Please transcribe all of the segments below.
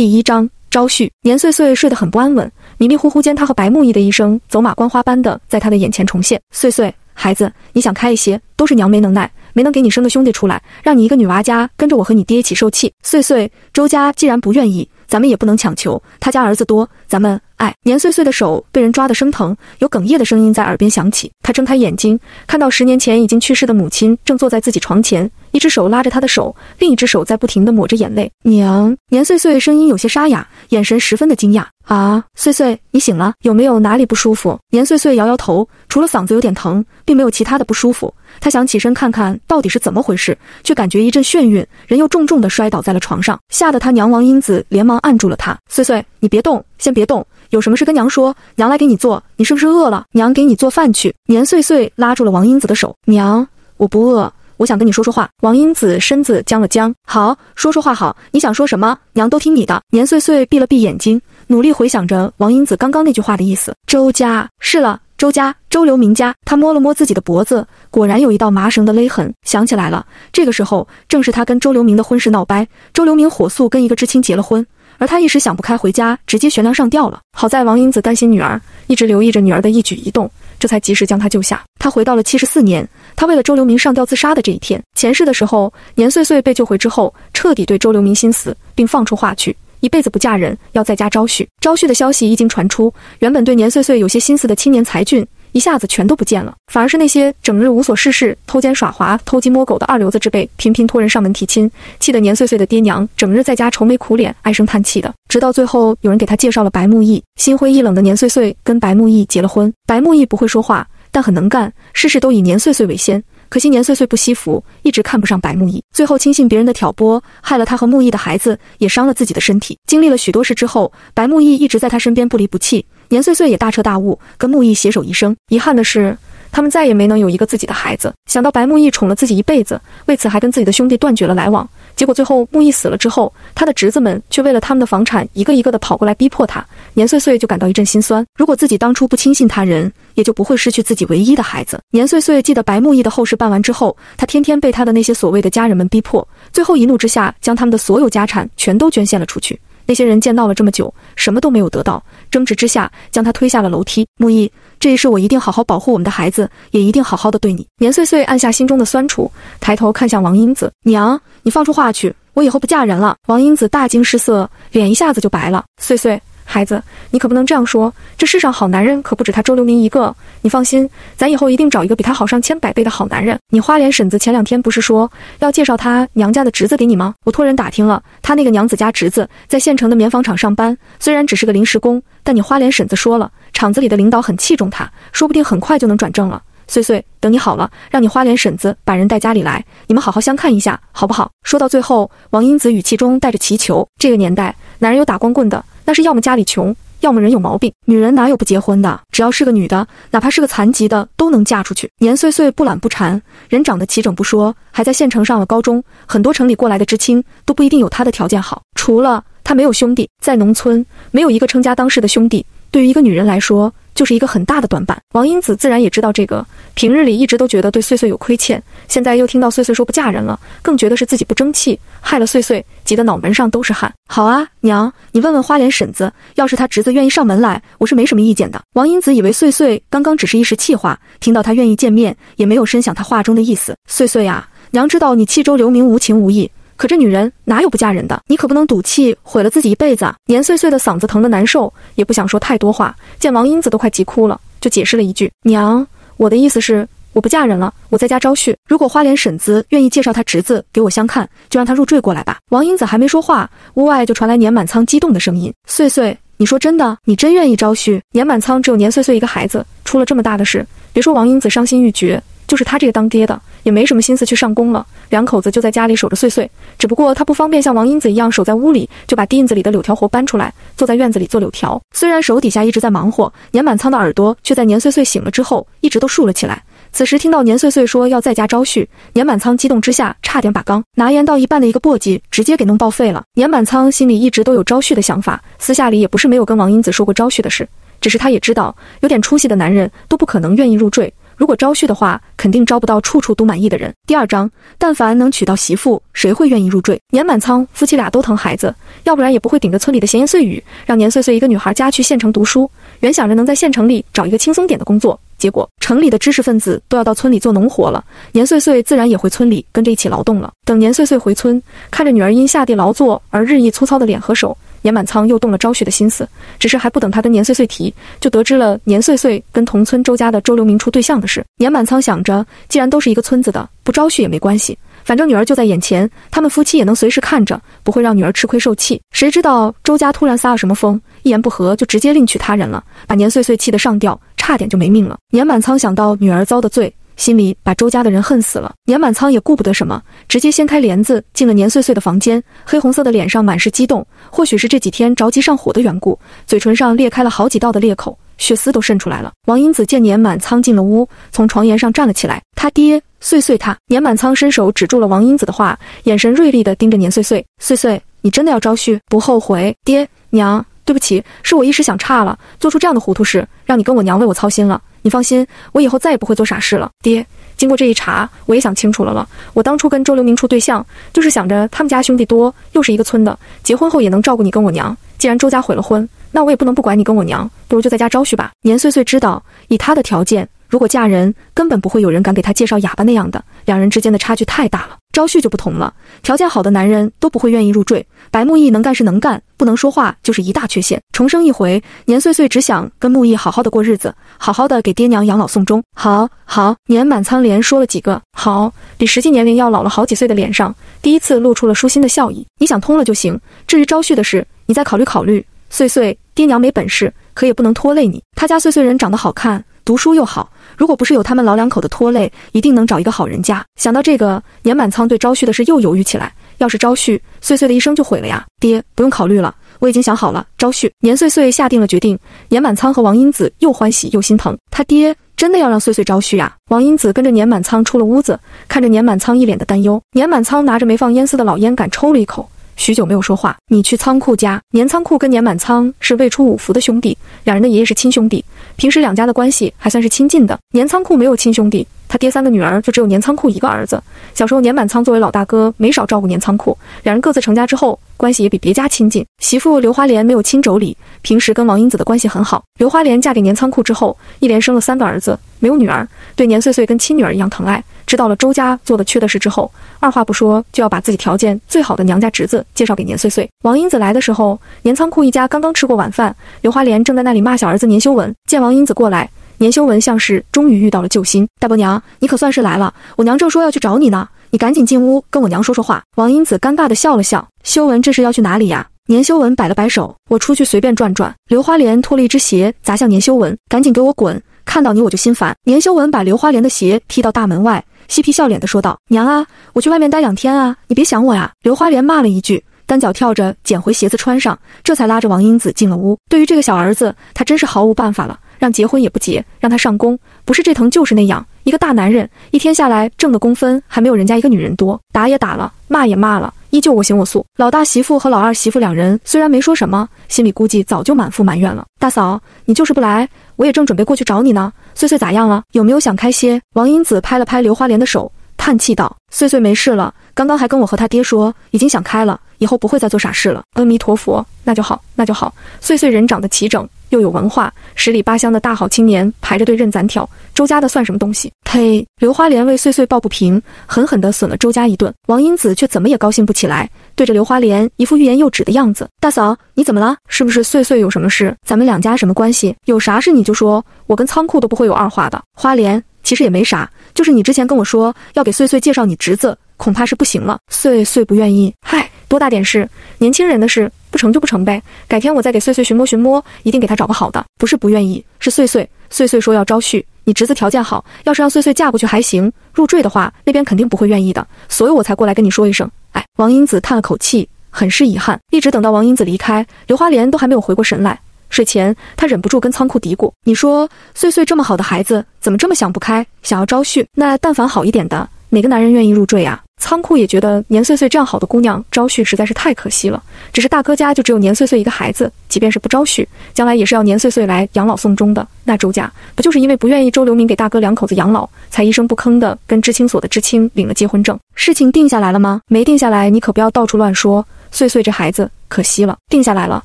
第一章招婿。年岁岁睡得很不安稳，迷迷糊糊间，他和白木易的一生走马观花般的在他的眼前重现。岁岁，孩子，你想开一些，都是娘没能耐，没能给你生个兄弟出来，让你一个女娃家跟着我和你爹一起受气。岁岁，周家既然不愿意，咱们也不能强求。他家儿子多，咱们。哎，年岁岁的手被人抓得生疼，有哽咽的声音在耳边响起。他睁开眼睛，看到十年前已经去世的母亲正坐在自己床前，一只手拉着他的手，另一只手在不停地抹着眼泪。娘，年岁岁声音有些沙哑，眼神十分的惊讶。啊，岁岁，你醒了？有没有哪里不舒服？年岁岁摇摇头，除了嗓子有点疼，并没有其他的不舒服。他想起身看看到底是怎么回事，却感觉一阵眩晕，人又重重地摔倒在了床上，吓得他娘王英子连忙按住了他。岁岁，你别动，先别动。有什么事跟娘说，娘来给你做。你是不是饿了？娘给你做饭去。年岁岁拉住了王英子的手，娘，我不饿，我想跟你说说话。王英子身子僵了僵，好，说说话好，你想说什么，娘都听你的。年岁岁闭了闭眼睛，努力回想着王英子刚刚那句话的意思。周家是了，周家，周流明家。他摸了摸自己的脖子，果然有一道麻绳的勒痕。想起来了，这个时候正是他跟周流明的婚事闹掰，周流明火速跟一个知青结了婚。而他一时想不开，回家直接悬梁上吊了。好在王英子担心女儿，一直留意着女儿的一举一动，这才及时将她救下。他回到了七十四年，他为了周流明上吊自杀的这一天。前世的时候，年岁岁被救回之后，彻底对周流明心死，并放出话去，一辈子不嫁人，要在家招婿。招婿的消息一经传出，原本对年岁岁有些心思的青年才俊。一下子全都不见了，反而是那些整日无所事事、偷奸耍滑、偷鸡摸狗的二流子之辈，频频托人上门提亲，气得年岁岁的爹娘整日在家愁眉苦脸、唉声叹气的。直到最后，有人给他介绍了白木易，心灰意冷的年岁岁跟白木易结了婚。白木易不会说话，但很能干，事事都以年岁岁为先。可惜年岁岁不惜福，一直看不上白木易，最后轻信别人的挑拨，害了他和木易的孩子，也伤了自己的身体。经历了许多事之后，白木易一直在他身边不离不弃。年岁岁也大彻大悟，跟木易携手一生。遗憾的是，他们再也没能有一个自己的孩子。想到白木易宠了自己一辈子，为此还跟自己的兄弟断绝了来往，结果最后木易死了之后，他的侄子们却为了他们的房产，一个一个的跑过来逼迫他。年岁岁就感到一阵心酸。如果自己当初不轻信他人，也就不会失去自己唯一的孩子。年岁岁记得白木易的后事办完之后，他天天被他的那些所谓的家人们逼迫，最后一怒之下，将他们的所有家产全都捐献了出去。那些人见闹了这么久，什么都没有得到，争执之下将他推下了楼梯。木易，这一世我一定好好保护我们的孩子，也一定好好的对你。年岁岁按下心中的酸楚，抬头看向王英子，娘，你放出话去，我以后不嫁人了。王英子大惊失色，脸一下子就白了。岁岁。孩子，你可不能这样说。这世上好男人可不止他周留明一个。你放心，咱以后一定找一个比他好上千百倍的好男人。你花脸婶子前两天不是说要介绍他娘家的侄子给你吗？我托人打听了，他那个娘子家侄子在县城的棉纺厂上班，虽然只是个临时工，但你花脸婶子说了，厂子里的领导很器重他，说不定很快就能转正了。岁岁，等你好了，让你花脸婶子把人带家里来，你们好好相看一下，好不好？说到最后，王英子语气中带着祈求。这个年代，男人有打光棍的。那是要么家里穷，要么人有毛病。女人哪有不结婚的？只要是个女的，哪怕是个残疾的，都能嫁出去。年岁岁不懒不馋，人长得齐整不说，还在县城上了高中。很多城里过来的知青都不一定有她的条件好。除了她没有兄弟，在农村没有一个称家当世的兄弟。对于一个女人来说，就是一个很大的短板。王英子自然也知道这个，平日里一直都觉得对岁岁有亏欠，现在又听到岁岁说不嫁人了，更觉得是自己不争气，害了岁岁，急得脑门上都是汗。好啊，娘，你问问花脸婶子，要是她侄子愿意上门来，我是没什么意见的。王英子以为岁岁刚刚只是一时气话，听到他愿意见面，也没有深想他话中的意思。岁岁啊，娘知道你弃周流明无情无义。可这女人哪有不嫁人的？你可不能赌气毁了自己一辈子啊。年岁岁的嗓子疼得难受，也不想说太多话。见王英子都快急哭了，就解释了一句：“娘，我的意思是我不嫁人了，我在家招婿。如果花脸婶子愿意介绍她侄子给我相看，就让她入赘过来吧。”王英子还没说话，屋外就传来年满仓激动的声音：“岁岁，你说真的？你真愿意招婿？”年满仓只有年岁岁一个孩子，出了这么大的事，别说王英子伤心欲绝。就是他这个当爹的也没什么心思去上工了，两口子就在家里守着岁岁。只不过他不方便像王英子一样守在屋里，就把地子里的柳条活搬出来，坐在院子里做柳条。虽然手底下一直在忙活，年满仓的耳朵却在年岁岁醒了之后一直都竖了起来。此时听到年岁岁说要在家招婿，年满仓激动之下差点把刚拿盐到一半的一个簸箕直接给弄报废了。年满仓心里一直都有招婿的想法，私下里也不是没有跟王英子说过招婿的事，只是他也知道有点出息的男人都不可能愿意入赘。如果招婿的话，肯定招不到处处都满意的人。第二章，但凡能娶到媳妇，谁会愿意入赘？年满仓夫妻俩都疼孩子，要不然也不会顶着村里的闲言碎语，让年岁岁一个女孩家去县城读书。原想着能在县城里找一个轻松点的工作，结果城里的知识分子都要到村里做农活了，年岁岁自然也回村里跟着一起劳动了。等年岁岁回村，看着女儿因下地劳作而日益粗糙的脸和手。年满仓又动了招婿的心思，只是还不等他跟年岁岁提，就得知了年岁岁跟同村周家的周流明处对象的事。年满仓想着，既然都是一个村子的，不招婿也没关系，反正女儿就在眼前，他们夫妻也能随时看着，不会让女儿吃亏受气。谁知道周家突然撒了什么疯，一言不合就直接另娶他人了，把年岁岁气得上吊，差点就没命了。年满仓想到女儿遭的罪。心里把周家的人恨死了，年满仓也顾不得什么，直接掀开帘子进了年岁岁的房间，黑红色的脸上满是激动，或许是这几天着急上火的缘故，嘴唇上裂开了好几道的裂口，血丝都渗出来了。王英子见年满仓进了屋，从床沿上站了起来，他爹，岁岁他。年满仓伸手止住了王英子的话，眼神锐利的盯着年岁岁，岁岁，你真的要招婿？不后悔？爹娘，对不起，是我一时想差了，做出这样的糊涂事，让你跟我娘为我操心了。你放心，我以后再也不会做傻事了。爹，经过这一查，我也想清楚了了。我当初跟周留明处对象，就是想着他们家兄弟多，又是一个村的，结婚后也能照顾你跟我娘。既然周家毁了婚，那我也不能不管你跟我娘，不如就在家招婿吧。年岁岁知道，以他的条件。如果嫁人，根本不会有人敢给他介绍哑巴那样的，两人之间的差距太大了。昭旭就不同了，条件好的男人都不会愿意入赘。白木易能干是能干，不能说话就是一大缺陷。重生一回，年岁岁只想跟木易好好的过日子，好好的给爹娘养老送终。好，好，年满仓连说了几个好，比实际年龄要老了好几岁的脸上，第一次露出了舒心的笑意。你想通了就行，至于昭旭的事，你再考虑考虑。岁岁，爹娘没本事，可也不能拖累你。他家岁岁人长得好看。读书又好，如果不是有他们老两口的拖累，一定能找一个好人家。想到这个，年满仓对招婿的事又犹豫起来。要是招婿，岁岁的一生就毁了呀！爹，不用考虑了，我已经想好了，招婿。年岁岁下定了决定。年满仓和王英子又欢喜又心疼，他爹真的要让岁岁招婿啊！王英子跟着年满仓出了屋子，看着年满仓一脸的担忧。年满仓拿着没放烟丝的老烟杆抽了一口。许久没有说话，你去仓库家。年仓库跟年满仓是未出五福的兄弟，两人的爷爷是亲兄弟，平时两家的关系还算是亲近的。年仓库没有亲兄弟，他爹三个女儿就只有年仓库一个儿子。小时候年满仓作为老大哥，没少照顾年仓库。两人各自成家之后，关系也比别家亲近。媳妇刘花莲没有亲妯娌，平时跟王英子的关系很好。刘花莲嫁给年仓库之后，一连生了三个儿子，没有女儿，对年岁岁跟亲女儿一样疼爱。知道了周家做的缺的事之后，二话不说就要把自己条件最好的娘家侄子介绍给年岁岁。王英子来的时候，年仓库一家刚刚吃过晚饭，刘花莲正在那里骂小儿子年修文。见王英子过来，年修文像是终于遇到了救星。大伯娘，你可算是来了，我娘正说要去找你呢，你赶紧进屋跟我娘说说话。王英子尴尬的笑了笑。修文这是要去哪里呀？年修文摆了摆手，我出去随便转转。刘花莲脱了一只鞋砸向年修文，赶紧给我滚！看到你我就心烦。年修文把刘花莲的鞋踢到大门外。嬉皮笑脸的说道：“娘啊，我去外面待两天啊，你别想我呀。”刘花莲骂了一句，单脚跳着捡回鞋子穿上，这才拉着王英子进了屋。对于这个小儿子，他真是毫无办法了，让结婚也不结，让他上工，不是这疼就是那痒。一个大男人一天下来挣的工分还没有人家一个女人多，打也打了，骂也骂了，依旧我行我素。老大媳妇和老二媳妇两人虽然没说什么，心里估计早就满腹埋怨了。大嫂，你就是不来，我也正准备过去找你呢。岁岁咋样了？有没有想开些？王英子拍了拍刘花莲的手，叹气道：“岁岁没事了，刚刚还跟我和他爹说，已经想开了，以后不会再做傻事了。”阿弥陀佛，那就好，那就好。岁岁人长得齐整。又有文化，十里八乡的大好青年排着队任咱挑，周家的算什么东西？呸！刘花莲为岁岁抱不平，狠狠地损了周家一顿。王英子却怎么也高兴不起来，对着刘花莲一副欲言又止的样子。大嫂，你怎么了？是不是岁岁有什么事？咱们两家什么关系？有啥事你就说，我跟仓库都不会有二话的。花莲，其实也没啥，就是你之前跟我说要给岁岁介绍你侄子，恐怕是不行了。岁岁不愿意。嗨，多大点事？年轻人的事。不成就不成呗，改天我再给岁岁寻摸寻摸，一定给他找个好的。不是不愿意，是岁岁。岁岁说要招婿，你侄子条件好，要是让岁岁嫁过去还行，入赘的话，那边肯定不会愿意的，所以我才过来跟你说一声。哎，王英子叹了口气，很是遗憾。一直等到王英子离开，刘花莲都还没有回过神来。睡前，她忍不住跟仓库嘀咕：“你说，岁岁这么好的孩子，怎么这么想不开，想要招婿？那但凡好一点的，哪个男人愿意入赘啊？”仓库也觉得年岁岁这样好的姑娘招婿实在是太可惜了。只是大哥家就只有年岁岁一个孩子，即便是不招婿，将来也是要年岁岁来养老送终的。那周家不就是因为不愿意周留明给大哥两口子养老，才一声不吭的跟知青所的知青领了结婚证？事情定下来了吗？没定下来，你可不要到处乱说。岁岁这孩子可惜了，定下来了。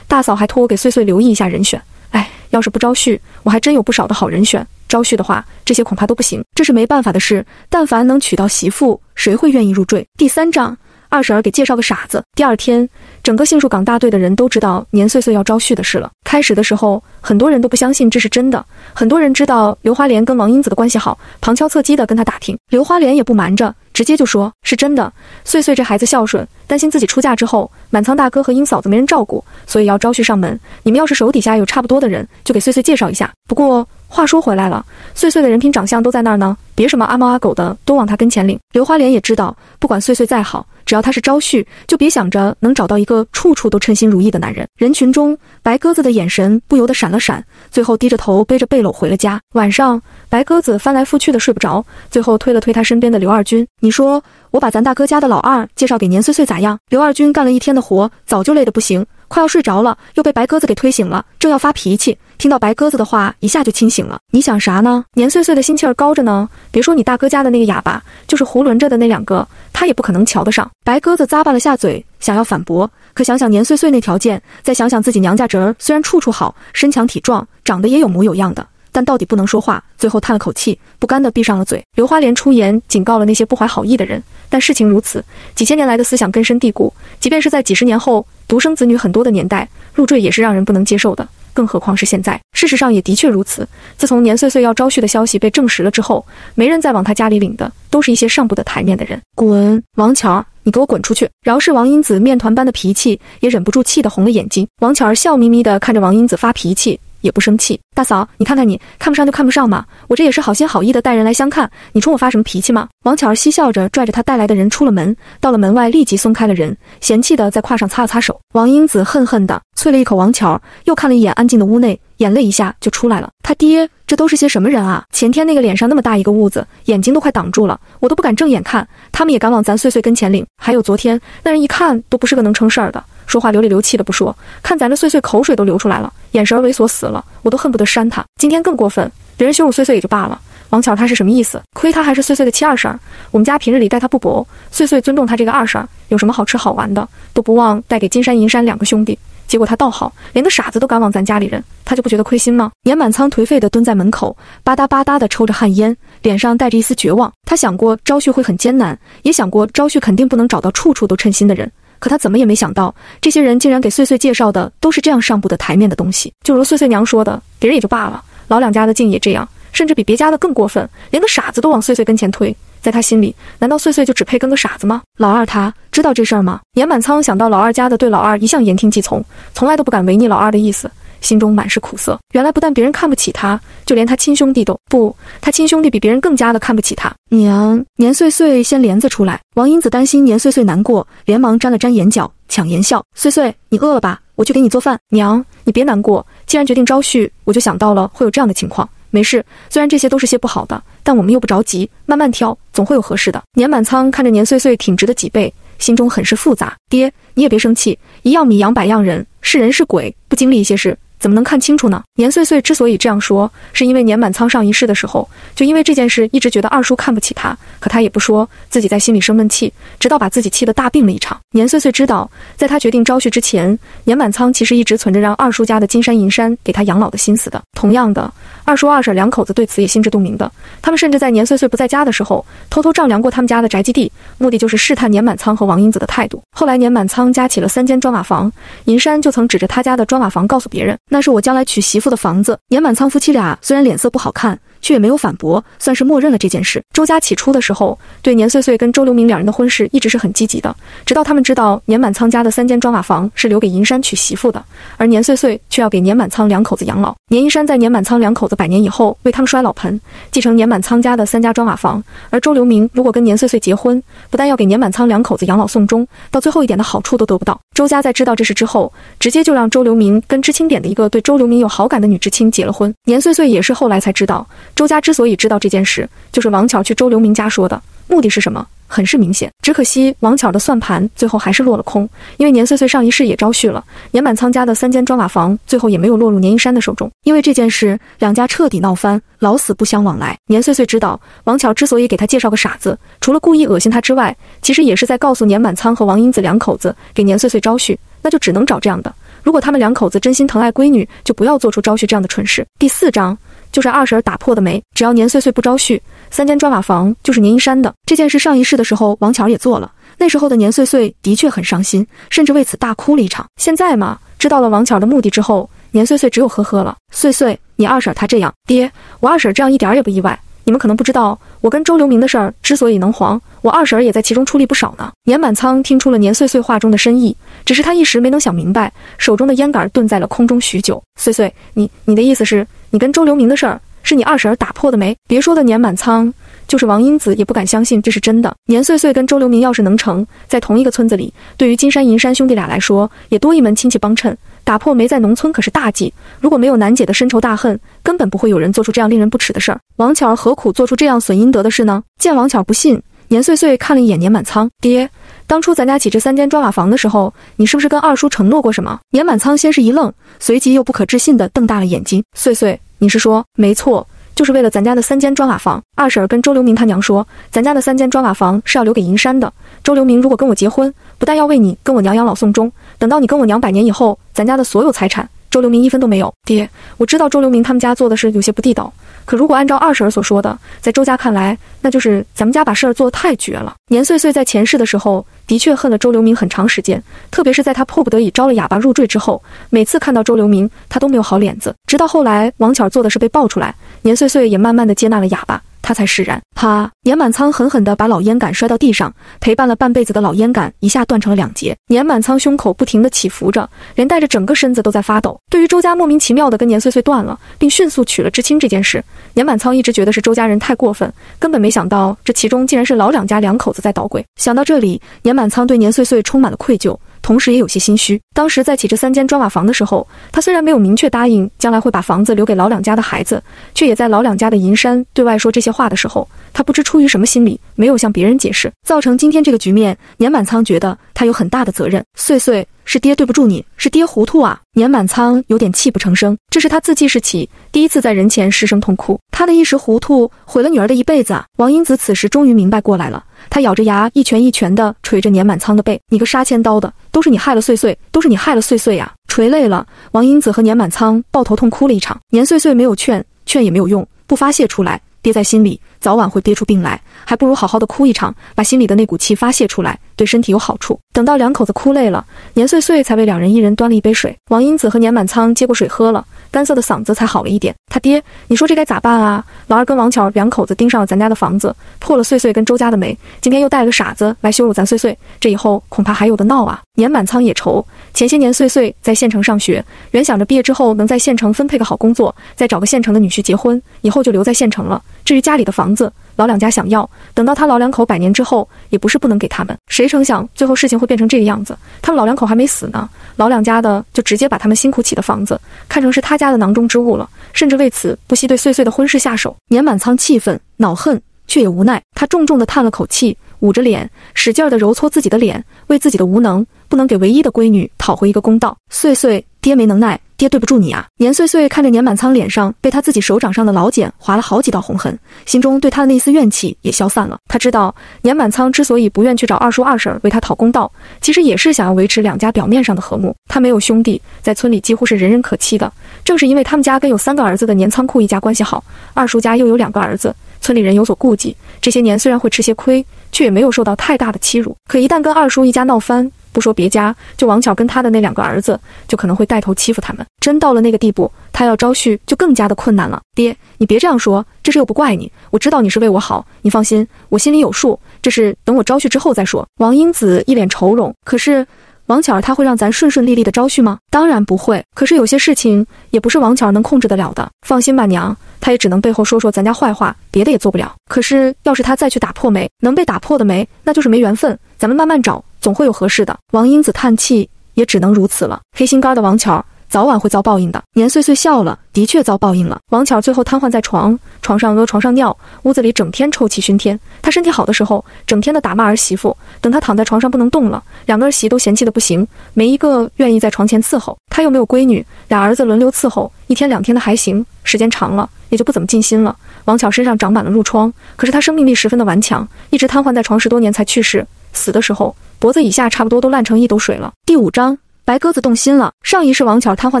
大嫂还托我给岁岁留意一下人选。哎，要是不招婿，我还真有不少的好人选。招婿的话，这些恐怕都不行，这是没办法的事。但凡能娶到媳妇，谁会愿意入赘？第三章，二婶儿给介绍个傻子。第二天，整个杏树岗大队的人都知道年岁岁要招婿的事了。开始的时候，很多人都不相信这是真的。很多人知道刘花莲跟王英子的关系好，旁敲侧击的跟他打听。刘花莲也不瞒着，直接就说是真的。岁岁这孩子孝顺，担心自己出嫁之后满仓大哥和英嫂子没人照顾，所以要招婿上门。你们要是手底下有差不多的人，就给岁岁介绍一下。不过。话说回来了，岁岁的人品长相都在那儿呢，别什么阿猫阿狗的都往他跟前领。刘花莲也知道，不管岁岁再好，只要他是招婿，就别想着能找到一个处处都称心如意的男人。人群中，白鸽子的眼神不由得闪了闪，最后低着头背着背篓回了家。晚上，白鸽子翻来覆去的睡不着，最后推了推他身边的刘二军：“你说我把咱大哥家的老二介绍给年岁岁咋样？”刘二军干了一天的活，早就累得不行。快要睡着了，又被白鸽子给推醒了，正要发脾气，听到白鸽子的话，一下就清醒了。你想啥呢？年岁岁的心气儿高着呢。别说你大哥家的那个哑巴，就是囫囵着的那两个，他也不可能瞧得上。白鸽子咂巴了下嘴，想要反驳，可想想年岁岁那条件，再想想自己娘家侄儿，虽然处处好，身强体壮，长得也有模有样的。但到底不能说话，最后叹了口气，不甘地闭上了嘴。刘花莲出言警告了那些不怀好意的人，但事情如此，几千年来的思想根深蒂固，即便是在几十年后独生子女很多的年代，入赘也是让人不能接受的，更何况是现在。事实上也的确如此。自从年岁岁要招婿的消息被证实了之后，没人再往他家里领的，都是一些上不得台面的人。滚，王巧儿，你给我滚出去！饶是王英子面团般的脾气，也忍不住气得红了眼睛。王巧儿笑眯眯地看着王英子发脾气。也不生气，大嫂，你看看你，看不上就看不上嘛，我这也是好心好意的带人来相看，你冲我发什么脾气吗？王巧儿嬉笑着拽着她带来的人出了门，到了门外立即松开了人，嫌弃的在胯上擦了擦手。王英子恨恨的啐了一口王巧，又看了一眼安静的屋内，眼泪一下就出来了。他爹，这都是些什么人啊？前天那个脸上那么大一个痦子，眼睛都快挡住了，我都不敢正眼看，他们也敢往咱岁岁跟前领。还有昨天那人，一看都不是个能成事儿的。说话流里流气的不说，看咱这岁岁口水都流出来了，眼神猥琐死了，我都恨不得扇他。今天更过分，别人羞辱岁岁也就罢了，王巧他是什么意思？亏他还是岁岁的七二婶儿，我们家平日里待他不薄，岁岁尊重他这个二婶儿，有什么好吃好玩的都不忘带给金山银山两个兄弟。结果他倒好，连个傻子都敢往咱家里扔，他就不觉得亏心吗？年满仓颓废地蹲在门口，吧嗒吧嗒地抽着旱烟，脸上带着一丝绝望。他想过招旭会很艰难，也想过招旭肯定不能找到处处都称心的人。可他怎么也没想到，这些人竟然给岁岁介绍的都是这样上不得台面的东西。就如岁岁娘说的，别人也就罢了，老两家的竟也这样，甚至比别家的更过分，连个傻子都往岁岁跟前推。在他心里，难道岁岁就只配跟个傻子吗？老二他知道这事儿吗？年满仓想到老二家的对老二一向言听计从，从来都不敢违逆老二的意思。心中满是苦涩。原来不但别人看不起他，就连他亲兄弟都不，他亲兄弟比别人更加的看不起他。娘，年岁岁掀帘子出来。王英子担心年岁岁难过，连忙沾了沾眼角，抢言笑：“岁岁，你饿了吧？我去给你做饭。”娘，你别难过，既然决定招婿，我就想到了会有这样的情况。没事，虽然这些都是些不好的，但我们又不着急，慢慢挑，总会有合适的。年满仓看着年岁岁挺直的脊背，心中很是复杂。爹，你也别生气，一样米养百样人，是人是鬼，不经历一些事。怎么能看清楚呢？年岁岁之所以这样说，是因为年满仓上一世的时候，就因为这件事一直觉得二叔看不起他，可他也不说，自己在心里生闷气，直到把自己气得大病了一场。年岁岁知道，在他决定招婿之前，年满仓其实一直存着让二叔家的金山银山给他养老的心思的。同样的，二叔二婶两口子对此也心知肚明的，他们甚至在年岁岁不在家的时候，偷偷丈量过他们家的宅基地，目的就是试探年满仓和王英子的态度。后来年满仓加起了三间砖瓦房，银山就曾指着他家的砖瓦房告诉别人。那是我将来娶媳妇的房子。年满仓夫妻俩虽然脸色不好看。却也没有反驳，算是默认了这件事。周家起初的时候，对年岁岁跟周流明两人的婚事一直是很积极的。直到他们知道年满仓家的三间砖瓦房是留给银山娶媳妇的，而年岁岁却要给年满仓两口子养老。年银山在年满仓两口子百年以后为他们摔老盆，继承年满仓家的三家砖瓦房。而周流明如果跟年岁岁结婚，不但要给年满仓两口子养老送终，到最后一点的好处都得不到。周家在知道这事之后，直接就让周流明跟知青点的一个对周流明有好感的女知青结了婚。年岁岁也是后来才知道。周家之所以知道这件事，就是王巧去周流明家说的。目的是什么？很是明显，只可惜王巧的算盘最后还是落了空，因为年岁岁上一世也招婿了，年满仓家的三间砖瓦房最后也没有落入年一山的手中。因为这件事，两家彻底闹翻，老死不相往来。年岁岁知道，王巧之所以给他介绍个傻子，除了故意恶心他之外，其实也是在告诉年满仓和王英子两口子，给年岁岁招婿，那就只能找这样的。如果他们两口子真心疼爱闺女，就不要做出招婿这样的蠢事。第四章。就是二婶打破的媒，只要年岁岁不招婿，三间砖瓦房就是年一山的。这件事上一世的时候，王巧也做了。那时候的年岁岁的确很伤心，甚至为此大哭了一场。现在嘛，知道了王巧的目的之后，年岁岁只有呵呵了。岁岁，你二婶她这样，爹，我二婶这样一点也不意外。你们可能不知道，我跟周留明的事儿之所以能黄，我二婶也在其中出力不少呢。年满仓听出了年岁岁话中的深意，只是他一时没能想明白，手中的烟杆顿在了空中许久。岁岁，你你的意思是？你跟周留明的事儿是你二婶儿打破的没？别说的年满仓，就是王英子也不敢相信这是真的。年岁岁跟周留明要是能成，在同一个村子里，对于金山银山兄弟俩来说，也多一门亲戚帮衬。打破没在农村可是大忌，如果没有难解的深仇大恨，根本不会有人做出这样令人不齿的事儿。王巧儿何苦做出这样损阴德的事呢？见王巧不信，年岁岁看了一眼年满仓，爹，当初咱家起这三间砖瓦房的时候，你是不是跟二叔承诺过什么？年满仓先是一愣。随即又不可置信地瞪大了眼睛。岁岁，你是说？没错，就是为了咱家的三间砖瓦房。二婶跟周留明他娘说，咱家的三间砖瓦房是要留给银山的。周留明如果跟我结婚，不但要为你跟我娘养老送终，等到你跟我娘百年以后，咱家的所有财产，周留明一分都没有。爹，我知道周留明他们家做的是有些不地道。可如果按照二婶儿所说的，在周家看来，那就是咱们家把事儿做得太绝了。年岁岁在前世的时候，的确恨了周留明很长时间，特别是在他迫不得已招了哑巴入赘之后，每次看到周留明，他都没有好脸子。直到后来王巧做的事被爆出来，年岁岁也慢慢的接纳了哑巴。他才释然。啪！年满仓狠狠地把老烟杆摔到地上，陪伴了半辈子的老烟杆一下断成了两截。年满仓胸口不停地起伏着，连带着整个身子都在发抖。对于周家莫名其妙的跟年岁岁断了，并迅速娶了知青这件事，年满仓一直觉得是周家人太过分，根本没想到这其中竟然是老两家两口子在捣鬼。想到这里，年满仓对年岁岁充满了愧疚。同时也有些心虚。当时在起这三间砖瓦房的时候，他虽然没有明确答应将来会把房子留给老两家的孩子，却也在老两家的银山对外说这些话的时候，他不知出于什么心理，没有向别人解释，造成今天这个局面。年满仓觉得他有很大的责任。岁岁，是爹对不住你，是爹糊涂啊！年满仓有点泣不成声，这是他自记事起第一次在人前失声痛哭。他的一时糊涂，毁了女儿的一辈子啊！王英子此时终于明白过来了。他咬着牙，一拳一拳的捶着年满仓的背。你个杀千刀的，都是你害了岁岁，都是你害了岁岁呀！捶累了，王英子和年满仓抱头痛哭了一场。年岁岁没有劝，劝也没有用，不发泄出来，憋在心里，早晚会憋出病来。还不如好好的哭一场，把心里的那股气发泄出来，对身体有好处。等到两口子哭累了，年岁岁才为两人一人端了一杯水。王英子和年满仓接过水喝了。干涩的嗓子才好了一点。他爹，你说这该咋办啊？老二跟王巧两口子盯上了咱家的房子，破了岁岁跟周家的媒，今天又带了个傻子来羞辱咱岁岁，这以后恐怕还有的闹啊！年满仓也愁，前些年岁岁在县城上学，原想着毕业之后能在县城分配个好工作，再找个县城的女婿结婚，以后就留在县城了。至于家里的房子，老两家想要，等到他老两口百年之后，也不是不能给他们。谁成想，最后事情会变成这个样子？他们老两口还没死呢，老两家的就直接把他们辛苦起的房子看成是他家的囊中之物了，甚至为此不惜对岁岁的婚事下手。年满仓气愤恼恨，却也无奈。他重重地叹了口气，捂着脸，使劲地揉搓自己的脸，为自己的无能，不能给唯一的闺女讨回一个公道。岁岁，爹没能耐。爹对不住你啊！年岁岁看着年满仓脸上被他自己手掌上的老茧划了好几道红痕，心中对他的那丝怨气也消散了。他知道年满仓之所以不愿去找二叔二婶为他讨公道，其实也是想要维持两家表面上的和睦。他没有兄弟，在村里几乎是人人可欺的。正是因为他们家跟有三个儿子的年仓库一家关系好，二叔家又有两个儿子，村里人有所顾忌。这些年虽然会吃些亏，却也没有受到太大的欺辱。可一旦跟二叔一家闹翻，不说别家，就王巧跟他的那两个儿子，就可能会带头欺负他们。真到了那个地步，他要招婿就更加的困难了。爹，你别这样说，这事又不怪你。我知道你是为我好，你放心，我心里有数。这是等我招婿之后再说。王英子一脸愁容。可是，王巧儿他会让咱顺顺利利的招婿吗？当然不会。可是有些事情也不是王巧儿能控制得了的。放心吧，娘，他也只能背后说说咱家坏话，别的也做不了。可是要是他再去打破媒，能被打破的媒，那就是没缘分。咱们慢慢找。总会有合适的。王英子叹气，也只能如此了。黑心肝的王巧早晚会遭报应的。年岁岁笑了，的确遭报应了。王巧最后瘫痪在床，床上屙，床上尿，屋子里整天臭气熏天。她身体好的时候，整天的打骂儿媳妇；等她躺在床上不能动了，两个儿媳都嫌弃的不行，没一个愿意在床前伺候。她又没有闺女，俩儿子轮流伺候，一天两天的还行，时间长了也就不怎么尽心了。王巧身上长满了褥疮，可是她生命力十分的顽强，一直瘫痪在床十多年才去世。死的时候，脖子以下差不多都烂成一斗水了。第五章，白鸽子动心了。上一世王巧瘫痪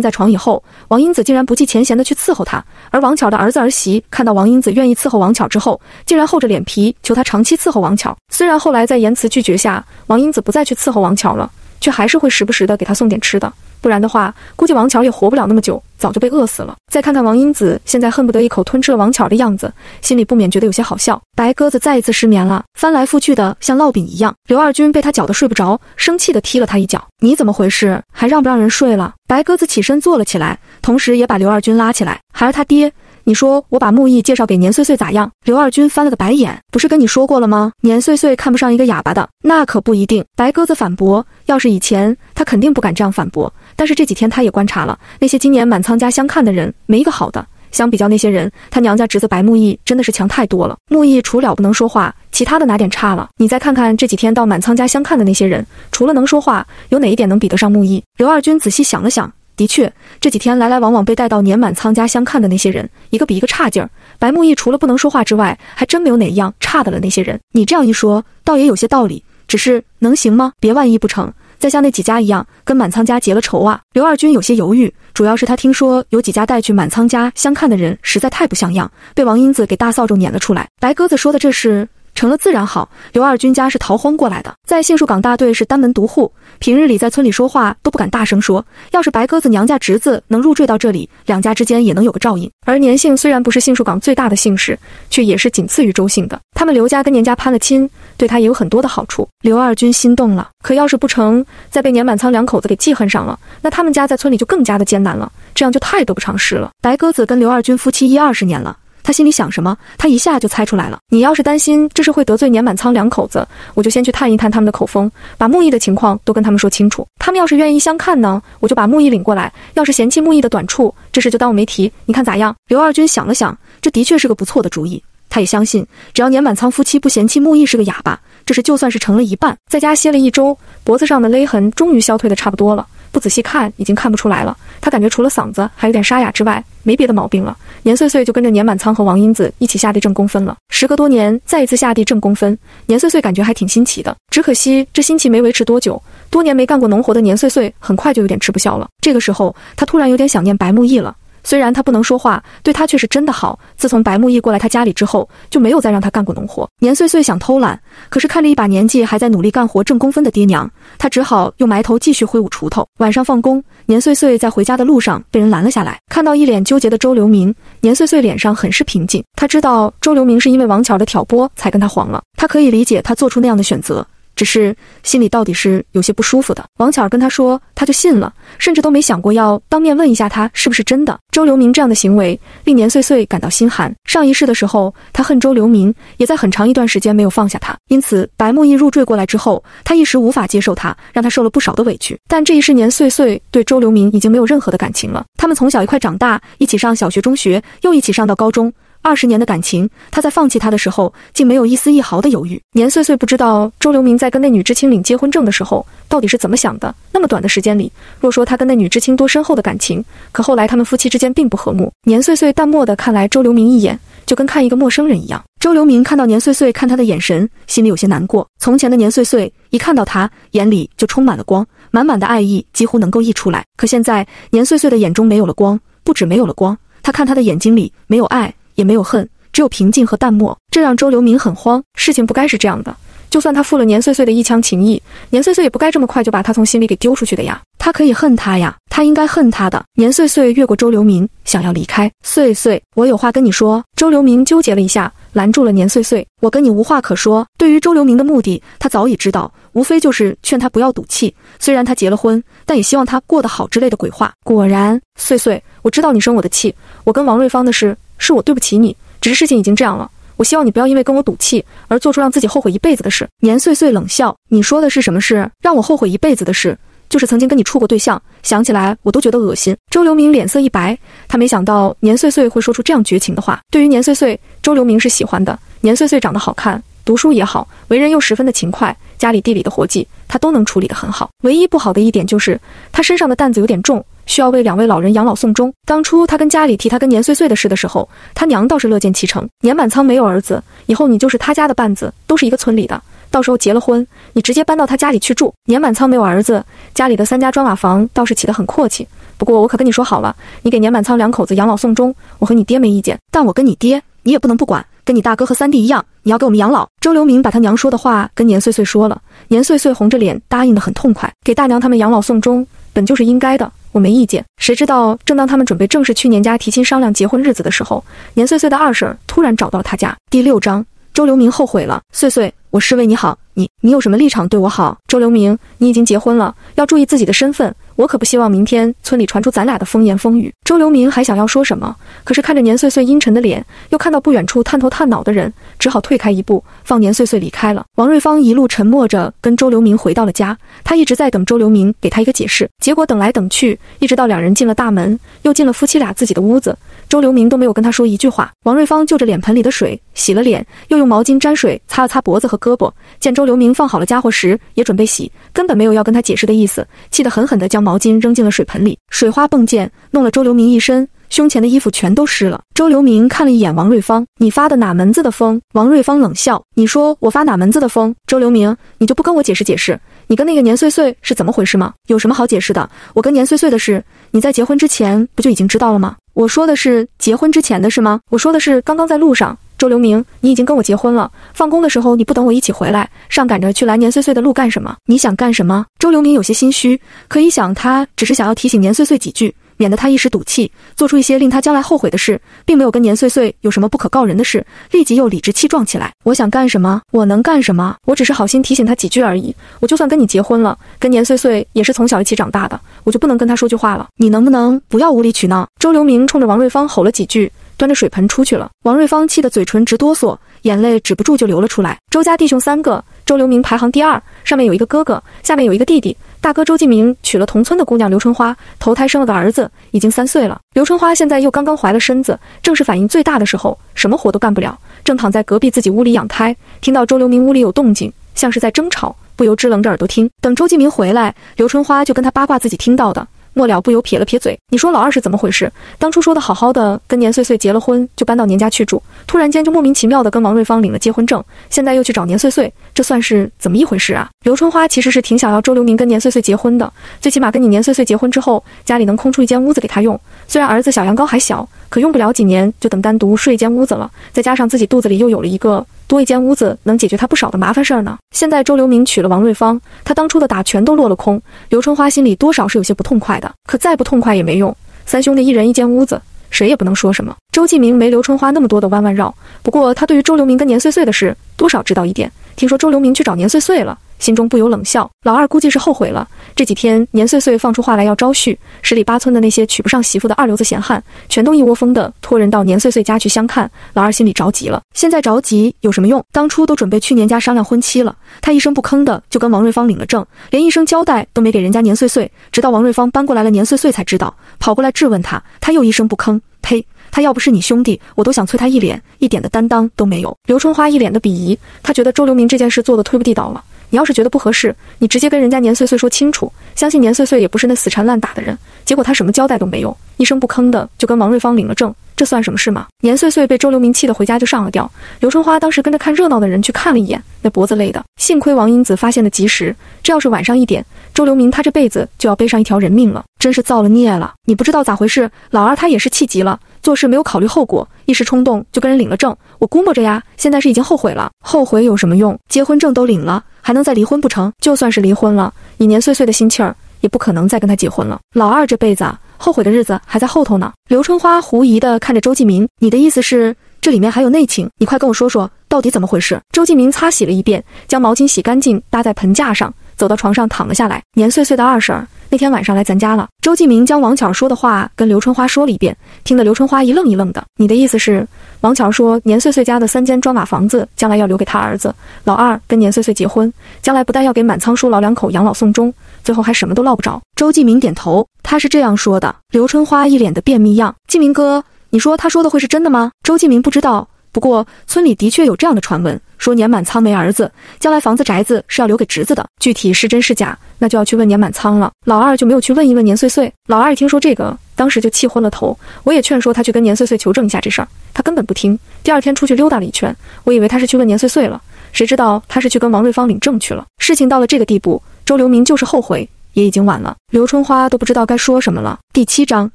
在床以后，王英子竟然不计前嫌的去伺候她，而王巧的儿子儿媳看到王英子愿意伺候王巧之后，竟然厚着脸皮求她长期伺候王巧。虽然后来在言辞拒绝下，王英子不再去伺候王巧了，却还是会时不时的给她送点吃的。不然的话，估计王巧也活不了那么久，早就被饿死了。再看看王英子现在恨不得一口吞吃了王巧的样子，心里不免觉得有些好笑。白鸽子再一次失眠了，翻来覆去的像烙饼一样。刘二军被他搅得睡不着，生气的踢了他一脚：“你怎么回事？还让不让人睡了？”白鸽子起身坐了起来，同时也把刘二军拉起来：“孩儿他爹。”你说我把木易介绍给年岁岁咋样？刘二军翻了个白眼，不是跟你说过了吗？年岁岁看不上一个哑巴的，那可不一定。白鸽子反驳，要是以前他肯定不敢这样反驳，但是这几天他也观察了那些今年满仓家相看的人，没一个好的。相比较那些人，他娘家侄子白木易真的是强太多了。木易除了不能说话，其他的哪点差了？你再看看这几天到满仓家相看的那些人，除了能说话，有哪一点能比得上木易？刘二军仔细想了想。的确，这几天来来往往被带到年满仓家相看的那些人，一个比一个差劲儿。白木易除了不能说话之外，还真没有哪一样差的了。那些人，你这样一说，倒也有些道理。只是能行吗？别万一不成，再像那几家一样，跟满仓家结了仇啊！刘二军有些犹豫，主要是他听说有几家带去满仓家相看的人实在太不像样，被王英子给大扫帚撵了出来。白鸽子说的这是。成了自然好。刘二军家是逃荒过来的，在杏树岗大队是单门独户，平日里在村里说话都不敢大声说。要是白鸽子娘家侄子能入赘到这里，两家之间也能有个照应。而年姓虽然不是杏树岗最大的姓氏，却也是仅次于周姓的。他们刘家跟年家攀了亲，对他也有很多的好处。刘二军心动了，可要是不成，再被年满仓两口子给记恨上了，那他们家在村里就更加的艰难了，这样就太得不偿失了。白鸽子跟刘二军夫妻一二十年了。他心里想什么，他一下就猜出来了。你要是担心这是会得罪年满仓两口子，我就先去探一探他们的口风，把木易的情况都跟他们说清楚。他们要是愿意相看呢，我就把木易领过来；要是嫌弃木易的短处，这事就当我没提。你看咋样？刘二军想了想，这的确是个不错的主意。他也相信，只要年满仓夫妻不嫌弃木易是个哑巴，这事就算是成了一半。在家歇了一周，脖子上的勒痕终于消退的差不多了。不仔细看，已经看不出来了。他感觉除了嗓子还有点沙哑之外，没别的毛病了。年岁岁就跟着年满仓和王英子一起下地挣工分了。时隔多年，再一次下地挣工分，年岁岁感觉还挺新奇的。只可惜这新奇没维持多久，多年没干过农活的年岁岁很快就有点吃不消了。这个时候，他突然有点想念白木易了。虽然他不能说话，对他却是真的好。自从白木易过来他家里之后，就没有再让他干过农活。年岁岁想偷懒，可是看着一把年纪还在努力干活挣工分的爹娘，他只好又埋头继续挥舞锄头。晚上放工，年岁岁在回家的路上被人拦了下来，看到一脸纠结的周留明，年岁岁脸上很是平静。他知道周留明是因为王巧的挑拨才跟他黄了，他可以理解他做出那样的选择。只是心里到底是有些不舒服的。王巧儿跟他说，他就信了，甚至都没想过要当面问一下他是不是真的。周留明这样的行为令年岁岁感到心寒。上一世的时候，他恨周留明，也在很长一段时间没有放下他。因此，白木易入赘过来之后，他一时无法接受他，让他受了不少的委屈。但这一世，年岁岁对周留明已经没有任何的感情了。他们从小一块长大，一起上小学、中学，又一起上到高中。二十年的感情，他在放弃他的时候，竟没有一丝一毫的犹豫。年岁岁不知道周留明在跟那女知青领结婚证的时候，到底是怎么想的。那么短的时间里，若说他跟那女知青多深厚的感情，可后来他们夫妻之间并不和睦。年岁岁淡漠的看来周留明一眼，就跟看一个陌生人一样。周留明看到年岁岁看他的眼神，心里有些难过。从前的年岁岁一看到他，眼里就充满了光，满满的爱意几乎能够溢出来。可现在，年岁岁的眼中没有了光，不止没有了光，他看他的眼睛里没有爱。也没有恨，只有平静和淡漠，这让周留明很慌。事情不该是这样的，就算他负了年岁岁的一腔情谊，年岁岁也不该这么快就把他从心里给丢出去的呀。他可以恨他呀，他应该恨他的。年岁岁越过周留明，想要离开。岁岁，我有话跟你说。周留明纠结了一下，拦住了年岁岁。我跟你无话可说。对于周留明的目的，他早已知道，无非就是劝他不要赌气。虽然他结了婚，但也希望他过得好之类的鬼话。果然，岁岁，我知道你生我的气。我跟王瑞芳的事。是我对不起你，只是事情已经这样了。我希望你不要因为跟我赌气而做出让自己后悔一辈子的事。年岁岁冷笑：“你说的是什么事？让我后悔一辈子的事？就是曾经跟你处过对象，想起来我都觉得恶心。周流明脸色一白，他没想到年岁岁会说出这样绝情的话。对于年岁岁，周流明是喜欢的。年岁岁长得好看，读书也好，为人又十分的勤快，家里地里的活计他都能处理得很好。唯一不好的一点就是他身上的担子有点重。需要为两位老人养老送终。当初他跟家里提他跟年岁岁的事的时候，他娘倒是乐见其成。年满仓没有儿子，以后你就是他家的伴子，都是一个村里的。到时候结了婚，你直接搬到他家里去住。年满仓没有儿子，家里的三家砖瓦房倒是起得很阔气。不过我可跟你说好了，你给年满仓两口子养老送终，我和你爹没意见，但我跟你爹，你也不能不管，跟你大哥和三弟一样，你要给我们养老。周留明把他娘说的话跟年岁岁说了，年岁岁红着脸答应得很痛快，给大娘他们养老送终，本就是应该的。我没意见。谁知道，正当他们准备正式去年家提亲商量结婚日子的时候，年岁岁的二婶突然找到了他家。第六章，周留明后悔了。岁岁，我是为你好，你你有什么立场对我好？周留明，你已经结婚了，要注意自己的身份。我可不希望明天村里传出咱俩的风言风语。周流明还想要说什么，可是看着年岁岁阴沉的脸，又看到不远处探头探脑的人，只好退开一步，放年岁岁离开了。王瑞芳一路沉默着跟周流明回到了家，他一直在等周流明给他一个解释，结果等来等去，一直到两人进了大门，又进了夫妻俩自己的屋子，周流明都没有跟他说一句话。王瑞芳就着脸盆里的水洗了脸，又用毛巾沾水擦了擦脖子和胳膊，见周流明放好了家伙时，也准备洗，根本没有要跟他解释的意思，气得狠狠地将毛。毛巾扔进了水盆里，水花迸溅，弄了周流明一身胸前的衣服全都湿了。周流明看了一眼王瑞芳：“你发的哪门子的疯？”王瑞芳冷笑：“你说我发哪门子的疯？”周流明，你就不跟我解释解释，你跟那个年岁岁是怎么回事吗？有什么好解释的？我跟年岁岁的事，你在结婚之前不就已经知道了吗？我说的是结婚之前的事吗？我说的是刚刚在路上。周流明，你已经跟我结婚了。放工的时候你不等我一起回来，上赶着去来年岁岁的路干什么？你想干什么？周流明有些心虚，可以想他只是想要提醒年岁岁几句，免得他一时赌气做出一些令他将来后悔的事，并没有跟年岁岁有什么不可告人的事，立即又理直气壮起来。我想干什么？我能干什么？我只是好心提醒他几句而已。我就算跟你结婚了，跟年岁岁也是从小一起长大的，我就不能跟他说句话了？你能不能不要无理取闹？周流明冲着王瑞芳吼了几句。端着水盆出去了，王瑞芳气得嘴唇直哆嗦，眼泪止不住就流了出来。周家弟兄三个，周留明排行第二，上面有一个哥哥，下面有一个弟弟。大哥周继明娶了同村的姑娘刘春花，头胎生了个儿子，已经三岁了。刘春花现在又刚刚怀了身子，正是反应最大的时候，什么活都干不了，正躺在隔壁自己屋里养胎。听到周留明屋里有动静，像是在争吵，不由支棱着耳朵听。等周继明回来，刘春花就跟他八卦自己听到的。末了不由撇了撇嘴：“你说老二是怎么回事？当初说的好好的，跟年岁岁结了婚，就搬到年家去住，突然间就莫名其妙的跟王瑞芳领了结婚证，现在又去找年岁岁，这算是怎么一回事啊？”刘春花其实是挺想要周流明跟年岁岁结婚的，最起码跟你年岁岁结婚之后，家里能空出一间屋子给他用。虽然儿子小羊羔还小，可用不了几年就等单独睡一间屋子了，再加上自己肚子里又有了一个。多一间屋子能解决他不少的麻烦事儿呢。现在周流明娶了王瑞芳，他当初的打全都落了空。刘春花心里多少是有些不痛快的，可再不痛快也没用。三兄弟一人一间屋子，谁也不能说什么。周继明没刘春花那么多的弯弯绕，不过他对于周留明跟年岁岁的事多少知道一点。听说周留明去找年岁岁了。心中不由冷笑，老二估计是后悔了。这几天年岁岁放出话来要招婿，十里八村的那些娶不上媳妇的二流子闲汉，全都一窝蜂的托人到年岁岁家去相看。老二心里着急了，现在着急有什么用？当初都准备去年家商量婚期了，他一声不吭的就跟王瑞芳领了证，连一声交代都没给人家年岁岁。直到王瑞芳搬过来了，年岁岁才知道，跑过来质问他，他又一声不吭。呸！他要不是你兄弟，我都想啐他一脸，一点的担当都没有。刘春花一脸的鄙夷，他觉得周流明这件事做的忒不地道了。你要是觉得不合适，你直接跟人家年岁岁说清楚。相信年岁岁也不是那死缠烂打的人。结果他什么交代都没有，一声不吭的就跟王瑞芳领了证，这算什么事吗？年岁岁被周流明气得回家就上了吊。刘春花当时跟着看热闹的人去看了一眼，那脖子累的。幸亏王英子发现的及时，这要是晚上一点，周流明他这辈子就要背上一条人命了，真是造了孽了。你不知道咋回事，老二他也是气急了。做事没有考虑后果，一时冲动就跟人领了证。我估摸着呀，现在是已经后悔了。后悔有什么用？结婚证都领了，还能再离婚不成？就算是离婚了，以年岁岁的心气儿，也不可能再跟他结婚了。老二这辈子后悔的日子还在后头呢。刘春花狐疑地看着周继明，你的意思是这里面还有内情？你快跟我说说，到底怎么回事？周继明擦洗了一遍，将毛巾洗干净，搭在盆架上。走到床上躺了下来。年岁岁的二婶儿那天晚上来咱家了。周继明将王巧说的话跟刘春花说了一遍，听得刘春花一愣一愣的。你的意思是，王巧说年岁岁家的三间砖瓦房子将来要留给他儿子老二跟年岁岁结婚，将来不但要给满仓叔老两口养老送终，最后还什么都落不着。周继明点头，他是这样说的。刘春花一脸的便秘样，继明哥，你说他说的会是真的吗？周继明不知道。不过村里的确有这样的传闻，说年满仓没儿子，将来房子宅子是要留给侄子的。具体是真是假，那就要去问年满仓了。老二就没有去问一问年岁岁。老二一听说这个，当时就气昏了头。我也劝说他去跟年岁岁求证一下这事儿，他根本不听。第二天出去溜达了一圈，我以为他是去问年岁岁了，谁知道他是去跟王瑞芳领证去了。事情到了这个地步，周留明就是后悔，也已经晚了。刘春花都不知道该说什么了。第七章，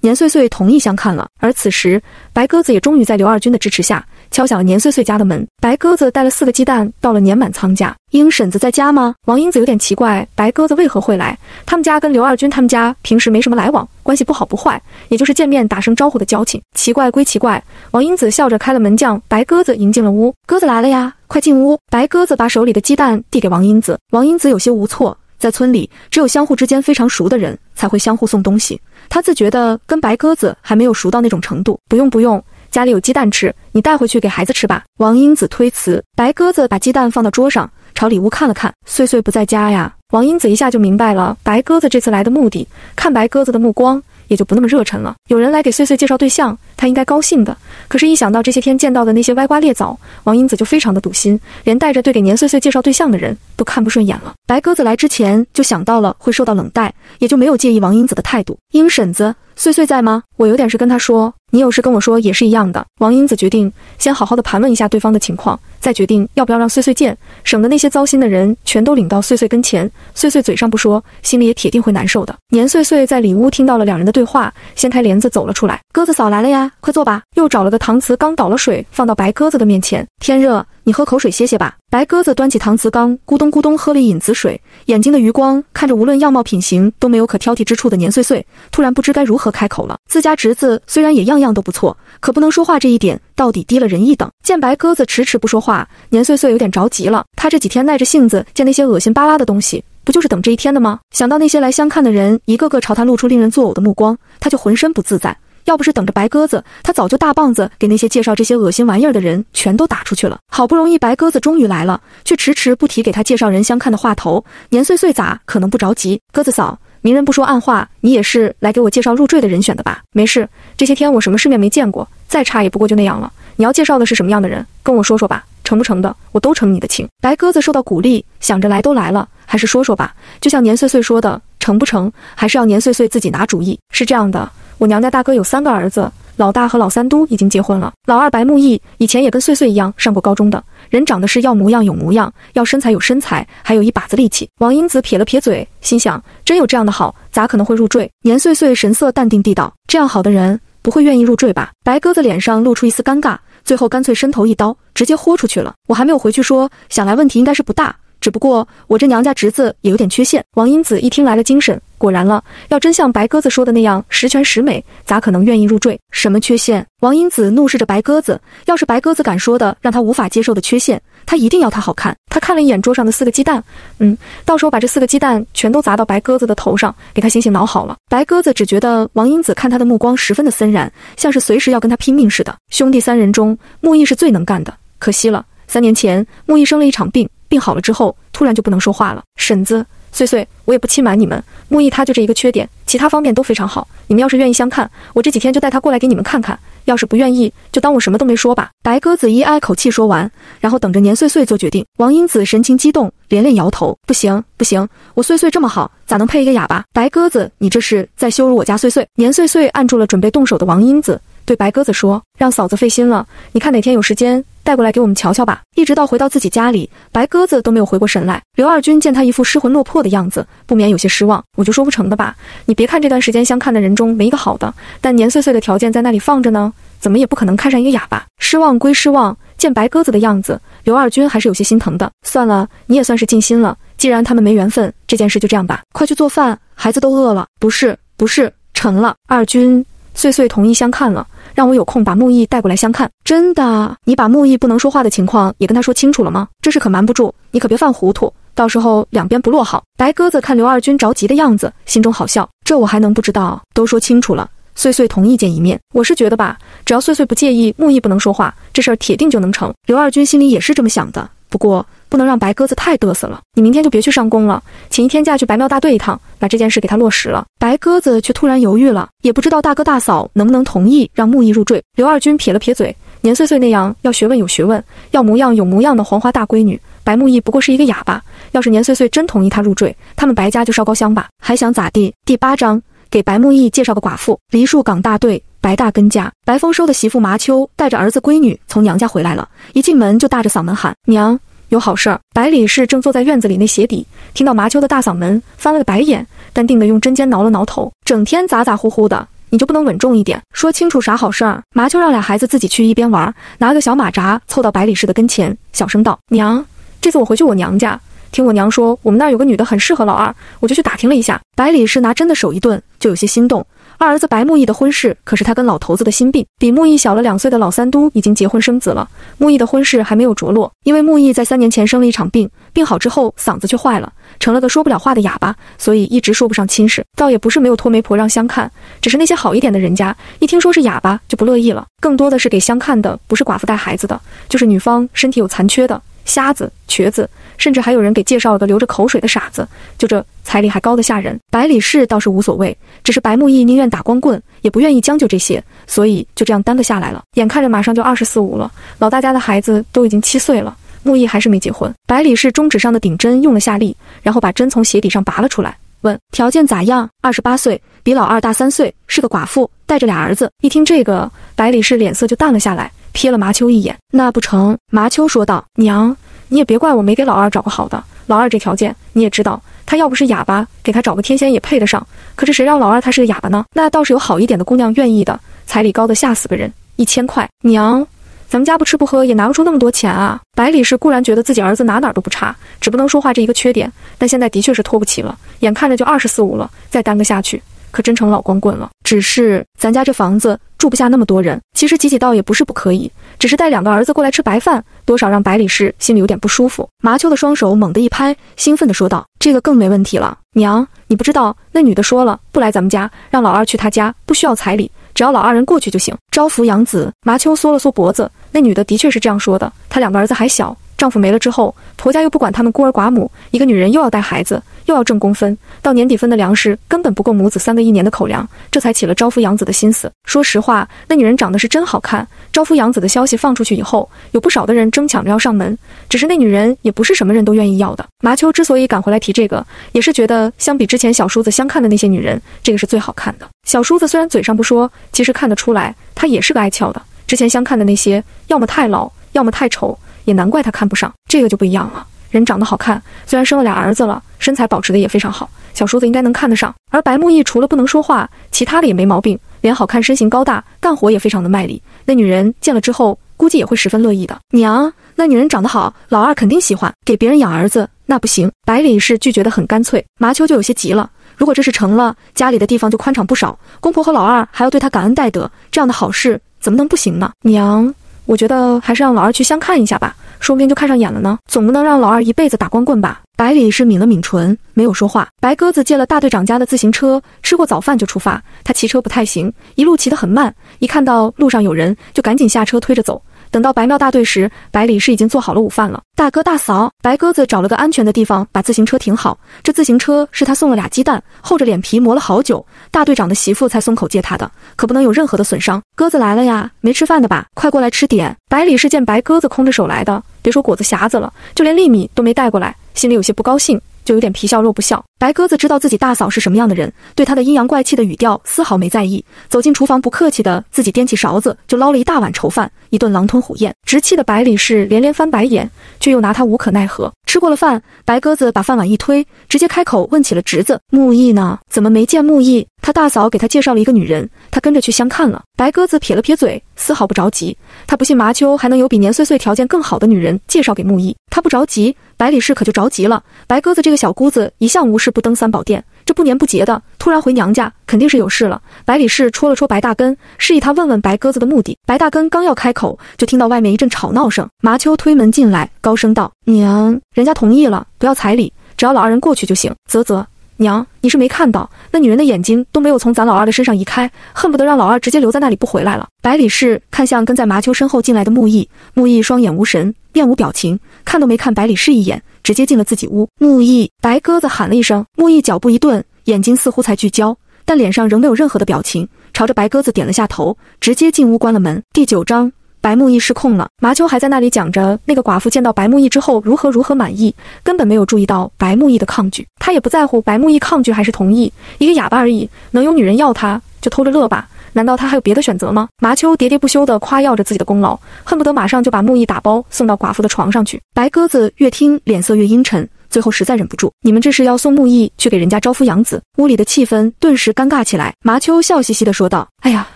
年岁岁同意相看了，而此时白鸽子也终于在刘二军的支持下。敲响了年岁岁家的门，白鸽子带了四个鸡蛋到了年满仓家。英婶子在家吗？王英子有点奇怪，白鸽子为何会来？他们家跟刘二军他们家平时没什么来往，关系不好不坏，也就是见面打声招呼的交情。奇怪归奇怪，王英子笑着开了门，将白鸽子迎进了屋。鸽子来了呀，快进屋。白鸽子把手里的鸡蛋递给王英子，王英子有些无措。在村里，只有相互之间非常熟的人才会相互送东西，他自觉得跟白鸽子还没有熟到那种程度。不用不用。家里有鸡蛋吃，你带回去给孩子吃吧。王英子推辞。白鸽子把鸡蛋放到桌上，朝里屋看了看。岁岁不在家呀。王英子一下就明白了白鸽子这次来的目的，看白鸽子的目光也就不那么热忱了。有人来给岁岁介绍对象，他应该高兴的。可是，一想到这些天见到的那些歪瓜裂枣，王英子就非常的堵心，连带着对给年岁岁介绍对象的人都看不顺眼了。白鸽子来之前就想到了会受到冷待，也就没有介意王英子的态度。英婶子，岁岁在吗？我有点事跟他说。你有事跟我说也是一样的。王英子决定先好好的盘问一下对方的情况，再决定要不要让岁岁见，省得那些糟心的人全都领到岁岁跟前。岁岁嘴上不说，心里也铁定会难受的。年岁岁在里屋听到了两人的对话，掀开帘子走了出来。鸽子嫂来了呀，快坐吧。又找了个搪瓷缸倒了水，放到白鸽子的面前。天热，你喝口水歇歇吧。白鸽子端起搪瓷缸，咕咚咕咚喝了一饮子水，眼睛的余光看着无论样貌品行都没有可挑剔之处的年岁岁，突然不知该如何开口了。自家侄子虽然也样样都不错，可不能说话这一点到底低了人一等。见白鸽子迟迟不说话，年岁岁有点着急了。他这几天耐着性子见那些恶心巴拉的东西，不就是等这一天的吗？想到那些来相看的人一个个朝他露出令人作呕的目光，他就浑身不自在。要不是等着白鸽子，他早就大棒子给那些介绍这些恶心玩意儿的人全都打出去了。好不容易白鸽子终于来了，却迟迟不提给他介绍人相看的话头。年岁岁咋可能不着急？鸽子嫂，明人不说暗话，你也是来给我介绍入赘的人选的吧？没事，这些天我什么世面没见过，再差也不过就那样了。你要介绍的是什么样的人？跟我说说吧，成不成的，我都成你的情。白鸽子受到鼓励，想着来都来了，还是说说吧。就像年岁岁说的，成不成，还是要年岁岁自己拿主意。是这样的。我娘家大哥有三个儿子，老大和老三都已经结婚了。老二白木易以前也跟岁岁一样上过高中的人，长得是要模样有模样，要身材有身材，还有一把子力气。王英子撇了撇嘴，心想：真有这样的好，咋可能会入赘？年岁岁神色淡定地道：这样好的人不会愿意入赘吧？白鸽子脸上露出一丝尴尬，最后干脆伸头一刀，直接豁出去了。我还没有回去说，想来问题应该是不大，只不过我这娘家侄子也有点缺陷。王英子一听来了精神。果然了，要真像白鸽子说的那样十全十美，咋可能愿意入赘？什么缺陷？王英子怒视着白鸽子。要是白鸽子敢说的让他无法接受的缺陷，他一定要他好看。他看了一眼桌上的四个鸡蛋，嗯，到时候把这四个鸡蛋全都砸到白鸽子的头上，给他醒醒脑好了。白鸽子只觉得王英子看他的目光十分的森然，像是随时要跟他拼命似的。兄弟三人中，木易是最能干的，可惜了，三年前木易生了一场病，病好了之后，突然就不能说话了。婶子。岁岁，我也不欺瞒你们，木易他就这一个缺点，其他方面都非常好。你们要是愿意相看，我这几天就带他过来给你们看看；要是不愿意，就当我什么都没说吧。白鸽子一挨口气说完，然后等着年岁岁做决定。王英子神情激动，连连摇头：“不行，不行，我岁岁这么好，咋能配一个哑巴？”白鸽子，你这是在羞辱我家岁岁。年岁岁按住了准备动手的王英子，对白鸽子说：“让嫂子费心了，你看哪天有时间。”带过来给我们瞧瞧吧。一直到回到自己家里，白鸽子都没有回过神来。刘二军见他一副失魂落魄的样子，不免有些失望。我就说不成的吧。你别看这段时间相看的人中没一个好的，但年岁岁的条件在那里放着呢，怎么也不可能看上一个哑巴。失望归失望，见白鸽子的样子，刘二军还是有些心疼的。算了，你也算是尽心了。既然他们没缘分，这件事就这样吧。快去做饭，孩子都饿了。不是，不是，成了。二军，岁岁同意相看了。让我有空把木易带过来相看。真的？你把木易不能说话的情况也跟他说清楚了吗？这事可瞒不住，你可别犯糊涂。到时候两边不落好。白鸽子看刘二军着急的样子，心中好笑。这我还能不知道？都说清楚了。岁岁同意见一面。我是觉得吧，只要岁岁不介意，木易不能说话，这事儿铁定就能成。刘二军心里也是这么想的。不过不能让白鸽子太嘚瑟了。你明天就别去上工了，请一天假去白庙大队一趟，把这件事给他落实了。白鸽子却突然犹豫了，也不知道大哥大嫂能不能同意让木易入赘。刘二军撇了撇嘴。年岁岁那样要学问有学问，要模样有模样的黄花大闺女，白木易不过是一个哑巴。要是年岁岁真同意他入赘，他们白家就烧高香吧，还想咋地？第八章，给白木易介绍个寡妇。梨树岗大队白大根家，白丰收的媳妇麻秋带着儿子闺女从娘家回来了，一进门就大着嗓门喊：“娘，有好事儿！”白李氏正坐在院子里那鞋底，听到麻秋的大嗓门，翻了个白眼，淡定的用针尖挠了挠头，整天咋咋呼呼的。你就不能稳重一点，说清楚啥好事儿？麻秋让俩孩子自己去一边玩，拿个小马扎凑到百里氏的跟前，小声道：“娘，这次我回去我娘家，听我娘说，我们那儿有个女的很适合老二，我就去打听了一下。”百里氏拿针的手一顿，就有些心动。二儿子白木易的婚事可是他跟老头子的心病，比木易小了两岁的老三都已经结婚生子了。木易的婚事还没有着落，因为木易在三年前生了一场病，病好之后嗓子却坏了，成了个说不了话的哑巴，所以一直说不上亲事。倒也不是没有托媒婆让相看，只是那些好一点的人家一听说是哑巴就不乐意了，更多的是给相看的不是寡妇带孩子的，就是女方身体有残缺的瞎子、瘸子。甚至还有人给介绍了个流着口水的傻子，就这彩礼还高得吓人。百里氏倒是无所谓，只是白木易宁愿打光棍，也不愿意将就这些，所以就这样耽搁下来了。眼看着马上就二十四五了，老大家的孩子都已经七岁了，木易还是没结婚。百里氏中指上的顶针用了下力，然后把针从鞋底上拔了出来，问条件咋样？二十八岁，比老二大三岁，是个寡妇，带着俩儿子。一听这个，百里氏脸色就淡了下来，瞥了麻秋一眼。那不成？麻秋说道：“娘。”你也别怪我没给老二找个好的。老二这条件你也知道，他要不是哑巴，给他找个天仙也配得上。可是谁让老二他是个哑巴呢？那倒是有好一点的姑娘愿意的，彩礼高的吓死个人，一千块。娘，咱们家不吃不喝也拿不出那么多钱啊。百里氏固然觉得自己儿子哪哪都不差，只不能说话这一个缺点，但现在的确是拖不起了。眼看着就二十四五了，再耽搁下去，可真成老光棍了。只是咱家这房子。住不下那么多人，其实挤挤倒也不是不可以，只是带两个儿子过来吃白饭，多少让百里氏心里有点不舒服。麻秋的双手猛地一拍，兴奋地说道：“这个更没问题了，娘，你不知道，那女的说了，不来咱们家，让老二去她家，不需要彩礼，只要老二人过去就行，招抚养子。”麻秋缩了缩脖子，那女的的确是这样说的，她两个儿子还小。丈夫没了之后，婆家又不管他们孤儿寡母，一个女人又要带孩子，又要挣工分，到年底分的粮食根本不够母子三个一年的口粮，这才起了招夫养子的心思。说实话，那女人长得是真好看。招夫养子的消息放出去以后，有不少的人争抢着要上门，只是那女人也不是什么人都愿意要的。麻秋之所以赶回来提这个，也是觉得相比之前小叔子相看的那些女人，这个是最好看的。小叔子虽然嘴上不说，其实看得出来，他也是个爱俏的。之前相看的那些，要么太老，要么太丑。也难怪他看不上这个就不一样了，人长得好看，虽然生了俩儿子了，身材保持的也非常好，小叔子应该能看得上。而白木易除了不能说话，其他的也没毛病，脸好看，身形高大，干活也非常的卖力。那女人见了之后，估计也会十分乐意的。娘，那女人长得好，老二肯定喜欢。给别人养儿子那不行。百里是拒绝的很干脆。麻秋就有些急了，如果这事成了，家里的地方就宽敞不少，公婆和老二还要对他感恩戴德，这样的好事怎么能不行呢？娘。我觉得还是让老二去相看一下吧，说不定就看上眼了呢。总不能让老二一辈子打光棍吧？百里是抿了抿唇，没有说话。白鸽子借了大队长家的自行车，吃过早饭就出发。他骑车不太行，一路骑得很慢，一看到路上有人，就赶紧下车推着走。等到白庙大队时，百里是已经做好了午饭了。大哥大嫂，白鸽子找了个安全的地方把自行车停好。这自行车是他送了俩鸡蛋，厚着脸皮磨了好久，大队长的媳妇才松口借他的，可不能有任何的损伤。鸽子来了呀，没吃饭的吧？快过来吃点。百里是见白鸽子空着手来的，别说果子匣子了，就连粒米都没带过来，心里有些不高兴。就有点皮笑肉不笑。白鸽子知道自己大嫂是什么样的人，对她的阴阳怪气的语调丝毫没在意。走进厨房，不客气的自己掂起勺子就捞了一大碗稠饭，一顿狼吞虎咽。直气的白里氏连连翻白眼，却又拿他无可奈何。吃过了饭，白鸽子把饭碗一推，直接开口问起了侄子木易呢？怎么没见木易？他大嫂给他介绍了一个女人，他跟着去相看了。白鸽子撇了撇嘴，丝毫不着急。他不信麻秋还能有比年岁岁条件更好的女人介绍给木易，他不着急。百里氏可就着急了。白鸽子这个小姑子一向无事不登三宝殿，这不年不节的，突然回娘家，肯定是有事了。百里氏戳了戳白大根，示意他问问白鸽子的目的。白大根刚要开口，就听到外面一阵吵闹声。麻秋推门进来，高声道：“娘，人家同意了，不要彩礼，只要老二人过去就行。”啧啧。娘，你是没看到，那女人的眼睛都没有从咱老二的身上移开，恨不得让老二直接留在那里不回来了。百里氏看向跟在麻秋身后进来的木易，木易双眼无神，面无表情，看都没看百里氏一眼，直接进了自己屋。木易，白鸽子喊了一声，木易脚步一顿，眼睛似乎才聚焦，但脸上仍没有任何的表情，朝着白鸽子点了下头，直接进屋关了门。第九章。白木易失控了，麻秋还在那里讲着那个寡妇见到白木易之后如何如何满意，根本没有注意到白木易的抗拒。他也不在乎白木易抗拒还是同意，一个哑巴而已，能有女人要他就偷着乐吧？难道他还有别的选择吗？麻秋喋喋不休地夸耀着自己的功劳，恨不得马上就把木易打包送到寡妇的床上去。白鸽子越听脸色越阴沉，最后实在忍不住：“你们这是要送木易去给人家招夫养子？”屋里的气氛顿时尴尬起来。麻秋笑嘻嘻地说道：“哎呀，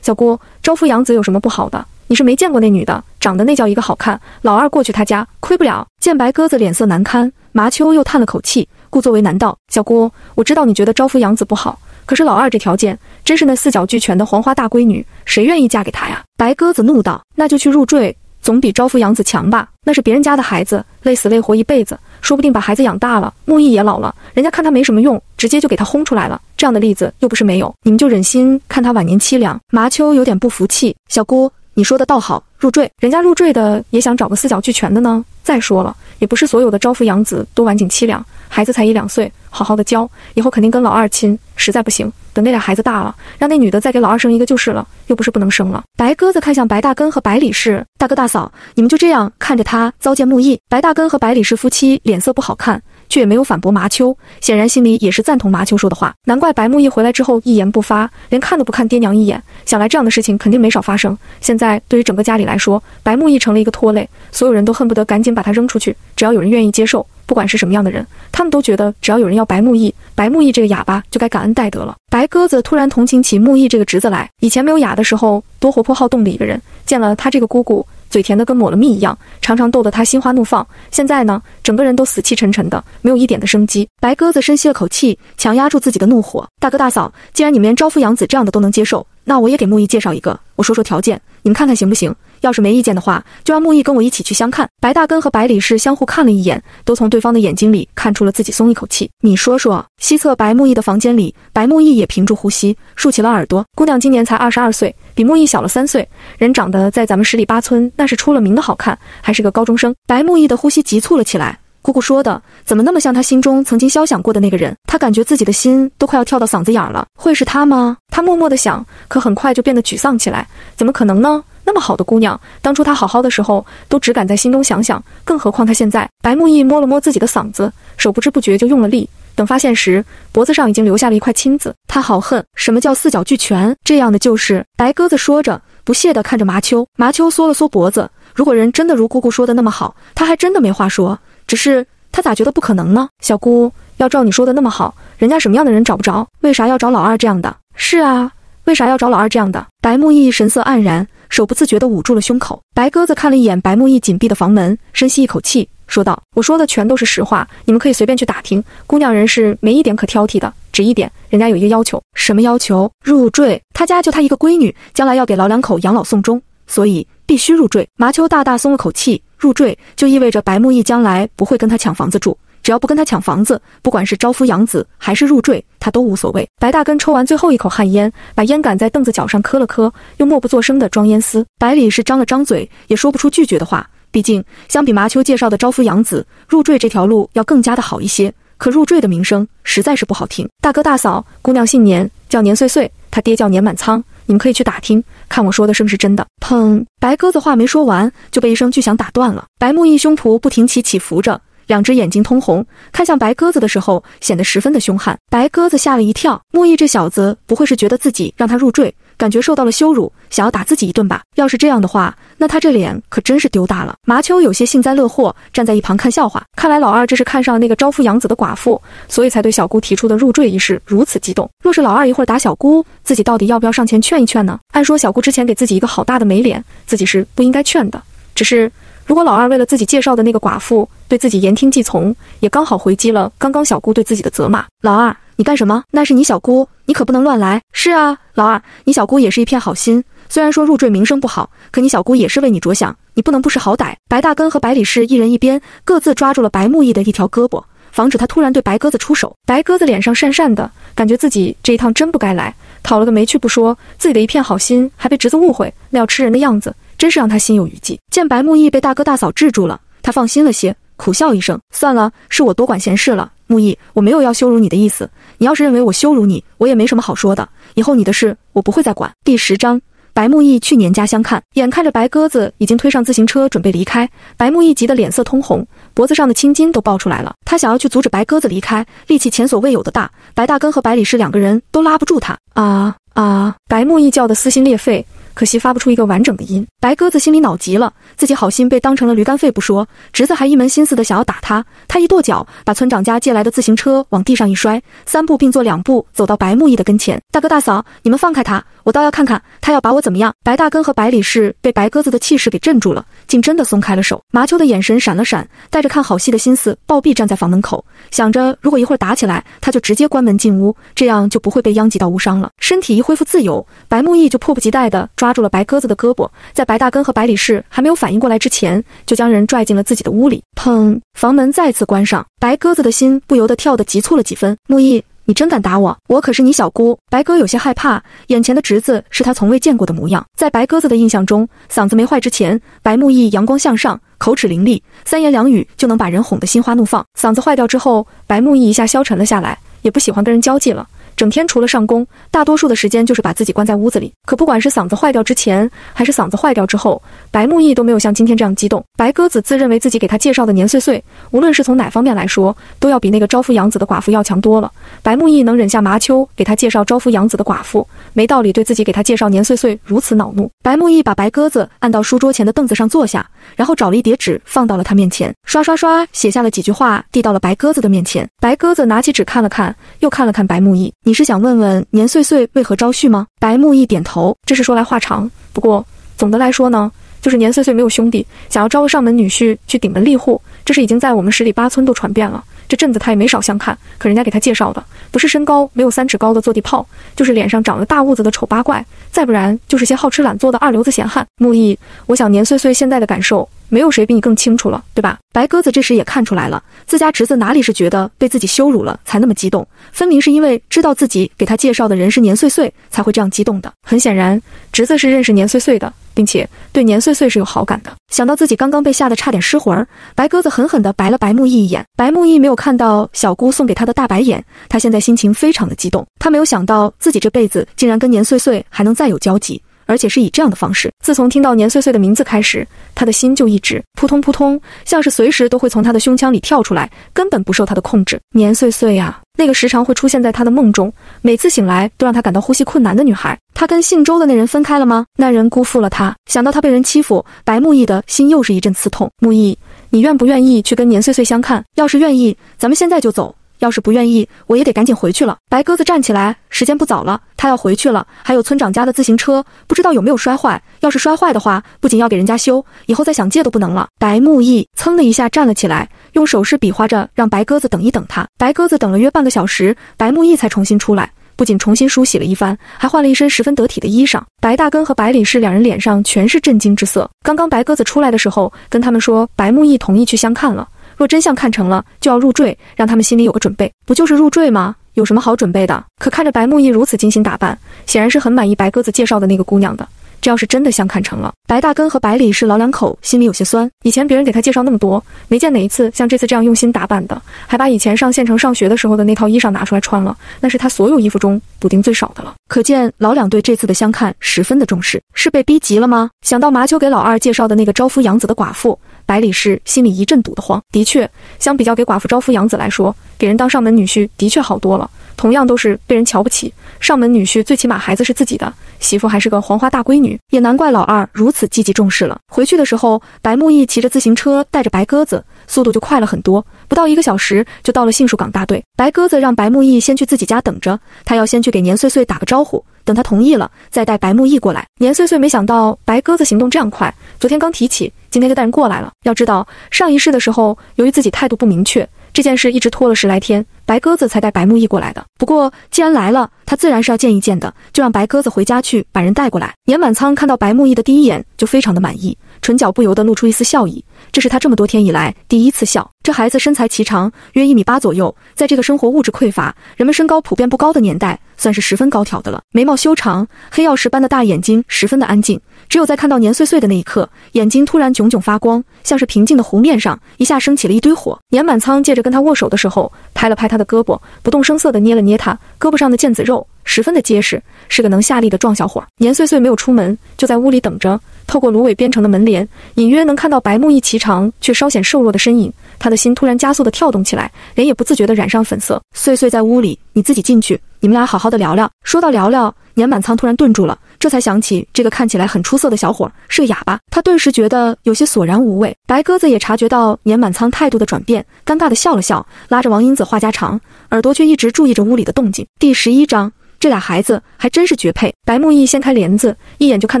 小姑，招夫养子有什么不好的？”你是没见过那女的，长得那叫一个好看。老二过去他家，亏不了。见白鸽子脸色难堪，麻秋又叹了口气，故作为难道：“小姑，我知道你觉得招夫养子不好，可是老二这条件，真是那四角俱全的黄花大闺女，谁愿意嫁给他呀？”白鸽子怒道：“那就去入赘，总比招夫养子强吧？那是别人家的孩子，累死累活一辈子，说不定把孩子养大了，木易也老了，人家看他没什么用，直接就给他轰出来了。这样的例子又不是没有，你们就忍心看他晚年凄凉？”麻秋有点不服气：“小姑。”你说的倒好，入赘，人家入赘的也想找个四角俱全的呢。再说了，也不是所有的招夫养子都晚景凄凉，孩子才一两岁，好好的教，以后肯定跟老二亲。实在不行，等那俩孩子大了，让那女的再给老二生一个就是了，又不是不能生了。白鸽子看向白大根和白李氏，大哥大嫂，你们就这样看着他糟践木易。白大根和白李氏夫妻脸色不好看。却也没有反驳麻秋，显然心里也是赞同麻秋说的话。难怪白木易回来之后一言不发，连看都不看爹娘一眼。想来这样的事情肯定没少发生。现在对于整个家里来说，白木易成了一个拖累，所有人都恨不得赶紧把他扔出去。只要有人愿意接受，不管是什么样的人，他们都觉得只要有人要白木易，白木易这个哑巴就该感恩戴德了。白鸽子突然同情起木易这个侄子来，以前没有哑的时候，多活泼好动的一个人，见了他这个姑姑。嘴甜的跟抹了蜜一样，常常逗得他心花怒放。现在呢，整个人都死气沉沉的，没有一点的生机。白鸽子深吸了口气，强压住自己的怒火：“大哥大嫂，既然你们连招夫养子这样的都能接受，那我也给木易介绍一个。我说说条件，你们看看行不行？要是没意见的话，就让木易跟我一起去相看。”白大根和白李氏相互看了一眼，都从对方的眼睛里看出了自己松一口气。你说说，西侧白木易的房间里，白木易也屏住呼吸，竖起了耳朵。姑娘今年才二十二岁。比木易小了三岁，人长得在咱们十里八村那是出了名的好看，还是个高中生。白木易的呼吸急促了起来。姑姑说的怎么那么像他心中曾经肖想过的那个人？他感觉自己的心都快要跳到嗓子眼了。会是他吗？他默默地想，可很快就变得沮丧起来。怎么可能呢？那么好的姑娘，当初她好好的时候都只敢在心中想想，更何况她现在？白木易摸了摸自己的嗓子，手不知不觉就用了力。等发现时，脖子上已经留下了一块青紫。他好恨，什么叫四角俱全？这样的就是白鸽子说着，不屑地看着麻秋。麻秋缩了缩脖子。如果人真的如姑姑说的那么好，他还真的没话说。只是他咋觉得不可能呢？小姑，要照你说的那么好，人家什么样的人找不着？为啥要找老二这样的？是啊，为啥要找老二这样的？白木易神色黯然，手不自觉地捂住了胸口。白鸽子看了一眼白木易紧闭的房门，深吸一口气。说道：“我说的全都是实话，你们可以随便去打听。姑娘人是没一点可挑剔的，只一点，人家有一个要求。什么要求？入赘。他家就他一个闺女，将来要给老两口养老送终，所以必须入赘。”麻秋大大松了口气。入赘就意味着白木易将来不会跟他抢房子住，只要不跟他抢房子，不管是招夫养子还是入赘，他都无所谓。白大根抽完最后一口旱烟，把烟杆在凳子脚上磕了磕，又默不作声地装烟丝。百里是张了张嘴，也说不出拒绝的话。毕竟，相比麻秋介绍的招夫养子入赘这条路要更加的好一些。可入赘的名声实在是不好听。大哥大嫂，姑娘姓年，叫年岁岁，他爹叫年满仓，你们可以去打听，看我说的是不是真的。砰！白鸽子话没说完，就被一声巨响打断了。白木易胸脯不停起起伏着，两只眼睛通红，看向白鸽子的时候显得十分的凶悍。白鸽子吓了一跳，木易这小子不会是觉得自己让他入赘？感觉受到了羞辱，想要打自己一顿吧？要是这样的话，那他这脸可真是丢大了。麻秋有些幸灾乐祸，站在一旁看笑话。看来老二这是看上了那个招夫养子的寡妇，所以才对小姑提出的入赘一事如此激动。若是老二一会儿打小姑，自己到底要不要上前劝一劝呢？按说小姑之前给自己一个好大的没脸，自己是不应该劝的。只是如果老二为了自己介绍的那个寡妇对自己言听计从，也刚好回击了刚刚小姑对自己的责骂。老二，你干什么？那是你小姑，你可不能乱来。是啊，老二，你小姑也是一片好心，虽然说入赘名声不好，可你小姑也是为你着想，你不能不识好歹。白大根和白李氏一人一边，各自抓住了白木易的一条胳膊。防止他突然对白鸽子出手。白鸽子脸上讪讪的，感觉自己这一趟真不该来，讨了个没趣不说，自己的一片好心还被侄子误会，那要吃人的样子，真是让他心有余悸。见白木易被大哥大嫂制住了，他放心了些，苦笑一声：“算了，是我多管闲事了。木易，我没有要羞辱你的意思。你要是认为我羞辱你，我也没什么好说的。以后你的事我不会再管。”第十章。白木易去年家乡看，眼看着白鸽子已经推上自行车准备离开，白木易急得脸色通红，脖子上的青筋都爆出来了。他想要去阻止白鸽子离开，力气前所未有的大，白大根和白李氏两个人都拉不住他。啊啊！白木易叫得撕心裂肺。可惜发不出一个完整的音，白鸽子心里恼极了，自己好心被当成了驴肝肺不说，侄子还一门心思的想要打他。他一跺脚，把村长家借来的自行车往地上一摔，三步并作两步走到白木易的跟前：“大哥大嫂，你们放开他，我倒要看看他要把我怎么样。”白大根和白李氏被白鸽子的气势给镇住了，竟真的松开了手。麻秋的眼神闪了闪，带着看好戏的心思，暴毙站在房门口，想着如果一会儿打起来，他就直接关门进屋，这样就不会被殃及到无伤了。身体一恢复自由，白木易就迫不及待地抓住了白鸽子的胳膊，在白大根和白李氏还没有反应过来之前，就将人拽进了自己的屋里。砰！房门再次关上，白鸽子的心不由得跳得急促了几分。木易，你真敢打我？我可是你小姑。白鸽有些害怕，眼前的侄子是他从未见过的模样。在白鸽子的印象中，嗓子没坏之前，白木易阳光向上，口齿伶俐，三言两语就能把人哄得心花怒放。嗓子坏掉之后，白木易一下消沉了下来，也不喜欢跟人交际了。整天除了上工，大多数的时间就是把自己关在屋子里。可不管是嗓子坏掉之前，还是嗓子坏掉之后，白木易都没有像今天这样激动。白鸽子自认为自己给他介绍的年岁岁，无论是从哪方面来说，都要比那个招夫养子的寡妇要强多了。白木易能忍下麻秋给他介绍招夫养子的寡妇，没道理对自己给他介绍年岁岁如此恼怒。白木易把白鸽子按到书桌前的凳子上坐下，然后找了一叠纸放到了他面前，刷刷刷写下了几句话，递到了白鸽子的面前。白鸽子拿起纸看了看，又看了看白木易。你是想问问年岁岁为何招婿吗？白木易点头。这是说来话长，不过总的来说呢，就是年岁岁没有兄弟，想要招个上门女婿去顶门立户，这是已经在我们十里八村都传遍了。这阵子他也没少相看，可人家给他介绍的不是身高没有三尺高的坐地炮，就是脸上长了大痦子的丑八怪，再不然就是些好吃懒做的二流子闲汉。木易，我想年岁岁现在的感受。没有谁比你更清楚了，对吧？白鸽子这时也看出来了，自家侄子哪里是觉得被自己羞辱了才那么激动，分明是因为知道自己给他介绍的人是年岁岁才会这样激动的。很显然，侄子是认识年岁岁的，并且对年岁岁是有好感的。想到自己刚刚被吓得差点失魂，白鸽子狠狠地白了白木易一眼。白木易没有看到小姑送给他的大白眼，他现在心情非常的激动。他没有想到自己这辈子竟然跟年岁岁还能再有交集。而且是以这样的方式。自从听到年岁岁的名字开始，他的心就一直扑通扑通，像是随时都会从他的胸腔里跳出来，根本不受他的控制。年岁岁呀，那个时常会出现在他的梦中，每次醒来都让他感到呼吸困难的女孩。他跟姓周的那人分开了吗？那人辜负了他。想到他被人欺负，白木易的心又是一阵刺痛。木易，你愿不愿意去跟年岁岁相看？要是愿意，咱们现在就走。要是不愿意，我也得赶紧回去了。白鸽子站起来，时间不早了，他要回去了。还有村长家的自行车，不知道有没有摔坏。要是摔坏的话，不仅要给人家修，以后再想借都不能了。白木易噌的一下站了起来，用手势比划着让白鸽子等一等他。白鸽子等了约半个小时，白木易才重新出来，不仅重新梳洗了一番，还换了一身十分得体的衣裳。白大根和白李氏两人脸上全是震惊之色。刚刚白鸽子出来的时候，跟他们说白木易同意去相看了。若真相看成了，就要入赘，让他们心里有个准备。不就是入赘吗？有什么好准备的？可看着白木易如此精心打扮，显然是很满意白鸽子介绍的那个姑娘的。这要是真的相看成了，白大根和白李是老两口，心里有些酸。以前别人给他介绍那么多，没见哪一次像这次这样用心打扮的，还把以前上县城上学的时候的那套衣裳拿出来穿了，那是他所有衣服中补丁最少的了。可见老两对这次的相看十分的重视，是被逼急了吗？想到麻秋给老二介绍的那个招夫养子的寡妇。百里氏心里一阵堵得慌。的确，相比较给寡妇招夫养子来说，给人当上门女婿的确好多了。同样都是被人瞧不起，上门女婿最起码孩子是自己的，媳妇还是个黄花大闺女，也难怪老二如此积极重视了。回去的时候，白木易骑着自行车带着白鸽子，速度就快了很多，不到一个小时就到了杏树岗大队。白鸽子让白木易先去自己家等着，他要先去给年岁岁打个招呼，等他同意了再带白木易过来。年岁岁没想到白鸽子行动这样快。昨天刚提起，今天就带人过来了。要知道，上一世的时候，由于自己态度不明确，这件事一直拖了十来天，白鸽子才带白木易过来的。不过既然来了，他自然是要见一见的，就让白鸽子回家去把人带过来。年满仓看到白木易的第一眼就非常的满意，唇角不由得露出一丝笑意。这是他这么多天以来第一次笑。这孩子身材颀长，约一米八左右，在这个生活物质匮乏、人们身高普遍不高的年代，算是十分高挑的了。眉毛修长，黑曜石般的大眼睛十分的安静。只有在看到年岁岁的那一刻，眼睛突然炯炯发光，像是平静的湖面上一下升起了一堆火。年满仓借着跟他握手的时候，拍了拍他的胳膊，不动声色地捏了捏他胳膊上的腱子肉，十分的结实，是个能下力的壮小伙。年岁岁没有出门，就在屋里等着。透过芦苇编成的门帘，隐约能看到白木易颀长却稍显瘦弱的身影。他的心突然加速的跳动起来，脸也不自觉地染上粉色。岁岁在屋里，你自己进去，你们俩好好的聊聊。说到聊聊，年满仓突然顿住了，这才想起这个看起来很出色的小伙是个哑巴，他顿时觉得有些索然无味。白鸽子也察觉到年满仓态度的转变，尴尬的笑了笑，拉着王英子话家常，耳朵却一直注意着屋里的动静。第十一章。这俩孩子还真是绝配。白木易掀开帘子，一眼就看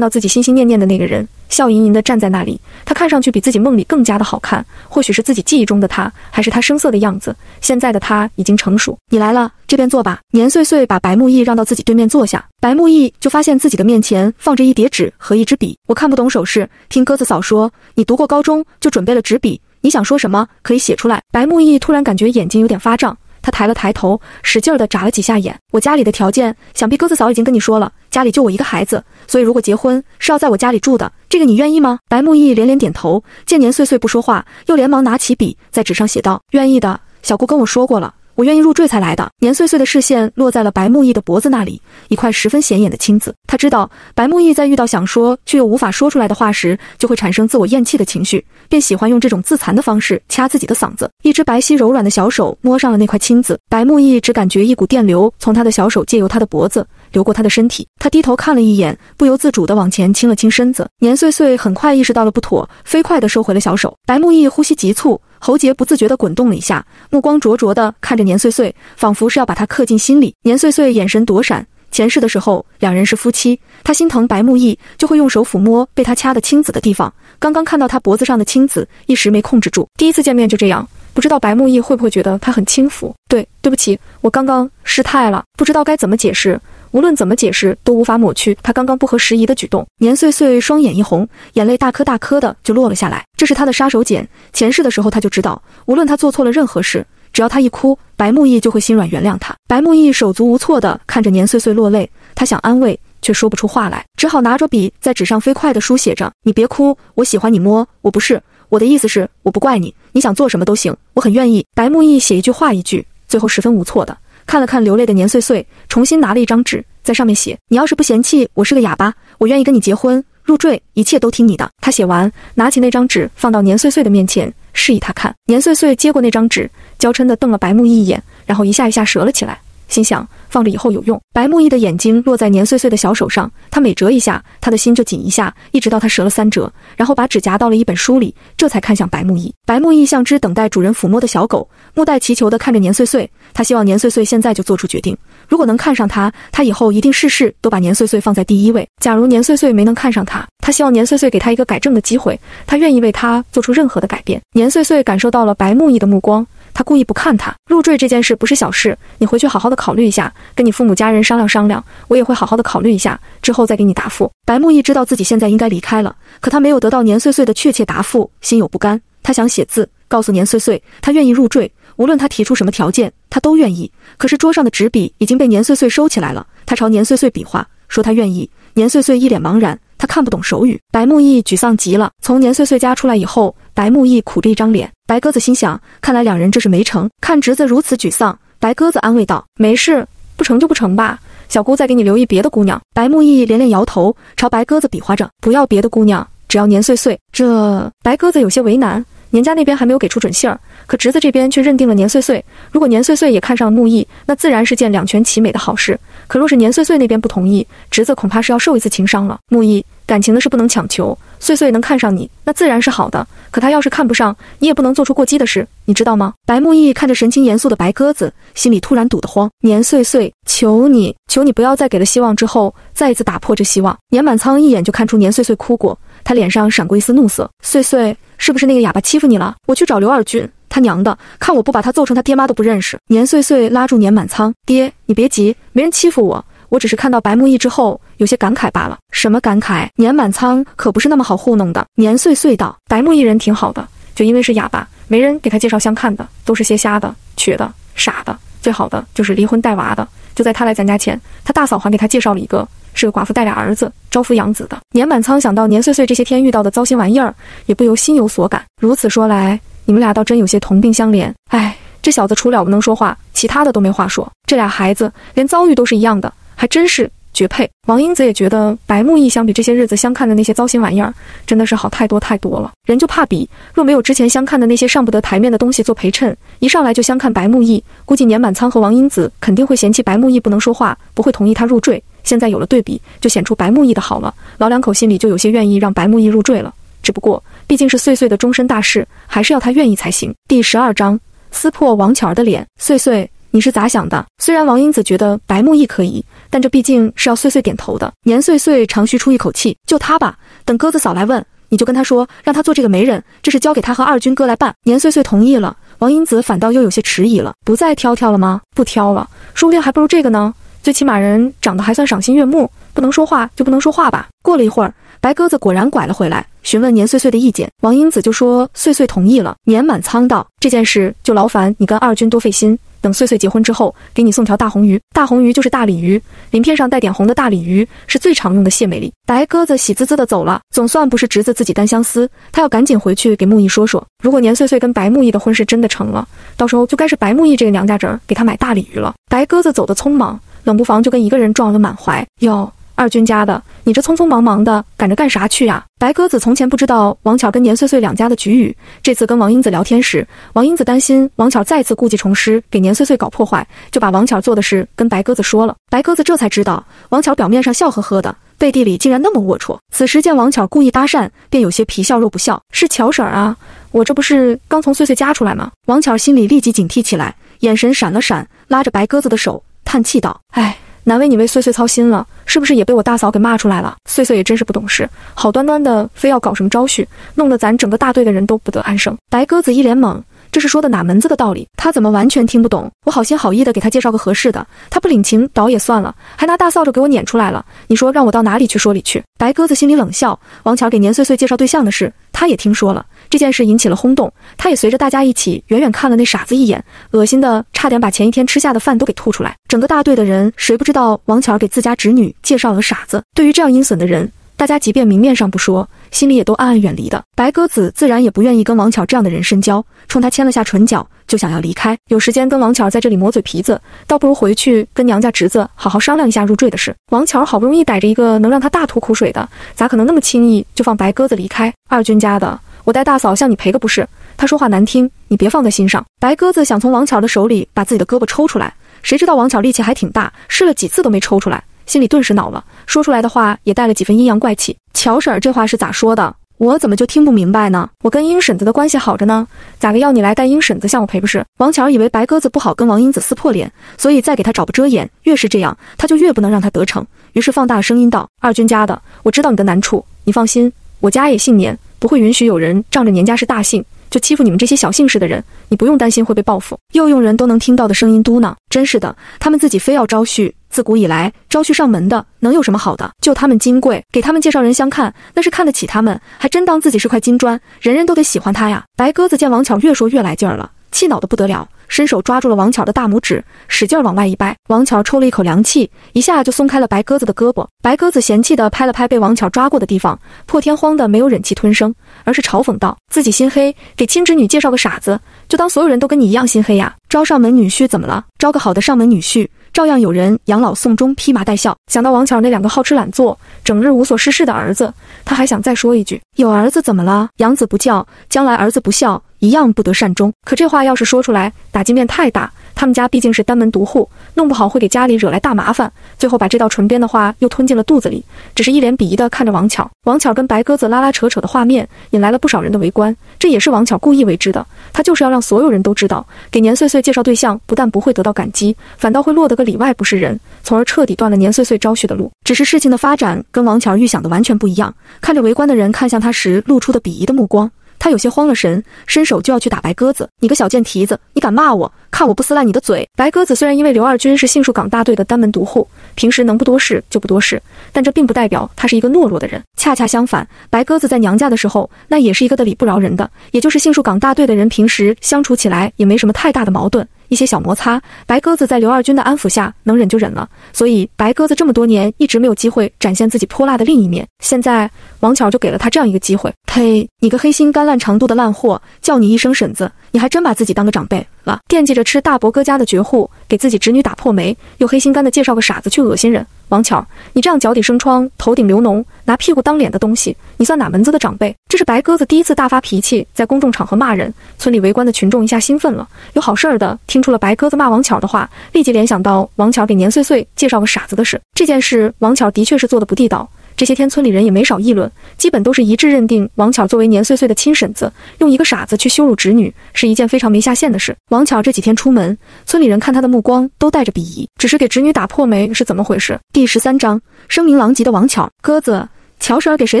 到自己心心念念的那个人，笑盈盈地站在那里。他看上去比自己梦里更加的好看，或许是自己记忆中的他，还是他生涩的样子。现在的他已经成熟。你来了，这边坐吧。年岁岁把白木易让到自己对面坐下，白木易就发现自己的面前放着一叠纸和一支笔。我看不懂手势，听鸽子嫂说你读过高中，就准备了纸笔。你想说什么，可以写出来。白木易突然感觉眼睛有点发胀。他抬了抬头，使劲的眨了几下眼。我家里的条件，想必鸽子嫂已经跟你说了，家里就我一个孩子，所以如果结婚是要在我家里住的，这个你愿意吗？白木易连连点头。见年岁岁不说话，又连忙拿起笔在纸上写道：“愿意的，小姑跟我说过了。”我愿意入赘才来的。年岁岁的视线落在了白木易的脖子那里，一块十分显眼的青子。他知道白木易在遇到想说却又无法说出来的话时，就会产生自我厌弃的情绪，便喜欢用这种自残的方式掐自己的嗓子。一只白皙柔软的小手摸上了那块青子，白木易只感觉一股电流从他的小手借由他的脖子流过他的身体。他低头看了一眼，不由自主地往前倾了倾身子。年岁岁很快意识到了不妥，飞快地收回了小手。白木易呼吸急促。喉结不自觉地滚动了一下，目光灼灼地看着年岁岁，仿佛是要把他刻进心里。年岁岁眼神躲闪，前世的时候两人是夫妻，他心疼白木易，就会用手抚摸被他掐的青紫的地方。刚刚看到他脖子上的青紫，一时没控制住。第一次见面就这样，不知道白木易会不会觉得他很轻浮？对，对不起，我刚刚失态了，不知道该怎么解释。无论怎么解释，都无法抹去他刚刚不合时宜的举动。年岁岁双眼一红，眼泪大颗大颗的就落了下来。这是他的杀手锏。前世的时候他就知道，无论他做错了任何事，只要他一哭，白木易就会心软原谅他。白木易手足无措的看着年岁岁落泪，他想安慰，却说不出话来，只好拿着笔在纸上飞快的书写着：“你别哭，我喜欢你摸，我不是我的意思是，我不怪你，你想做什么都行，我很愿意。”白木易写一句话一句，最后十分无措的。看了看流泪的年岁岁，重新拿了一张纸，在上面写：“你要是不嫌弃我是个哑巴，我愿意跟你结婚入赘，一切都听你的。”他写完，拿起那张纸放到年岁岁的面前，示意他看。年岁岁接过那张纸，娇嗔地瞪了白木一眼，然后一下一下折了起来，心想。放着以后有用。白木易的眼睛落在年岁岁的小手上，他每折一下，他的心就紧一下，一直到他折了三折，然后把纸夹到了一本书里，这才看向白木易。白木易像只等待主人抚摸的小狗，目带祈求地看着年岁岁。他希望年岁岁现在就做出决定，如果能看上他，他以后一定事事都把年岁岁放在第一位。假如年岁岁没能看上他，他希望年岁岁给他一个改正的机会，他愿意为他做出任何的改变。年岁岁感受到了白木易的目光。他故意不看他入赘这件事不是小事，你回去好好的考虑一下，跟你父母家人商量商量。我也会好好的考虑一下，之后再给你答复。白木易知道自己现在应该离开了，可他没有得到年岁岁的确切答复，心有不甘。他想写字告诉年岁岁，他愿意入赘，无论他提出什么条件，他都愿意。可是桌上的纸笔已经被年岁岁收起来了，他朝年岁岁比划，说他愿意。年岁岁一脸茫然。他看不懂手语，白木易沮丧极了。从年岁岁家出来以后，白木易苦着一张脸。白鸽子心想，看来两人这是没成。看侄子如此沮丧，白鸽子安慰道：“没事，不成就不成吧。小姑再给你留意别的姑娘。”白木易连连摇头，朝白鸽子比划着：“不要别的姑娘，只要年岁岁。”这白鸽子有些为难，年家那边还没有给出准信儿，可侄子这边却认定了年岁岁。如果年岁岁也看上了木易，那自然是件两全其美的好事。可若是年岁岁那边不同意，侄子恐怕是要受一次情伤了。木易，感情的事不能强求，岁岁能看上你，那自然是好的。可他要是看不上，你也不能做出过激的事，你知道吗？白木易看着神情严肃的白鸽子，心里突然堵得慌。年岁岁，求你，求你不要再给了希望之后，再一次打破这希望。年满仓一眼就看出年岁岁哭过。他脸上闪过一丝怒色。岁岁，是不是那个哑巴欺负你了？我去找刘二俊，他娘的，看我不把他揍成他爹妈都不认识！年岁岁拉住年满仓，爹，你别急，没人欺负我，我只是看到白木易之后有些感慨罢了。什么感慨？年满仓可不是那么好糊弄的。年岁岁道，白木易人挺好的，就因为是哑巴，没人给他介绍相看的，都是些瞎的、瘸的、傻的，最好的就是离婚带娃的。就在他来咱家前，他大嫂还给他介绍了一个，是个寡妇带俩儿子，招夫养子的。年满仓想到年岁岁这些天遇到的糟心玩意儿，也不由心有所感。如此说来，你们俩倒真有些同病相怜。哎，这小子除了不能说话，其他的都没话说。这俩孩子连遭遇都是一样的，还真是。绝配。王英子也觉得白木易相比这些日子相看的那些糟心玩意儿，真的是好太多太多了。人就怕比，若没有之前相看的那些上不得台面的东西做陪衬，一上来就相看白木易，估计年满仓和王英子肯定会嫌弃白木易不能说话，不会同意他入赘。现在有了对比，就显出白木易的好了。老两口心里就有些愿意让白木易入赘了。只不过毕竟是岁岁的终身大事，还是要他愿意才行。第十二章撕破王巧儿的脸。碎碎，你是咋想的？虽然王英子觉得白木易可以。但这毕竟是要岁岁点头的。年岁岁长吁出一口气，就他吧。等鸽子嫂来问，你就跟他说，让他做这个媒人，这是交给他和二军哥来办。年岁岁同意了，王英子反倒又有些迟疑了，不再挑挑了吗？不挑了，说不定还不如这个呢。最起码人长得还算赏心悦目，不能说话就不能说话吧。过了一会儿，白鸽子果然拐了回来，询问年岁岁的意见。王英子就说岁岁同意了。年满仓道，这件事就劳烦你跟二军多费心。等岁岁结婚之后，给你送条大红鱼。大红鱼就是大鲤鱼，鳞片上带点红的大鲤鱼是最常用的谢美丽。白鸽子喜滋滋的走了，总算不是侄子自己单相思，他要赶紧回去给木易说说，如果年岁岁跟白木易的婚事真的成了，到时候就该是白木易这个娘家侄儿给他买大鲤鱼了。白鸽子走得匆忙，冷不防就跟一个人撞了满怀哟。二军家的，你这匆匆忙忙的赶着干啥去呀？白鸽子从前不知道王巧跟年岁岁两家的局语，这次跟王英子聊天时，王英子担心王巧再次故技重施，给年岁岁搞破坏，就把王巧做的事跟白鸽子说了。白鸽子这才知道，王巧表面上笑呵呵的，背地里竟然那么龌龊。此时见王巧故意搭讪，便有些皮笑肉不笑。是巧婶儿啊，我这不是刚从岁岁家出来吗？王巧心里立即警惕起来，眼神闪了闪，拉着白鸽子的手，叹气道：“哎。”难为你为碎碎操心了，是不是也被我大嫂给骂出来了？碎碎也真是不懂事，好端端的非要搞什么招婿，弄得咱整个大队的人都不得安生。白鸽子一脸懵，这是说的哪门子的道理？他怎么完全听不懂？我好心好意的给他介绍个合适的，他不领情倒也算了，还拿大扫帚给我撵出来了。你说让我到哪里去说理去？白鸽子心里冷笑，王巧给年岁岁介绍对象的事，他也听说了。这件事引起了轰动，他也随着大家一起远远看了那傻子一眼，恶心的差点把前一天吃下的饭都给吐出来。整个大队的人谁不知道王巧给自家侄女介绍了傻子？对于这样阴损的人，大家即便明面上不说，心里也都暗暗远离的。白鸽子自然也不愿意跟王巧这样的人深交，冲他牵了下唇角，就想要离开。有时间跟王巧在这里磨嘴皮子，倒不如回去跟娘家侄子好好商量一下入赘的事。王巧好不容易逮着一个能让他大吐苦水的，咋可能那么轻易就放白鸽子离开？二军家的。我带大嫂向你赔个不是，她说话难听，你别放在心上。白鸽子想从王巧的手里把自己的胳膊抽出来，谁知道王巧力气还挺大，试了几次都没抽出来，心里顿时恼了，说出来的话也带了几分阴阳怪气。乔婶儿这话是咋说的？我怎么就听不明白呢？我跟英婶子的关系好着呢，咋个要你来带英婶子向我赔不是？王巧以为白鸽子不好跟王英子撕破脸，所以再给他找不遮掩，越是这样，他就越不能让他得逞。于是放大声音道：“二军家的，我知道你的难处，你放心，我家也姓年。”不会允许有人仗着年家是大姓就欺负你们这些小姓氏的人，你不用担心会被报复。又用人都能听到的声音嘟囔：“真是的，他们自己非要招婿，自古以来招婿上门的能有什么好的？就他们金贵，给他们介绍人相看，那是看得起他们，还真当自己是块金砖，人人都得喜欢他呀。”白鸽子见王巧越说越来劲儿了，气恼得不得了。伸手抓住了王巧的大拇指，使劲往外一掰。王巧抽了一口凉气，一下就松开了白鸽子的胳膊。白鸽子嫌弃地拍了拍被王巧抓过的地方，破天荒的没有忍气吞声，而是嘲讽道：“自己心黑，给亲侄女介绍个傻子，就当所有人都跟你一样心黑呀？招上门女婿怎么了？招个好的上门女婿。”照样有人养老送终，披麻戴孝。想到王巧那两个好吃懒做、整日无所事事的儿子，他还想再说一句：“有儿子怎么了？养子不教，将来儿子不孝，一样不得善终。”可这话要是说出来，打击面太大，他们家毕竟是单门独户，弄不好会给家里惹来大麻烦。最后把这道唇边的话又吞进了肚子里，只是一脸鄙夷地看着王巧。王巧跟白鸽子拉拉扯扯的画面引来了不少人的围观，这也是王巧故意为之的。他就是要让所有人都知道，给年岁岁介绍对象不但不会得到感激，反倒会落得个里外不是人，从而彻底断了年岁岁招婿的路。只是事情的发展跟王巧预想的完全不一样。看着围观的人看向他时露出的鄙夷的目光。他有些慌了神，伸手就要去打白鸽子。你个小贱蹄子，你敢骂我？看我不撕烂你的嘴！白鸽子虽然因为刘二军是杏树岗大队的单门独户，平时能不多事就不多事，但这并不代表他是一个懦弱的人。恰恰相反，白鸽子在娘家的时候，那也是一个的理不饶人的。也就是杏树岗大队的人平时相处起来也没什么太大的矛盾。一些小摩擦，白鸽子在刘二军的安抚下能忍就忍了，所以白鸽子这么多年一直没有机会展现自己泼辣的另一面。现在王巧就给了他这样一个机会。呸！你个黑心干烂肠肚的烂货，叫你一声婶子，你还真把自己当个长辈了？惦记着吃大伯哥家的绝户，给自己侄女打破媒，又黑心肝的介绍个傻子去恶心人。王巧，你这样脚底生疮、头顶流脓、拿屁股当脸的东西，你算哪门子的长辈？这是白鸽子第一次大发脾气，在公众场合骂人。村里围观的群众一下兴奋了，有好事儿的听出了白鸽子骂王巧的话，立即联想到王巧给年岁岁介绍个傻子的事。这件事，王巧的确是做的不地道。这些天村里人也没少议论，基本都是一致认定王巧作为年岁岁的亲婶子，用一个傻子去羞辱侄女，是一件非常没下限的事。王巧这几天出门，村里人看她的目光都带着鄙夷。只是给侄女打破媒是怎么回事？第十三章，声名狼藉的王巧鸽子，乔婶儿给谁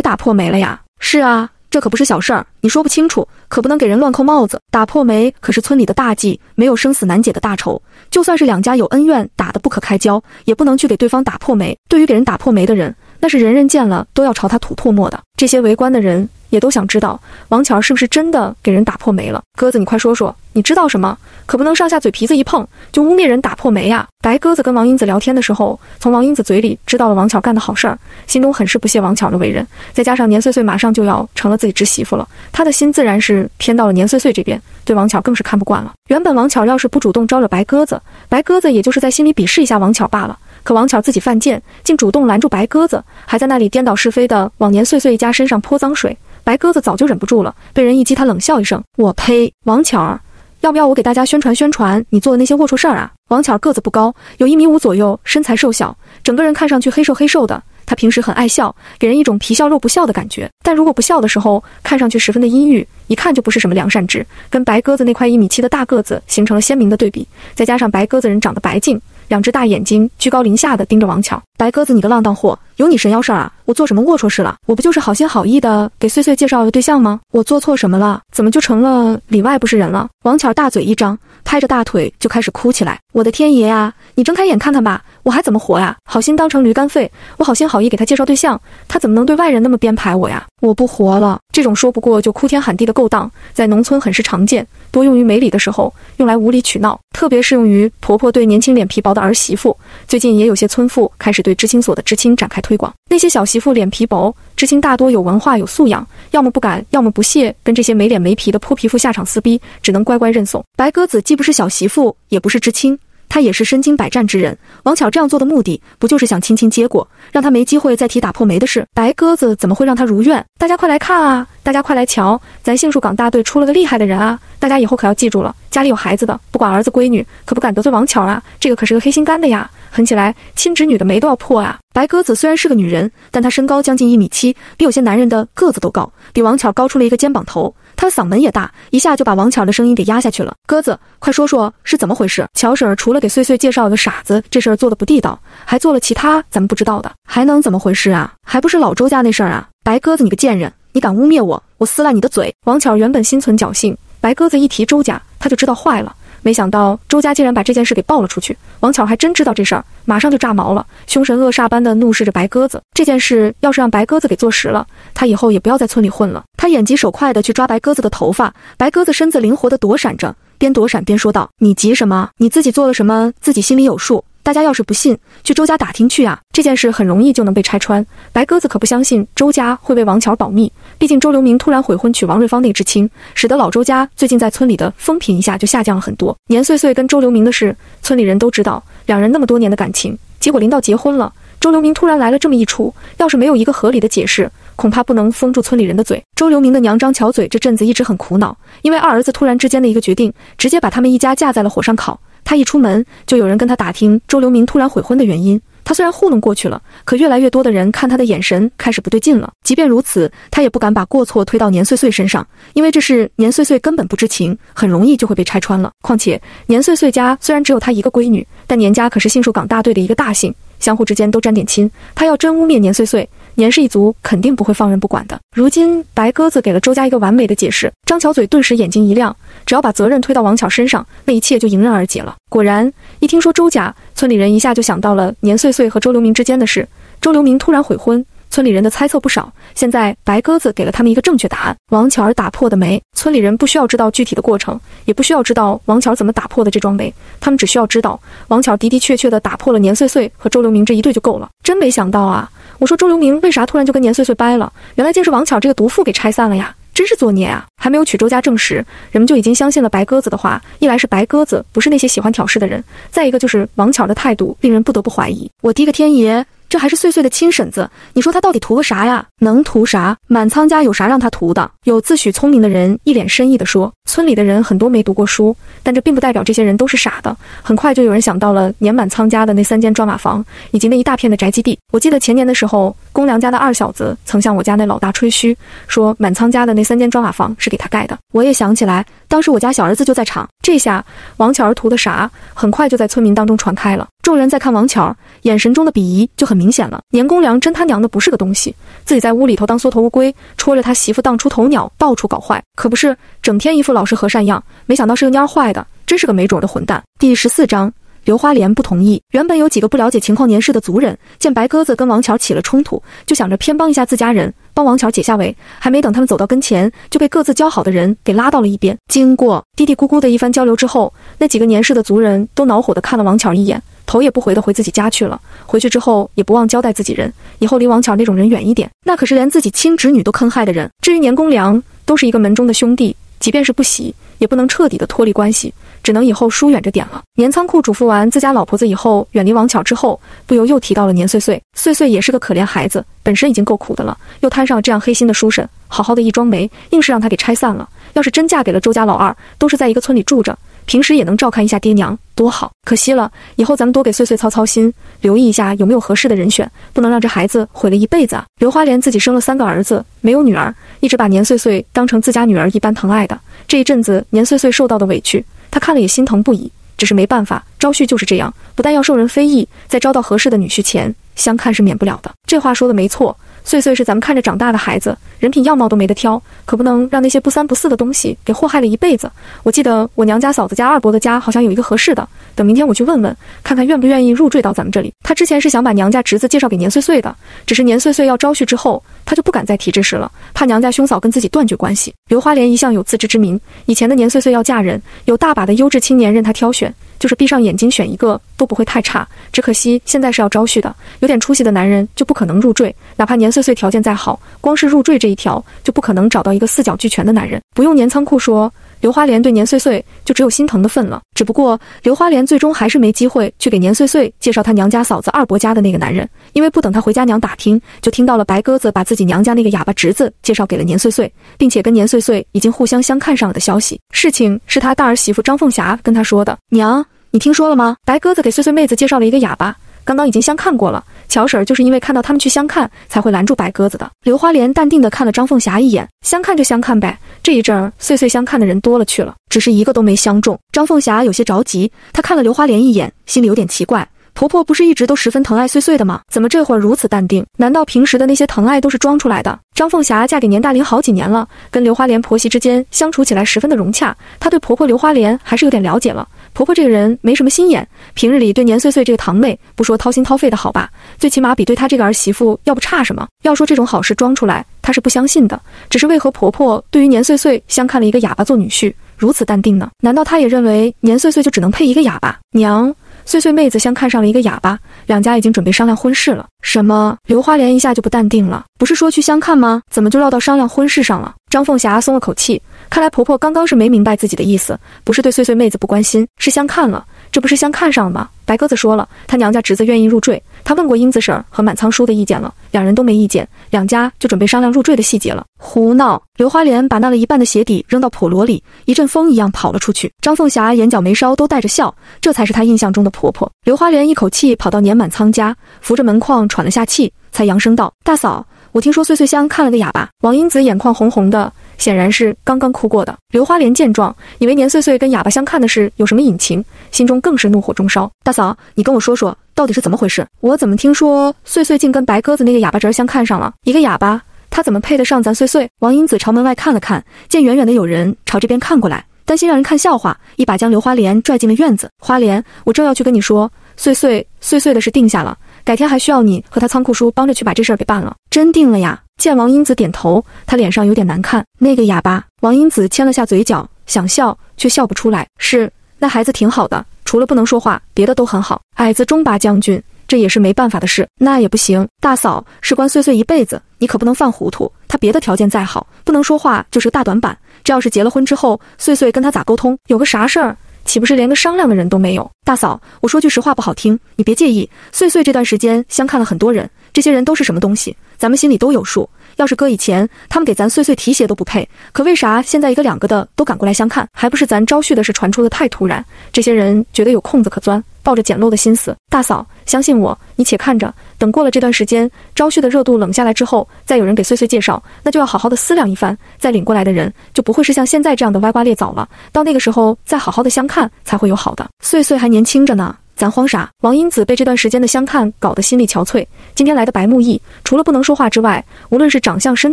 打破媒了呀？是啊，这可不是小事儿，你说不清楚，可不能给人乱扣帽子。打破媒可是村里的大忌，没有生死难解的大仇，就算是两家有恩怨，打得不可开交，也不能去给对方打破媒。对于给人打破媒的人，那是人人见了都要朝他吐唾沫的。这些围观的人也都想知道，王巧是不是真的给人打破媒了？鸽子，你快说说，你知道什么？可不能上下嘴皮子一碰就污蔑人打破媒呀！白鸽子跟王英子聊天的时候，从王英子嘴里知道了王巧干的好事儿，心中很是不屑王巧的为人。再加上年岁岁马上就要成了自己侄媳妇了，他的心自然是偏到了年岁岁这边，对王巧更是看不惯了。原本王巧要是不主动招惹白鸽子，白鸽子也就是在心里鄙视一下王巧罢了。可王巧自己犯贱，竟主动拦住白鸽子，还在那里颠倒是非的往年岁岁一家身上泼脏水。白鸽子早就忍不住了，被人一激，他冷笑一声：“我呸！王巧儿，要不要我给大家宣传宣传你做的那些龌龊事儿啊？”王巧个子不高，有一米五左右，身材瘦小，整个人看上去黑瘦黑瘦的。他平时很爱笑，给人一种皮笑肉不笑的感觉。但如果不笑的时候，看上去十分的阴郁，一看就不是什么良善之，跟白鸽子那块一米七的大个子形成了鲜明的对比。再加上白鸽子人长得白净。两只大眼睛居高临下的盯着王巧，白鸽子，你个浪荡货，有你神妖事儿啊？我做什么龌龊事了？我不就是好心好意的给碎碎介绍个对象吗？我做错什么了？怎么就成了里外不是人了？王巧大嘴一张，拍着大腿就开始哭起来。我的天爷啊！你睁开眼看看吧，我还怎么活呀？好心当成驴肝肺，我好心好意给他介绍对象，他怎么能对外人那么编排我呀？我不活了！这种说不过就哭天喊地的勾当，在农村很是常见，多用于没理的时候，用来无理取闹，特别适用于婆婆对年轻脸皮薄的儿媳妇。最近也有些村妇开始对知青所的知青展开推广。那些小媳妇脸皮薄，知青大多有文化有素养，要么不敢，要么不屑跟这些没脸没皮的泼皮妇下场撕逼，只能乖乖认怂。白鸽子既不是小媳妇，也不是知青。他也是身经百战之人，王巧这样做的目的，不就是想轻轻接过，让他没机会再提打破媒的事？白鸽子怎么会让他如愿？大家快来看啊！大家快来瞧，咱杏树岗大队出了个厉害的人啊！大家以后可要记住了，家里有孩子的，不管儿子闺女，可不敢得罪王巧啊！这个可是个黑心肝的呀，狠起来亲侄女的媒都要破啊！白鸽子虽然是个女人，但她身高将近一米七，比有些男人的个子都高，比王巧高出了一个肩膀头。她的嗓门也大，一下就把王巧的声音给压下去了。鸽子，快说说是怎么回事？乔婶儿除了给碎碎介绍了个傻子，这事儿做的不地道，还做了其他咱们不知道的，还能怎么回事啊？还不是老周家那事儿啊？白鸽子，你个贱人，你敢污蔑我，我撕烂你的嘴！王巧原本心存侥幸，白鸽子一提周家，她就知道坏了。没想到周家竟然把这件事给爆了出去，王巧还真知道这事儿，马上就炸毛了，凶神恶煞般的怒视着白鸽子。这件事要是让白鸽子给坐实了，他以后也不要在村里混了。他眼疾手快的去抓白鸽子的头发，白鸽子身子灵活的躲闪着，边躲闪边说道：“你急什么？你自己做了什么，自己心里有数。”大家要是不信，去周家打听去啊！这件事很容易就能被拆穿。白鸽子可不相信周家会为王巧保密，毕竟周留明突然悔婚娶王瑞芳那知青，使得老周家最近在村里的风评一下就下降了很多。年岁岁跟周留明的事，村里人都知道，两人那么多年的感情，结果临到结婚了。周留明突然来了这么一出，要是没有一个合理的解释，恐怕不能封住村里人的嘴。周留明的娘张巧嘴这阵子一直很苦恼，因为二儿子突然之间的一个决定，直接把他们一家架在了火上烤。他一出门，就有人跟他打听周留明突然悔婚的原因。他虽然糊弄过去了，可越来越多的人看他的眼神开始不对劲了。即便如此，他也不敢把过错推到年岁岁身上，因为这事年岁岁根本不知情，很容易就会被拆穿了。况且年岁岁家虽然只有他一个闺女，但年家可是杏树岗大队的一个大姓，相互之间都沾点亲。他要真污蔑年岁岁，年氏一族肯定不会放任不管的。如今白鸽子给了周家一个完美的解释，张巧嘴顿时眼睛一亮，只要把责任推到王巧身上，那一切就迎刃而解了。果然，一听说周家，村里人一下就想到了年岁岁和周留明之间的事。周留明突然悔婚，村里人的猜测不少。现在白鸽子给了他们一个正确答案：王巧儿打破的媒。村里人不需要知道具体的过程，也不需要知道王巧怎么打破的这桩媒，他们只需要知道王巧的的确确的打破了年岁岁和周流明这一对就够了。真没想到啊！我说周流明为啥突然就跟年岁岁掰了？原来竟是王巧这个毒妇给拆散了呀！真是作孽啊！还没有娶周家正时，人们就已经相信了白鸽子的话。一来是白鸽子不是那些喜欢挑事的人，再一个就是王巧的态度令人不得不怀疑。我滴个天爷！这还是岁岁的亲婶子，你说他到底图个啥呀？能图啥？满仓家有啥让他图的？有自诩聪明的人一脸深意地说：“村里的人很多没读过书，但这并不代表这些人都是傻的。”很快就有人想到了年满仓家的那三间砖瓦房，以及那一大片的宅基地。我记得前年的时候，公良家的二小子曾向我家那老大吹嘘，说满仓家的那三间砖瓦房是给他盖的。我也想起来，当时我家小儿子就在场。这下王巧儿图的啥？很快就在村民当中传开了。众人在看王巧儿，眼神中的鄙夷就很明显了。年公良真他娘的不是个东西，自己在屋里头当缩头乌龟，戳着他媳妇当出头鸟，到处搞坏，可不是整天一副老实和善样。没想到是个蔫坏的，真是个没种的混蛋。第十四章，刘花莲不同意。原本有几个不了解情况年事的族人，见白鸽子跟王巧起了冲突，就想着偏帮一下自家人，帮王巧解下围。还没等他们走到跟前，就被各自交好的人给拉到了一边。经过嘀嘀咕咕的一番交流之后，那几个年事的族人都恼火地看了王巧一眼。头也不回地回自己家去了。回去之后也不忘交代自己人，以后离王巧那种人远一点。那可是连自己亲侄女都坑害的人。至于年公良，都是一个门中的兄弟，即便是不喜，也不能彻底的脱离关系，只能以后疏远着点了。年仓库嘱咐完自家老婆子以后，远离王巧之后，不由又提到了年岁岁。岁岁也是个可怜孩子，本身已经够苦的了，又摊上这样黑心的书生，好好的一桩媒，硬是让他给拆散了。要是真嫁给了周家老二，都是在一个村里住着。平时也能照看一下爹娘，多好！可惜了，以后咱们多给岁岁操操心，留意一下有没有合适的人选，不能让这孩子毁了一辈子啊！刘花莲自己生了三个儿子，没有女儿，一直把年岁岁当成自家女儿一般疼爱的。这一阵子年岁岁受到的委屈，他看了也心疼不已。只是没办法，昭旭就是这样，不但要受人非议，在招到合适的女婿前，相看是免不了的。这话说的没错。岁岁是咱们看着长大的孩子，人品样貌都没得挑，可不能让那些不三不四的东西给祸害了一辈子。我记得我娘家嫂子家二伯的家好像有一个合适的，等明天我去问问，看看愿不愿意入赘到咱们这里。他之前是想把娘家侄子介绍给年岁岁的，只是年岁岁要招婿之后，他就不敢再提这事了，怕娘家兄嫂跟自己断绝关系。刘花莲一向有自知之明，以前的年岁岁要嫁人，有大把的优质青年任她挑选。就是闭上眼睛选一个都不会太差，只可惜现在是要招婿的，有点出息的男人就不可能入赘，哪怕年岁岁条件再好，光是入赘这一条就不可能找到一个四角俱全的男人。不用年仓库说。刘花莲对年岁岁就只有心疼的份了。只不过刘花莲最终还是没机会去给年岁岁介绍她娘家嫂子二伯家的那个男人，因为不等她回家娘打听，就听到了白鸽子把自己娘家那个哑巴侄子介绍给了年岁岁，并且跟年岁岁已经互相相看上了的消息。事情是他大儿媳妇张凤霞跟他说的。娘，你听说了吗？白鸽子给岁岁妹子介绍了一个哑巴。刚刚已经相看过了，乔婶儿就是因为看到他们去相看，才会拦住白鸽子的。刘花莲淡定地看了张凤霞一眼，相看就相看呗。这一阵儿，岁岁相看的人多了去了，只是一个都没相中。张凤霞有些着急，她看了刘花莲一眼，心里有点奇怪。婆婆不是一直都十分疼爱岁岁的吗？怎么这会儿如此淡定？难道平时的那些疼爱都是装出来的？张凤霞嫁给年大林好几年了，跟刘花莲婆媳之间相处起来十分的融洽。她对婆婆刘花莲还是有点了解了。婆婆这个人没什么心眼，平日里对年岁岁这个堂妹不说掏心掏肺的好吧，最起码比对她这个儿媳妇要不差什么。要说这种好事装出来，她是不相信的。只是为何婆婆对于年岁岁相看了一个哑巴做女婿如此淡定呢？难道她也认为年岁岁就只能配一个哑巴？娘。岁岁妹子相看上了一个哑巴，两家已经准备商量婚事了。什么？刘花莲一下就不淡定了。不是说去相看吗？怎么就绕到商量婚事上了？张凤霞松了口气，看来婆婆刚刚是没明白自己的意思，不是对碎碎妹子不关心，是相看了。这不是相看上了吗？白鸽子说了，他娘家侄子愿意入赘，他问过英子婶儿和满仓叔的意见了，两人都没意见，两家就准备商量入赘的细节了。胡闹！刘花莲把那了一半的鞋底扔到笸箩里，一阵风一样跑了出去。张凤霞眼角眉梢都带着笑，这才是她印象中的婆婆。刘花莲一口气跑到年满仓家，扶着门框喘了下气，才扬声道：“大嫂，我听说碎碎香看了个哑巴。”王英子眼眶红红的。显然是刚刚哭过的。刘花莲见状，以为年岁岁跟哑巴相看的事有什么隐情，心中更是怒火中烧。大嫂，你跟我说说，到底是怎么回事？我怎么听说岁岁竟跟白鸽子那个哑巴侄儿相看上了？一个哑巴，他怎么配得上咱岁岁？王英子朝门外看了看，见远远的有人朝这边看过来，担心让人看笑话，一把将刘花莲拽进了院子。花莲，我正要去跟你说，岁岁岁岁的事定下了，改天还需要你和他仓库叔帮着去把这事儿给办了。真定了呀？见王英子点头，他脸上有点难看。那个哑巴，王英子牵了下嘴角，想笑却笑不出来。是，那孩子挺好的，除了不能说话，别的都很好。矮子中拔将军，这也是没办法的事。那也不行，大嫂，事关岁岁一辈子，你可不能犯糊涂。他别的条件再好，不能说话就是个大短板。这要是结了婚之后，岁岁跟他咋沟通？有个啥事儿，岂不是连个商量的人都没有？大嫂，我说句实话不好听，你别介意。岁岁这段时间相看了很多人，这些人都是什么东西？咱们心里都有数。要是搁以前，他们给咱碎碎提鞋都不配。可为啥现在一个两个的都赶过来相看？还不是咱招婿的事传出的太突然，这些人觉得有空子可钻，抱着捡漏的心思。大嫂，相信我，你且看着，等过了这段时间，招婿的热度冷下来之后，再有人给碎碎介绍，那就要好好的思量一番。再领过来的人，就不会是像现在这样的歪瓜裂枣了。到那个时候，再好好的相看，才会有好的。碎碎还年轻着呢。咱慌啥？王英子被这段时间的相看搞得心力憔悴。今天来的白木易，除了不能说话之外，无论是长相身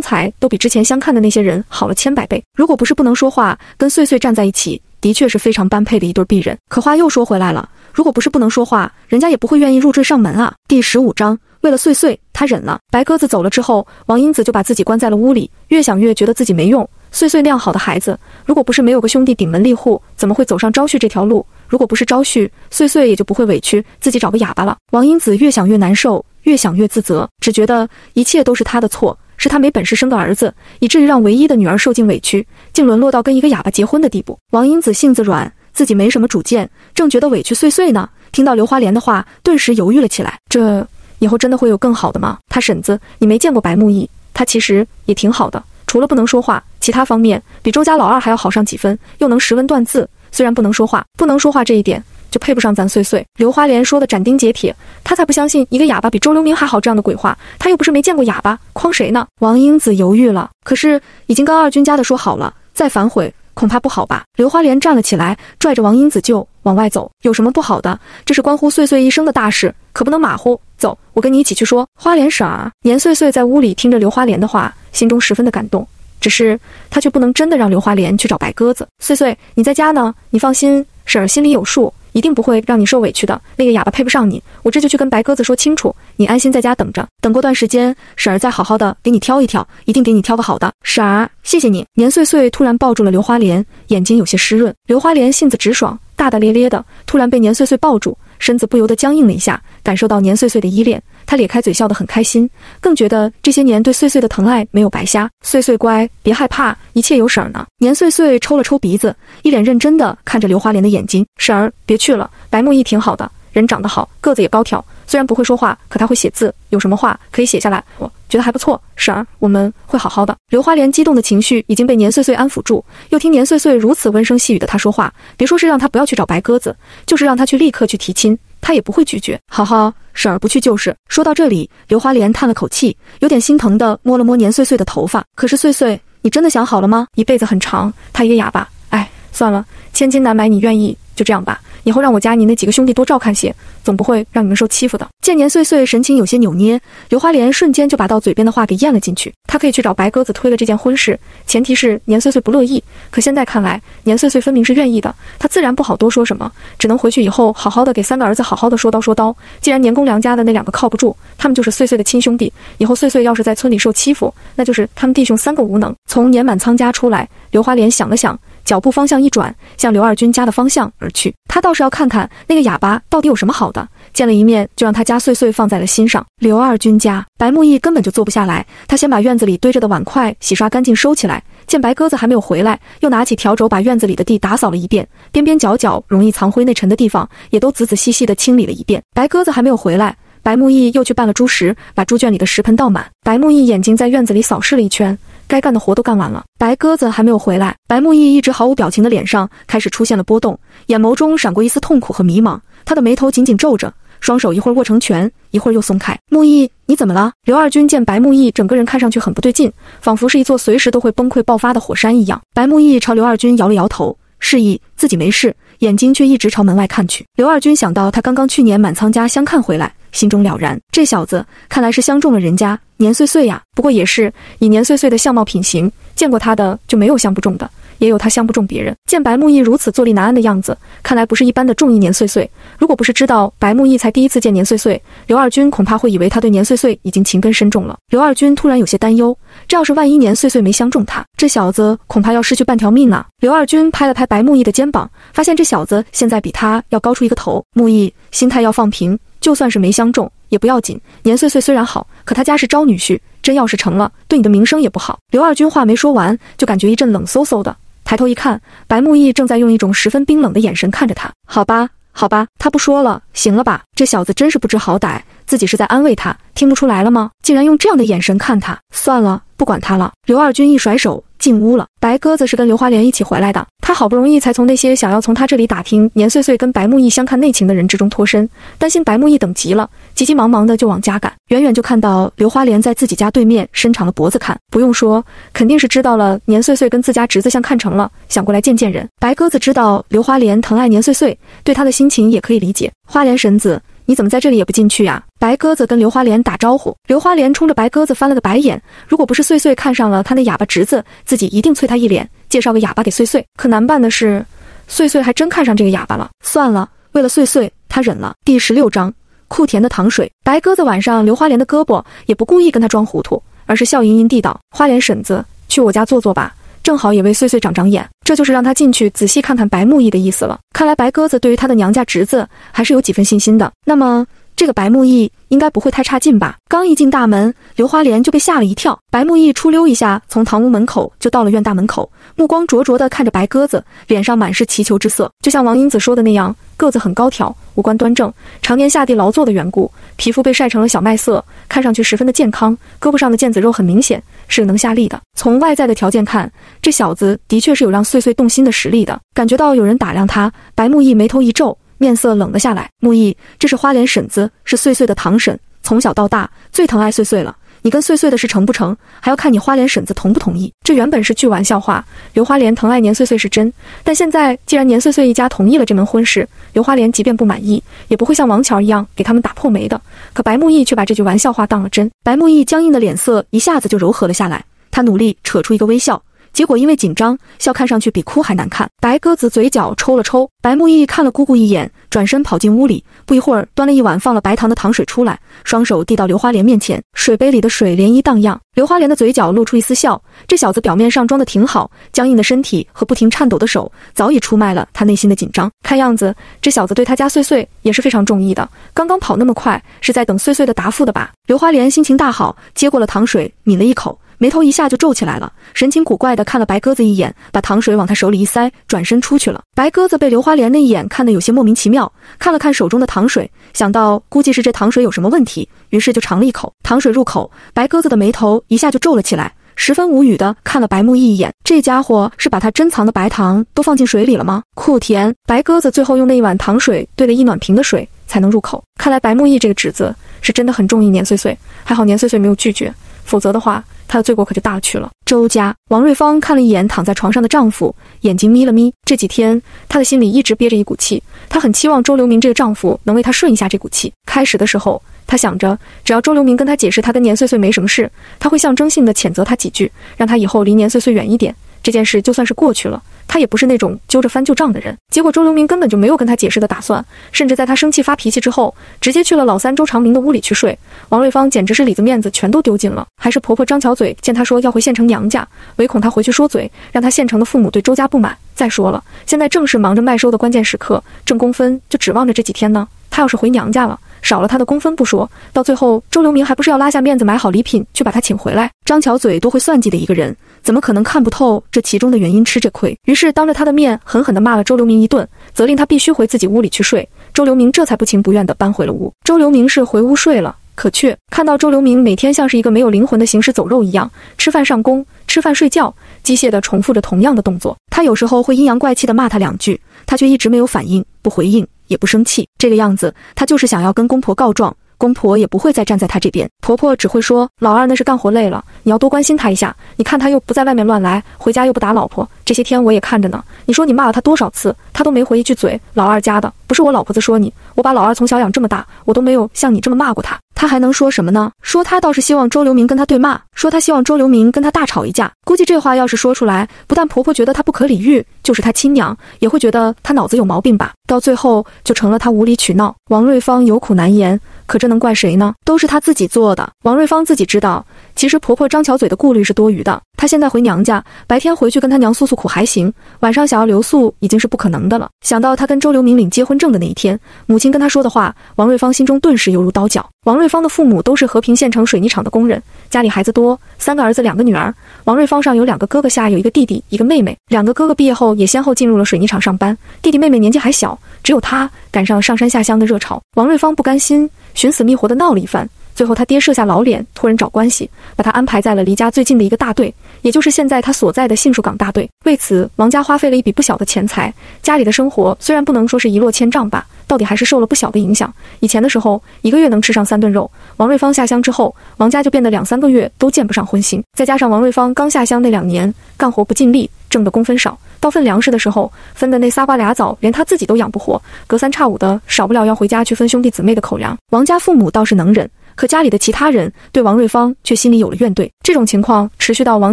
材，都比之前相看的那些人好了千百倍。如果不是不能说话，跟碎碎站在一起，的确是非常般配的一对璧人。可话又说回来了，如果不是不能说话，人家也不会愿意入赘上门啊。第十五章，为了碎碎，他忍了。白鸽子走了之后，王英子就把自己关在了屋里，越想越觉得自己没用。碎碎那样好的孩子，如果不是没有个兄弟顶门立户，怎么会走上招婿这条路？如果不是招婿，碎碎也就不会委屈自己找个哑巴了。王英子越想越难受，越想越自责，只觉得一切都是他的错，是他没本事生个儿子，以至于让唯一的女儿受尽委屈，竟沦落到跟一个哑巴结婚的地步。王英子性子软，自己没什么主见，正觉得委屈碎碎呢，听到刘花莲的话，顿时犹豫了起来。这以后真的会有更好的吗？他婶子，你没见过白木易，他其实也挺好的，除了不能说话，其他方面比周家老二还要好上几分，又能识文断字。虽然不能说话，不能说话这一点就配不上咱碎碎。刘花莲说的斩钉截铁，他才不相信一个哑巴比周留明还好这样的鬼话。他又不是没见过哑巴，诓谁呢？王英子犹豫了，可是已经跟二军家的说好了，再反悔恐怕不好吧？刘花莲站了起来，拽着王英子就往外走。有什么不好的？这是关乎碎碎一生的大事，可不能马虎。走，我跟你一起去说。花莲婶儿，年岁岁在屋里听着刘花莲的话，心中十分的感动。只是他却不能真的让刘花莲去找白鸽子。岁岁，你在家呢？你放心，婶儿心里有数，一定不会让你受委屈的。那个哑巴配不上你，我这就去跟白鸽子说清楚。你安心在家等着，等过段时间，婶儿再好好的给你挑一挑，一定给你挑个好的。婶儿，谢谢你。年岁岁突然抱住了刘花莲，眼睛有些湿润。刘花莲性子直爽，大大咧咧的，突然被年岁岁抱住，身子不由得僵硬了一下，感受到年岁岁的依恋。他咧开嘴笑得很开心，更觉得这些年对岁岁的疼爱没有白瞎。岁岁乖，别害怕，一切有婶儿呢。年岁岁抽了抽鼻子，一脸认真地看着刘花莲的眼睛。婶儿，别去了，白木易挺好的，人长得好，个子也高挑，虽然不会说话，可他会写字，有什么话可以写下来，我觉得还不错。婶儿，我们会好好的。刘花莲激动的情绪已经被年岁岁安抚住，又听年岁岁如此温声细语的他说话，别说是让他不要去找白鸽子，就是让他去立刻去提亲。他也不会拒绝，好好，婶儿不去就是。说到这里，刘花莲叹了口气，有点心疼的摸了摸年岁岁的头发。可是岁岁，你真的想好了吗？一辈子很长，他一个哑巴，哎，算了，千金难买你愿意，就这样吧。以后让我家你那几个兄弟多照看些，总不会让你们受欺负的。见年岁岁神情有些扭捏，刘花莲瞬间就把到嘴边的话给咽了进去。他可以去找白鸽子推了这件婚事，前提是年岁岁不乐意。可现在看来，年岁岁分明是愿意的，他自然不好多说什么，只能回去以后好好的给三个儿子好好的说道说道。既然年公梁家的那两个靠不住，他们就是岁岁的亲兄弟，以后岁岁要是在村里受欺负，那就是他们弟兄三个无能。从年满仓家出来，刘花莲想了想。脚步方向一转，向刘二军家的方向而去。他倒是要看看那个哑巴到底有什么好的。见了一面，就让他家碎碎放在了心上。刘二军家，白木易根本就坐不下来。他先把院子里堆着的碗筷洗刷干净，收起来。见白鸽子还没有回来，又拿起笤帚把院子里的地打扫了一遍，边边角角容易藏灰内尘的地方也都仔仔细细地清理了一遍。白鸽子还没有回来，白木易又去办了猪食，把猪圈里的食盆倒满。白木易眼睛在院子里扫视了一圈，该干的活都干完了。白鸽子还没有回来，白木易一直毫无表情的脸上开始出现了波动，眼眸中闪过一丝痛苦和迷茫，他的眉头紧紧皱着。双手一会儿握成拳，一会儿又松开。木易，你怎么了？刘二军见白木易整个人看上去很不对劲，仿佛是一座随时都会崩溃爆发的火山一样。白木易朝刘二军摇了摇头，示意自己没事，眼睛却一直朝门外看去。刘二军想到他刚刚去年满仓家相看回来，心中了然，这小子看来是相中了人家年岁岁呀。不过也是以年岁岁的相貌品行，见过他的就没有相不中的。也有他相不中别人。见白木易如此坐立难安的样子，看来不是一般的中意年岁岁。如果不是知道白木易才第一次见年岁岁，刘二军恐怕会以为他对年岁岁已经情根深重了。刘二军突然有些担忧，这要是万一年岁岁没相中他，这小子恐怕要失去半条命啊。刘二军拍了拍白木易的肩膀，发现这小子现在比他要高出一个头。木易，心态要放平，就算是没相中也不要紧。年岁岁虽然好，可他家是招女婿，真要是成了，对你的名声也不好。刘二军话没说完，就感觉一阵冷飕飕的。抬头一看，白木易正在用一种十分冰冷的眼神看着他。好吧，好吧，他不说了，行了吧？这小子真是不知好歹，自己是在安慰他，听不出来了吗？竟然用这样的眼神看他，算了，不管他了。刘二军一甩手。进屋了。白鸽子是跟刘花莲一起回来的，他好不容易才从那些想要从他这里打听年岁岁跟白木易相看内情的人之中脱身，担心白木易等急了，急急忙忙的就往家赶。远远就看到刘花莲在自己家对面伸长了脖子看，不用说，肯定是知道了年岁岁跟自家侄子相看成了，想过来见见人。白鸽子知道刘花莲疼爱年岁岁，对他的心情也可以理解。花莲婶子。你怎么在这里也不进去呀？白鸽子跟刘花莲打招呼，刘花莲冲着白鸽子翻了个白眼。如果不是碎碎看上了他那哑巴侄子，自己一定啐他一脸，介绍个哑巴给碎碎。可难办的是，碎碎还真看上这个哑巴了。算了，为了碎碎，他忍了。第十六章，库甜的糖水。白鸽子挽上刘花莲的胳膊，也不故意跟他装糊涂，而是笑吟吟地道：“花莲婶子，去我家坐坐吧。”正好也为岁岁长长眼，这就是让他进去仔细看看白木易的意思了。看来白鸽子对于他的娘家侄子还是有几分信心的。那么这个白木易应该不会太差劲吧？刚一进大门，刘花莲就被吓了一跳。白木易出溜一下，从堂屋门口就到了院大门口，目光灼灼地看着白鸽子，脸上满是祈求之色。就像王英子说的那样，个子很高挑，五官端正，常年下地劳作的缘故，皮肤被晒成了小麦色，看上去十分的健康。胳膊上的腱子肉很明显，是能下力的。从外在的条件看，这小子的确是有让碎碎动心的实力的。感觉到有人打量他，白木易眉头一皱，面色冷了下来。木易，这是花莲婶子，是碎碎的堂婶，从小到大最疼爱碎碎了。你跟碎碎的事成不成，还要看你花莲婶子同不同意。这原本是句玩笑话，刘花莲疼爱年岁岁是真，但现在既然年岁岁一家同意了这门婚事，刘花莲即便不满意，也不会像王乔一样给他们打破媒的。可白木易却把这句玩笑话当了真，白木易僵硬的脸色一下子就柔和了下来，他努力扯出一个微笑。结果因为紧张，笑看上去比哭还难看。白鸽子嘴角抽了抽，白木易看了姑姑一眼，转身跑进屋里。不一会儿，端了一碗放了白糖的糖水出来，双手递到刘花莲面前，水杯里的水涟漪荡漾。刘花莲的嘴角露出一丝笑，这小子表面上装的挺好，僵硬的身体和不停颤抖的手，早已出卖了他内心的紧张。看样子，这小子对他家碎碎也是非常中意的。刚刚跑那么快，是在等碎碎的答复的吧？刘花莲心情大好，接过了糖水，抿了一口。眉头一下就皱起来了，神情古怪的看了白鸽子一眼，把糖水往他手里一塞，转身出去了。白鸽子被刘花莲那一眼看得有些莫名其妙，看了看手中的糖水，想到估计是这糖水有什么问题，于是就尝了一口。糖水入口，白鸽子的眉头一下就皱了起来，十分无语的看了白木易一眼。这家伙是把他珍藏的白糖都放进水里了吗？酷甜，白鸽子最后用那一碗糖水兑了一暖瓶的水才能入口。看来白木易这个侄子是真的很中意年岁岁，还好年岁岁没有拒绝，否则的话。他的罪过可就大了去了。周家，王瑞芳看了一眼躺在床上的丈夫，眼睛眯了眯。这几天，她的心里一直憋着一股气，她很期望周留明这个丈夫能为她顺一下这股气。开始的时候，她想着，只要周留明跟她解释她跟年岁岁没什么事，他会象征性的谴责他几句，让他以后离年岁岁远一点，这件事就算是过去了。他也不是那种揪着翻旧账的人，结果周留明根本就没有跟他解释的打算，甚至在他生气发脾气之后，直接去了老三周长明的屋里去睡。王瑞芳简直是里子面子全都丢尽了，还是婆婆张巧嘴见他说要回县城娘家，唯恐他回去说嘴，让他县城的父母对周家不满。再说了，现在正是忙着麦收的关键时刻，挣工分就指望着这几天呢。他要是回娘家了，少了他的工分不说，到最后周留明还不是要拉下面子买好礼品去把他请回来？张巧嘴多会算计的一个人。怎么可能看不透这其中的原因？吃这亏，于是当着他的面狠狠地骂了周留明一顿，责令他必须回自己屋里去睡。周留明这才不情不愿地搬回了屋。周留明是回屋睡了，可却看到周留明每天像是一个没有灵魂的行尸走肉一样，吃饭上工，吃饭睡觉，机械地重复着同样的动作。他有时候会阴阳怪气地骂他两句，他却一直没有反应，不回应，也不生气。这个样子，他就是想要跟公婆告状。公婆也不会再站在他这边，婆婆只会说老二那是干活累了，你要多关心他一下。你看他又不在外面乱来，回家又不打老婆，这些天我也看着呢。你说你骂了他多少次，他都没回一句嘴。老二家的不是我老婆子说你，我把老二从小养这么大，我都没有像你这么骂过他。她还能说什么呢？说她倒是希望周留明跟她对骂，说她希望周留明跟她大吵一架。估计这话要是说出来，不但婆婆觉得她不可理喻，就是她亲娘也会觉得她脑子有毛病吧。到最后就成了她无理取闹。王瑞芳有苦难言。可这能怪谁呢？都是她自己做的。王瑞芳自己知道，其实婆婆张巧嘴的顾虑是多余的。她现在回娘家，白天回去跟她娘诉诉苦还行，晚上想要留宿已经是不可能的了。想到她跟周留明领结婚证的那一天，母亲跟她说的话，王瑞芳心中顿时犹如刀绞。王瑞芳的父母都是和平县城水泥厂的工人，家里孩子多，三个儿子，两个女儿。王瑞芳上有两个哥哥，下有一个弟弟，一个妹妹。两个哥哥毕业后也先后进入了水泥厂上班，弟弟妹妹年纪还小，只有他赶上上山下乡的热潮。王瑞芳不甘心。寻死觅活的闹了一番，最后他爹设下老脸，托人找关系，把他安排在了离家最近的一个大队，也就是现在他所在的杏树岗大队。为此，王家花费了一笔不小的钱财，家里的生活虽然不能说是一落千丈吧，到底还是受了不小的影响。以前的时候，一个月能吃上三顿肉。王瑞芳下乡之后，王家就变得两三个月都见不上荤腥。再加上王瑞芳刚下乡那两年干活不尽力，挣的工分少。到分粮食的时候，分的那仨瓜俩枣，连他自己都养不活，隔三差五的，少不了要回家去分兄弟姊妹的口粮。王家父母倒是能忍。可家里的其他人对王瑞芳却心里有了怨怼。这种情况持续到王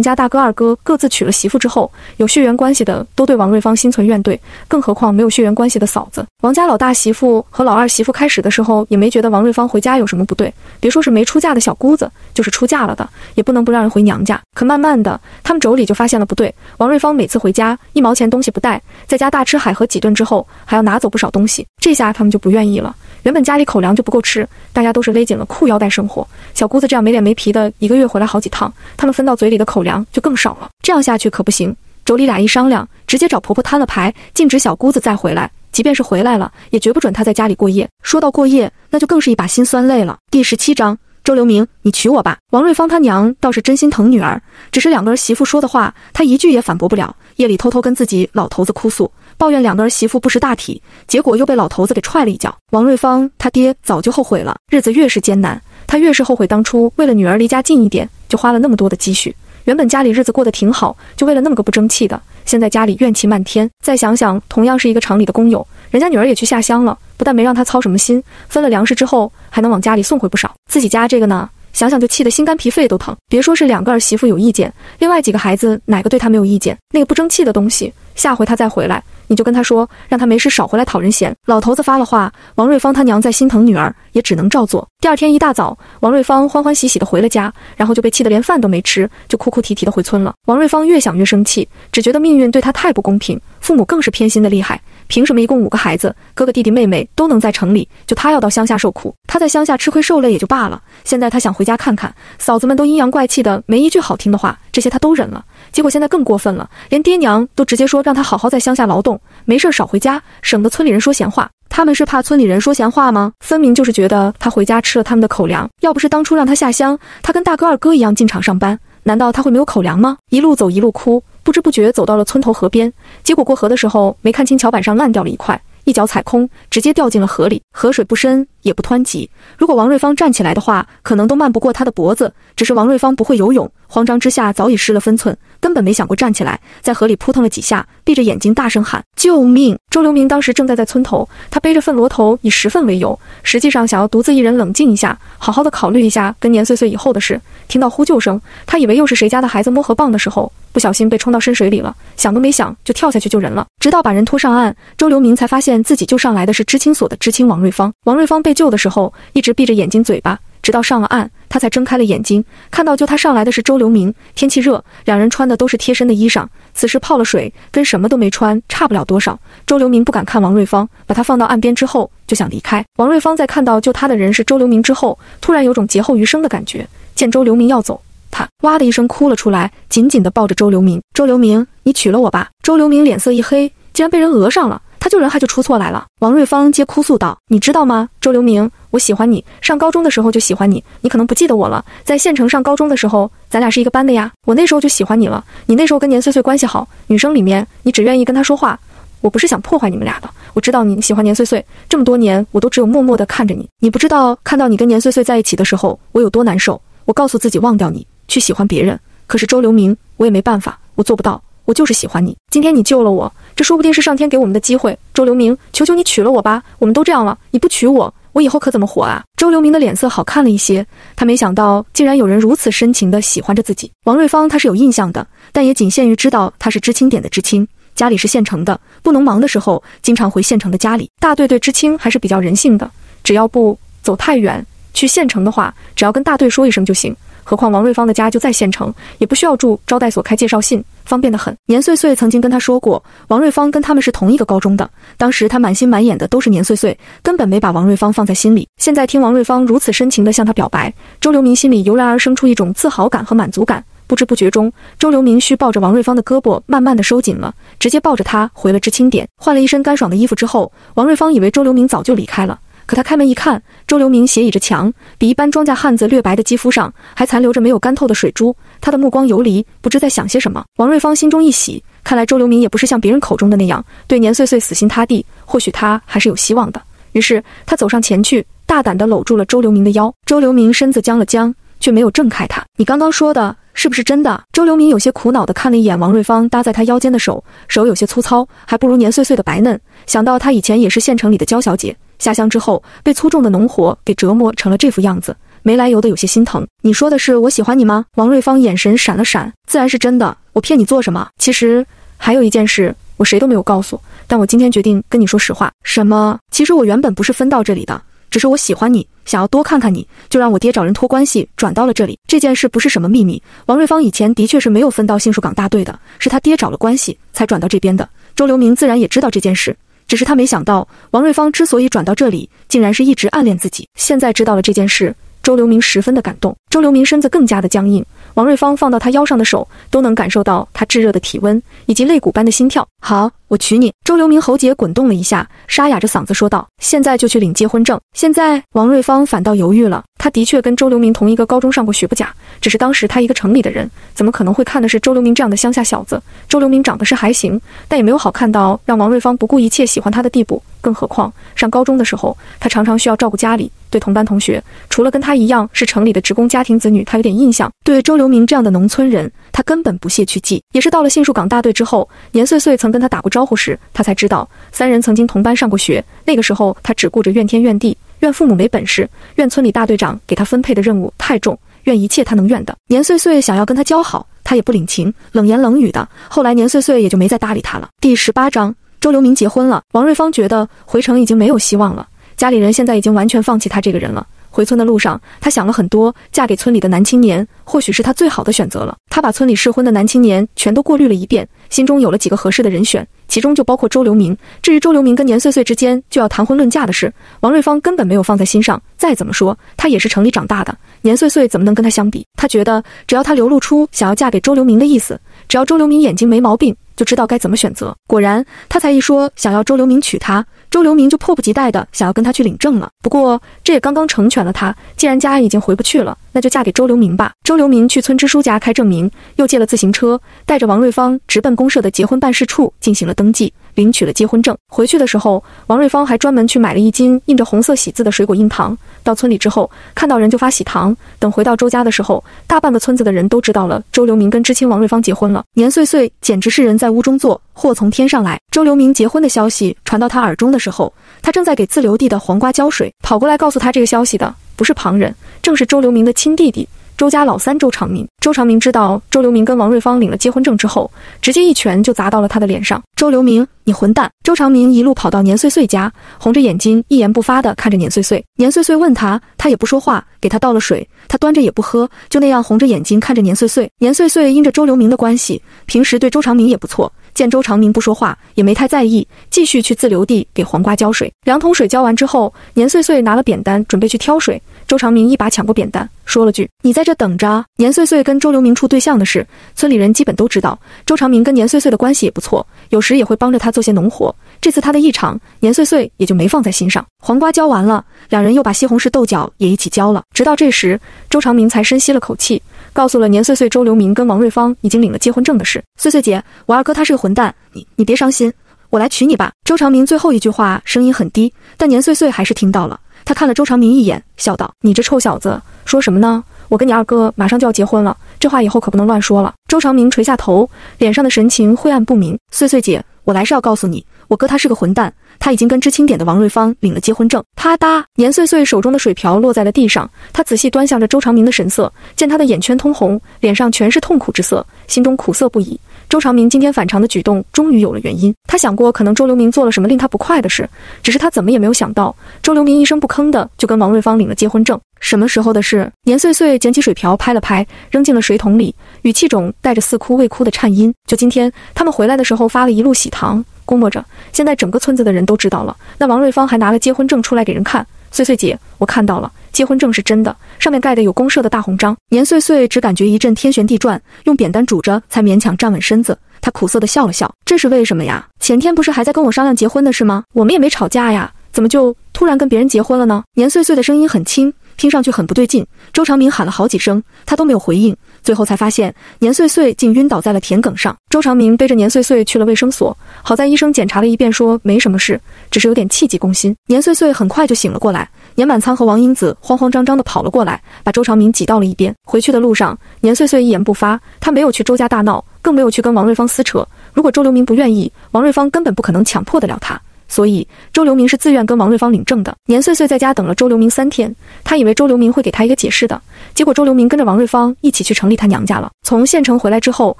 家大哥、二哥各自娶了媳妇之后，有血缘关系的都对王瑞芳心存怨怼，更何况没有血缘关系的嫂子。王家老大媳妇和老二媳妇开始的时候也没觉得王瑞芳回家有什么不对，别说是没出嫁的小姑子，就是出嫁了的，也不能不让人回娘家。可慢慢的，他们妯娌就发现了不对。王瑞芳每次回家一毛钱东西不带，在家大吃海喝几顿之后，还要拿走不少东西，这下他们就不愿意了。原本家里口粮就不够吃，大家都是勒紧了裤腰带生活。小姑子这样没脸没皮的，一个月回来好几趟，他们分到嘴里的口粮就更少了。这样下去可不行。妯娌俩一商量，直接找婆婆摊了牌，禁止小姑子再回来。即便是回来了，也绝不准她在家里过夜。说到过夜，那就更是一把辛酸泪了。第十七章，周留明，你娶我吧。王瑞芳他娘倒是真心疼女儿，只是两个儿媳妇说的话，她一句也反驳不了。夜里偷偷跟自己老头子哭诉。抱怨两个儿媳妇不识大体，结果又被老头子给踹了一脚。王瑞芳他爹早就后悔了，日子越是艰难，他越是后悔当初为了女儿离家近一点就花了那么多的积蓄。原本家里日子过得挺好，就为了那么个不争气的，现在家里怨气漫天。再想想，同样是一个厂里的工友，人家女儿也去下乡了，不但没让他操什么心，分了粮食之后还能往家里送回不少。自己家这个呢，想想就气得心肝脾肺都疼。别说是两个儿媳妇有意见，另外几个孩子哪个对他没有意见？那个不争气的东西，下回他再回来。你就跟他说，让他没事少回来讨人嫌。老头子发了话，王瑞芳他娘在心疼女儿，也只能照做。第二天一大早，王瑞芳欢欢喜喜的回了家，然后就被气得连饭都没吃，就哭哭啼啼的回村了。王瑞芳越想越生气，只觉得命运对他太不公平，父母更是偏心的厉害。凭什么一共五个孩子，哥哥弟弟妹妹都能在城里，就他要到乡下受苦？他在乡下吃亏受累也就罢了，现在他想回家看看，嫂子们都阴阳怪气的，没一句好听的话，这些他都忍了。结果现在更过分了，连爹娘都直接说让他好好在乡下劳动，没事少回家，省得村里人说闲话。他们是怕村里人说闲话吗？分明就是觉得他回家吃了他们的口粮。要不是当初让他下乡，他跟大哥二哥一样进厂上班，难道他会没有口粮吗？一路走一路哭。不知不觉走到了村头河边，结果过河的时候没看清桥板上烂掉了一块，一脚踩空，直接掉进了河里。河水不深也不湍急，如果王瑞芳站起来的话，可能都漫不过他的脖子。只是王瑞芳不会游泳，慌张之下早已失了分寸，根本没想过站起来，在河里扑腾了几下，闭着眼睛大声喊救命。周留明当时正在在村头，他背着份骡头，以十份为由，实际上想要独自一人冷静一下，好好的考虑一下跟年岁岁以后的事。听到呼救声，他以为又是谁家的孩子摸河蚌的时候。不小心被冲到深水里了，想都没想就跳下去救人了。直到把人拖上岸，周留明才发现自己救上来的是知青所的知青王瑞芳。王瑞芳被救的时候一直闭着眼睛嘴巴，直到上了岸，他才睁开了眼睛，看到救他上来的是周留明。天气热，两人穿的都是贴身的衣裳，此时泡了水，跟什么都没穿差不了多少。周留明不敢看王瑞芳，把他放到岸边之后就想离开。王瑞芳在看到救他的人是周留明之后，突然有种劫后余生的感觉。见周留明要走。他哇的一声哭了出来，紧紧地抱着周留明。周留明，你娶了我吧。周留明脸色一黑，竟然被人讹上了。救人还就出错来了。王瑞芳接哭诉道：“你知道吗，周留明，我喜欢你，上高中的时候就喜欢你。你可能不记得我了，在县城上高中的时候，咱俩是一个班的呀。我那时候就喜欢你了。你那时候跟年岁岁关系好，女生里面你只愿意跟她说话。我不是想破坏你们俩的。我知道你喜欢年岁岁，这么多年我都只有默默地看着你。你不知道看到你跟年岁岁在一起的时候，我有多难受。我告诉自己忘掉你，去喜欢别人。可是周留明，我也没办法，我做不到。”我就是喜欢你，今天你救了我，这说不定是上天给我们的机会。周留明，求求你娶了我吧，我们都这样了，你不娶我，我以后可怎么活啊？周留明的脸色好看了一些，他没想到竟然有人如此深情的喜欢着自己。王瑞芳他是有印象的，但也仅限于知道他是知青点的知青，家里是县城的，不能忙的时候经常回县城的家里。大队对知青还是比较人性的，只要不走太远，去县城的话，只要跟大队说一声就行。何况王瑞芳的家就在县城，也不需要住招待所开介绍信，方便得很。年岁岁曾经跟他说过，王瑞芳跟他们是同一个高中的。当时他满心满眼的都是年岁岁，根本没把王瑞芳放在心里。现在听王瑞芳如此深情地向他表白，周留明心里油然而生出一种自豪感和满足感。不知不觉中，周留明须抱着王瑞芳的胳膊慢慢地收紧了，直接抱着他回了知青点，换了一身干爽的衣服之后，王瑞芳以为周留明早就离开了。可他开门一看，周留明斜倚着墙，比一般庄稼汉子略白的肌肤上还残留着没有干透的水珠。他的目光游离，不知在想些什么。王瑞芳心中一喜，看来周留明也不是像别人口中的那样对年岁岁死心塌地，或许他还是有希望的。于是他走上前去，大胆地搂住了周留明的腰。周留明身子僵了僵，却没有挣开他。你刚刚说的是不是真的？周留明有些苦恼地看了一眼王瑞芳搭在他腰间的手，手有些粗糙，还不如年岁岁的白嫩。想到他以前也是县城里的娇小姐。下乡之后，被粗重的农活给折磨成了这副样子，没来由的有些心疼。你说的是我喜欢你吗？王瑞芳眼神闪了闪，自然是真的。我骗你做什么？其实还有一件事，我谁都没有告诉，但我今天决定跟你说实话。什么？其实我原本不是分到这里的，只是我喜欢你，想要多看看你，就让我爹找人托关系转到了这里。这件事不是什么秘密。王瑞芳以前的确是没有分到杏树岗大队的，是他爹找了关系才转到这边的。周留明自然也知道这件事。只是他没想到，王瑞芳之所以转到这里，竟然是一直暗恋自己。现在知道了这件事，周留明十分的感动。周留明身子更加的僵硬，王瑞芳放到他腰上的手都能感受到他炙热的体温以及肋骨般的心跳。好，我娶你。周留明喉结滚动了一下，沙哑着嗓子说道：“现在就去领结婚证。”现在，王瑞芳反倒犹豫了。他的确跟周留明同一个高中上过学不假，只是当时他一个城里的人，怎么可能会看的是周留明这样的乡下小子？周留明长得是还行，但也没有好看到让王瑞芳不顾一切喜欢他的地步。更何况上高中的时候，他常常需要照顾家里，对同班同学，除了跟他一样是城里的职工家庭子女，他有点印象。对周留明这样的农村人，他根本不屑去记。也是到了杏树岗大队之后，年岁岁曾跟他打过招呼时，他才知道三人曾经同班上过学。那个时候，他只顾着怨天怨地。怨父母没本事，怨村里大队长给他分配的任务太重，怨一切他能怨的。年岁岁想要跟他交好，他也不领情，冷言冷语的。后来年岁岁也就没再搭理他了。第十八章，周留明结婚了。王瑞芳觉得回城已经没有希望了，家里人现在已经完全放弃他这个人了。回村的路上，他想了很多，嫁给村里的男青年或许是他最好的选择了。他把村里适婚的男青年全都过滤了一遍，心中有了几个合适的人选。其中就包括周留明。至于周留明跟年岁岁之间就要谈婚论嫁的事，王瑞芳根本没有放在心上。再怎么说，她也是城里长大的，年岁岁怎么能跟她相比？她觉得只要他流露出想要嫁给周留明的意思，只要周留明眼睛没毛病，就知道该怎么选择。果然，他才一说想要周留明娶她，周留明就迫不及待的想要跟他去领证了。不过这也刚刚成全了他，既然家已经回不去了，那就嫁给周留明吧。周留明去村支书家开证明，又借了自行车，带着王瑞芳直奔公社的结婚办事处进行了。登记领取了结婚证，回去的时候，王瑞芳还专门去买了一斤印着红色喜字的水果硬糖。到村里之后，看到人就发喜糖。等回到周家的时候，大半个村子的人都知道了周留明跟知青王瑞芳结婚了。年岁岁简直是人在屋中坐，祸从天上来。周留明结婚的消息传到他耳中的时候，他正在给自留地的黄瓜浇水，跑过来告诉他这个消息的不是旁人，正是周留明的亲弟弟。周家老三周长明，周长明知道周留明跟王瑞芳领了结婚证之后，直接一拳就砸到了他的脸上。周留明，你混蛋！周长明一路跑到年岁岁家，红着眼睛，一言不发地看着年岁岁。年岁岁问他，他也不说话，给他倒了水，他端着也不喝，就那样红着眼睛看着年岁岁。年岁岁因着周留明的关系，平时对周长明也不错。见周长明不说话，也没太在意，继续去自留地给黄瓜浇水。两桶水浇完之后，年岁岁拿了扁担准备去挑水，周长明一把抢过扁担。说了句：“你在这等着。”年岁岁跟周留明处对象的事，村里人基本都知道。周长明跟年岁岁的关系也不错，有时也会帮着他做些农活。这次他的异常，年岁岁也就没放在心上。黄瓜浇完了，两人又把西红柿豆角也一起浇了。直到这时，周长明才深吸了口气，告诉了年岁岁周留明跟王瑞芳已经领了结婚证的事。岁岁姐，我二哥他是个混蛋，你你别伤心，我来娶你吧。周长明最后一句话声音很低，但年岁岁还是听到了。他看了周长明一眼，笑道：“你这臭小子，说什么呢？我跟你二哥马上就要结婚了，这话以后可不能乱说了。”周长明垂下头，脸上的神情晦暗不明。岁岁姐，我来是要告诉你，我哥他是个混蛋，他已经跟知青点的王瑞芳领了结婚证。啪嗒，年岁岁手中的水瓢落在了地上，他仔细端详着周长明的神色，见他的眼圈通红，脸上全是痛苦之色，心中苦涩不已。周长明今天反常的举动，终于有了原因。他想过，可能周留明做了什么令他不快的事，只是他怎么也没有想到，周留明一声不吭的就跟王瑞芳领了结婚证。什么时候的事？年岁岁捡起水瓢，拍了拍，扔进了水桶里，语气中带着似哭未哭的颤音。就今天，他们回来的时候发了一路喜糖，估摸着现在整个村子的人都知道了。那王瑞芳还拿了结婚证出来给人看。岁岁姐，我看到了，结婚证是真的，上面盖的有公社的大红章。年岁岁只感觉一阵天旋地转，用扁担拄着才勉强站稳身子。他苦涩地笑了笑，这是为什么呀？前天不是还在跟我商量结婚的事吗？我们也没吵架呀，怎么就突然跟别人结婚了呢？年岁岁的声音很轻，听上去很不对劲。周长明喊了好几声，他都没有回应。最后才发现，年岁岁竟晕倒在了田埂上。周长明背着年岁岁去了卫生所，好在医生检查了一遍，说没什么事，只是有点气急攻心。年岁岁很快就醒了过来。年满仓和王英子慌慌张张地跑了过来，把周长明挤到了一边。回去的路上，年岁岁一言不发，他没有去周家大闹，更没有去跟王瑞芳撕扯。如果周留明不愿意，王瑞芳根本不可能强迫得了他。所以周留明是自愿跟王瑞芳领证的。年岁岁在家等了周留明三天，他以为周留明会给他一个解释的，结果周留明跟着王瑞芳一起去城里他娘家了。从县城回来之后，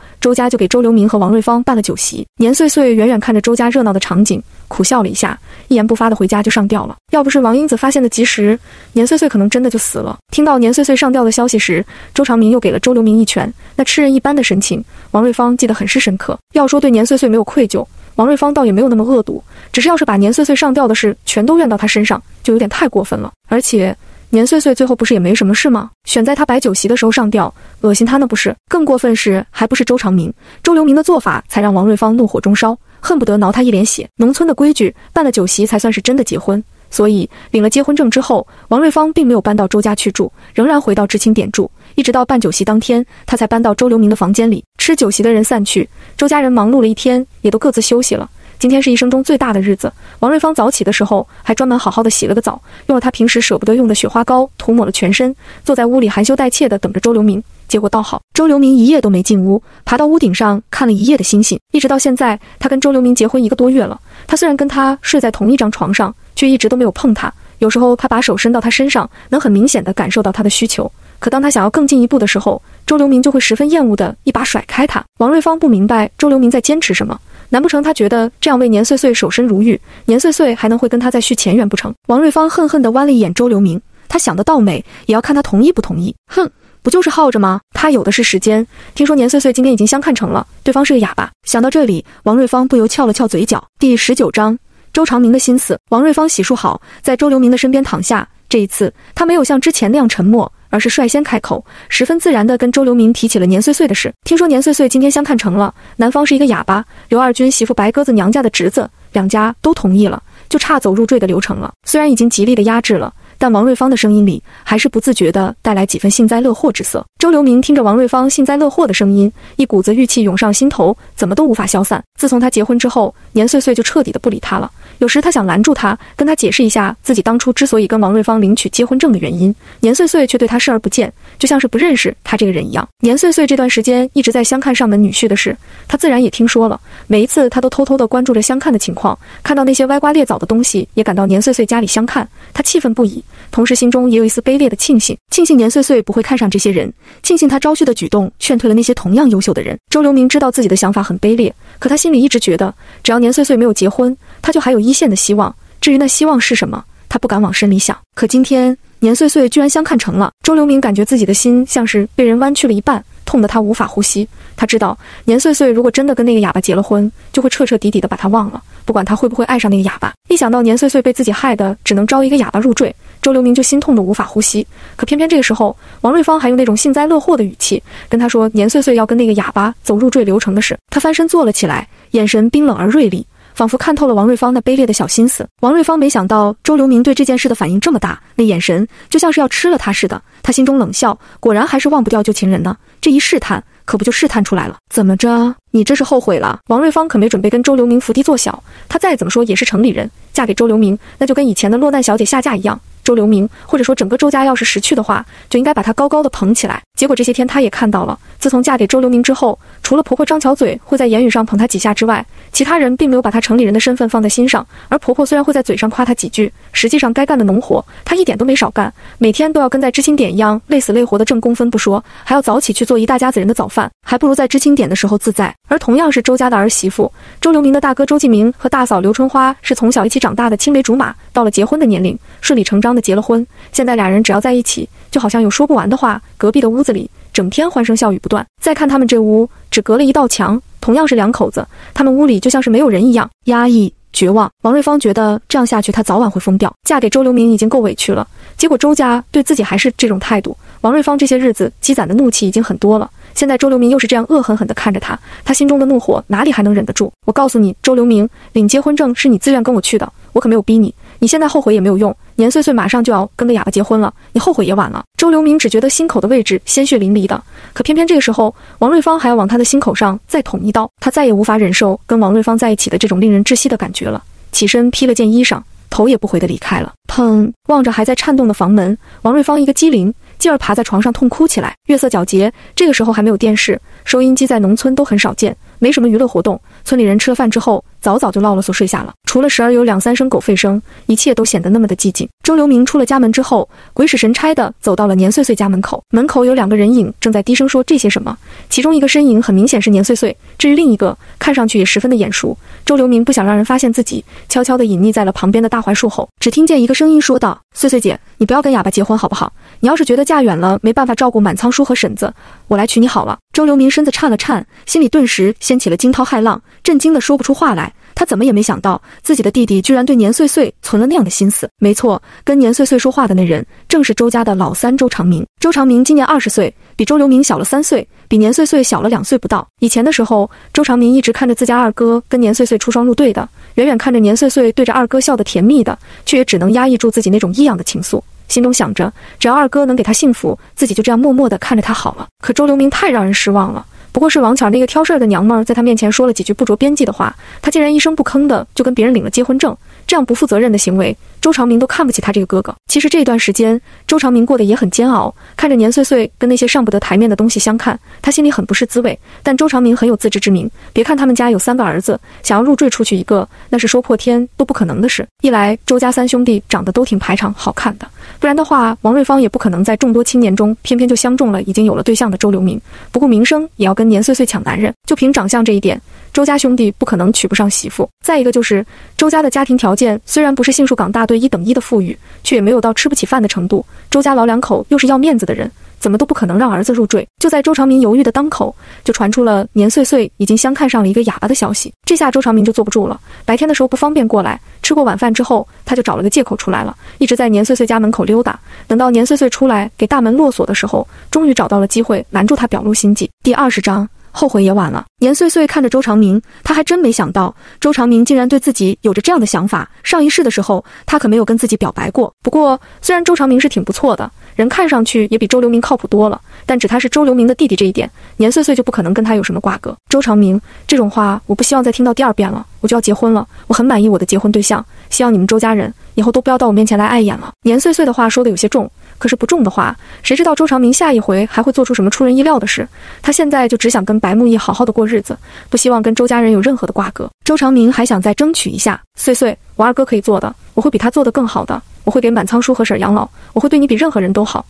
周家就给周留明和王瑞芳办了酒席。年岁岁远远看着周家热闹的场景，苦笑了一下，一言不发的回家就上吊了。要不是王英子发现的及时，年岁岁可能真的就死了。听到年岁岁上吊的消息时，周长明又给了周留明一拳，那吃人一般的神情，王瑞芳记得很是深刻。要说对年岁岁没有愧疚。王瑞芳倒也没有那么恶毒，只是要是把年岁岁上吊的事全都怨到他身上，就有点太过分了。而且年岁岁最后不是也没什么事吗？选在他摆酒席的时候上吊，恶心他那不是？更过分是，还不是周长明、周留明的做法，才让王瑞芳怒火中烧，恨不得挠他一脸血。农村的规矩，办了酒席才算是真的结婚。所以领了结婚证之后，王瑞芳并没有搬到周家去住，仍然回到知青点住。一直到办酒席当天，他才搬到周留明的房间里。吃酒席的人散去，周家人忙碌了一天，也都各自休息了。今天是一生中最大的日子。王瑞芳早起的时候，还专门好好的洗了个澡，用了他平时舍不得用的雪花膏涂抹了全身，坐在屋里含羞带怯的等着周留明。结果倒好，周留明一夜都没进屋，爬到屋顶上看了一夜的星星。一直到现在，他跟周留明结婚一个多月了。他虽然跟他睡在同一张床上，却一直都没有碰他。有时候他把手伸到他身上，能很明显的感受到他的需求。可当他想要更进一步的时候，周留明就会十分厌恶的一把甩开他。王瑞芳不明白周留明在坚持什么，难不成他觉得这样为年岁岁守身如玉，年岁岁还能会跟他再续前缘不成？王瑞芳恨恨地剜了一眼周留明，他想得倒美，也要看他同意不同意。哼，不就是耗着吗？他有的是时间。听说年岁岁今天已经相看成了，对方是个哑巴。想到这里，王瑞芳不由翘了翘嘴角。第十九章。周长明的心思，王瑞芳洗漱好，在周留明的身边躺下。这一次，他没有像之前那样沉默，而是率先开口，十分自然地跟周留明提起了年岁岁的事。听说年岁岁今天相看成了，男方是一个哑巴，刘二军媳妇白鸽子娘家的侄子，两家都同意了，就差走入赘的流程了。虽然已经极力的压制了。但王瑞芳的声音里还是不自觉地带来几分幸灾乐祸之色。周留明听着王瑞芳幸灾乐祸的声音，一股子郁气涌上心头，怎么都无法消散。自从他结婚之后，年岁岁就彻底的不理他了。有时他想拦住他，跟他解释一下自己当初之所以跟王瑞芳领取结婚证的原因，年岁岁却对他视而不见，就像是不认识他这个人一样。年岁岁这段时间一直在相看上门女婿的事，他自然也听说了。每一次他都偷偷地关注着相看的情况，看到那些歪瓜裂枣的东西，也感到年岁岁家里相看，他气愤不已。同时，心中也有一丝卑劣的庆幸，庆幸年岁岁不会看上这些人，庆幸他招婿的举动劝退了那些同样优秀的人。周留明知道自己的想法很卑劣，可他心里一直觉得，只要年岁岁没有结婚，他就还有一线的希望。至于那希望是什么，他不敢往深里想。可今天，年岁岁居然相看成了，周留明感觉自己的心像是被人弯曲了一半，痛得他无法呼吸。他知道，年岁岁如果真的跟那个哑巴结了婚，就会彻彻底底的把他忘了，不管他会不会爱上那个哑巴。一想到年岁岁被自己害得只能招一个哑巴入赘，周流明就心痛的无法呼吸。可偏偏这个时候，王瑞芳还用那种幸灾乐祸的语气跟他说年岁岁要跟那个哑巴走入赘流程的事。他翻身坐了起来，眼神冰冷而锐利，仿佛看透了王瑞芳那卑劣的小心思。王瑞芳没想到周留明对这件事的反应这么大，那眼神就像是要吃了他似的。他心中冷笑，果然还是忘不掉旧情人呢。这一试探。可不就试探出来了？怎么着？你这是后悔了？王瑞芳可没准备跟周留明伏低做小，她再怎么说也是城里人，嫁给周留明，那就跟以前的落难小姐下嫁一样。周流明，或者说整个周家，要是识趣的话，就应该把她高高的捧起来。结果这些天她也看到了，自从嫁给周流明之后，除了婆婆张巧嘴会在言语上捧她几下之外，其他人并没有把她城里人的身份放在心上。而婆婆虽然会在嘴上夸她几句，实际上该干的农活她一点都没少干，每天都要跟在知青点一样累死累活的挣工分不说，还要早起去做一大家子人的早饭，还不如在知青点的时候自在。而同样是周家的儿媳妇，周流明的大哥周继明和大嫂刘春花是从小一起长大的青梅竹马，到了结婚的年龄，顺理成章的。结了婚，现在俩人只要在一起，就好像有说不完的话。隔壁的屋子里，整天欢声笑语不断。再看他们这屋，只隔了一道墙，同样是两口子，他们屋里就像是没有人一样，压抑绝望。王瑞芳觉得这样下去，她早晚会疯掉。嫁给周流明已经够委屈了，结果周家对自己还是这种态度。王瑞芳这些日子积攒的怒气已经很多了，现在周流明又是这样恶狠狠地看着她，她心中的怒火哪里还能忍得住？我告诉你，周流明，领结婚证是你自愿跟我去的，我可没有逼你。你现在后悔也没有用，年岁岁马上就要跟个哑巴结婚了，你后悔也晚了。周流明只觉得心口的位置鲜血淋漓的，可偏偏这个时候，王瑞芳还要往他的心口上再捅一刀，他再也无法忍受跟王瑞芳在一起的这种令人窒息的感觉了，起身披了件衣裳，头也不回的离开了。砰！望着还在颤动的房门，王瑞芳一个机灵，继而爬在床上痛哭起来。月色皎洁，这个时候还没有电视，收音机在农村都很少见，没什么娱乐活动。村里人吃了饭之后，早早就落了宿睡下了。除了时而有两三声狗吠声，一切都显得那么的寂静。周流明出了家门之后，鬼使神差的走到了年岁岁家门口。门口有两个人影正在低声说这些什么，其中一个身影很明显是年岁岁，至于另一个，看上去也十分的眼熟。周流明不想让人发现自己，悄悄地隐匿在了旁边的大槐树后。只听见一个声音说道：“岁岁姐，你不要跟哑巴结婚好不好？你要是觉得嫁远了没办法照顾满仓叔和婶子，我来娶你好了。”周流明身子颤了颤，心里顿时掀起了惊涛骇浪，震惊的说不出话来。他怎么也没想到，自己的弟弟居然对年岁岁存了那样的心思。没错，跟年岁岁说话的那人正是周家的老三周长明。周长明今年二十岁，比周流明小了三岁，比年岁岁小了两岁不到。以前的时候，周长明一直看着自家二哥跟年岁岁出双入对的，远远看着年岁岁对着二哥笑得甜蜜的，却也只能压抑住自己那种异样的情愫，心中想着，只要二哥能给他幸福，自己就这样默默地看着他好了。可周流明太让人失望了。不过是王巧那个挑事儿的娘们儿在他面前说了几句不着边际的话，他竟然一声不吭的就跟别人领了结婚证，这样不负责任的行为，周长明都看不起他这个哥哥。其实这段时间，周长明过得也很煎熬，看着年岁岁跟那些上不得台面的东西相看，他心里很不是滋味。但周长明很有自知之明，别看他们家有三个儿子，想要入赘出去一个，那是说破天都不可能的事。一来周家三兄弟长得都挺排场好看的，不然的话，王瑞芳也不可能在众多青年中偏偏就相中了已经有了对象的周留明，不顾名声也要。跟年岁岁抢男人，就凭长相这一点，周家兄弟不可能娶不上媳妇。再一个就是周家的家庭条件虽然不是杏树港大队一等一的富裕，却也没有到吃不起饭的程度。周家老两口又是要面子的人，怎么都不可能让儿子入赘。就在周长明犹豫的当口，就传出了年岁岁已经相看上了一个哑巴的消息。这下周长明就坐不住了。白天的时候不方便过来，吃过晚饭之后，他就找了个借口出来了，一直在年岁岁家门口溜达。等到年岁岁出来给大门落锁的时候，终于找到了机会拦住他表露心迹。第二十章。后悔也晚了。年岁岁看着周长明，他还真没想到周长明竟然对自己有着这样的想法。上一世的时候，他可没有跟自己表白过。不过，虽然周长明是挺不错的人，看上去也比周流明靠谱多了，但只他是周流明的弟弟这一点，年岁岁就不可能跟他有什么瓜葛。周长明这种话，我不希望再听到第二遍了。我就要结婚了，我很满意我的结婚对象，希望你们周家人以后都不要到我面前来碍眼了。年岁岁的话说的有些重。可是不中的话，谁知道周长明下一回还会做出什么出人意料的事？他现在就只想跟白木易好好的过日子，不希望跟周家人有任何的瓜葛。周长明还想再争取一下，岁岁，我二哥可以做的，我会比他做的更好的。我会给满仓叔和婶养老，我会对你比任何人都好。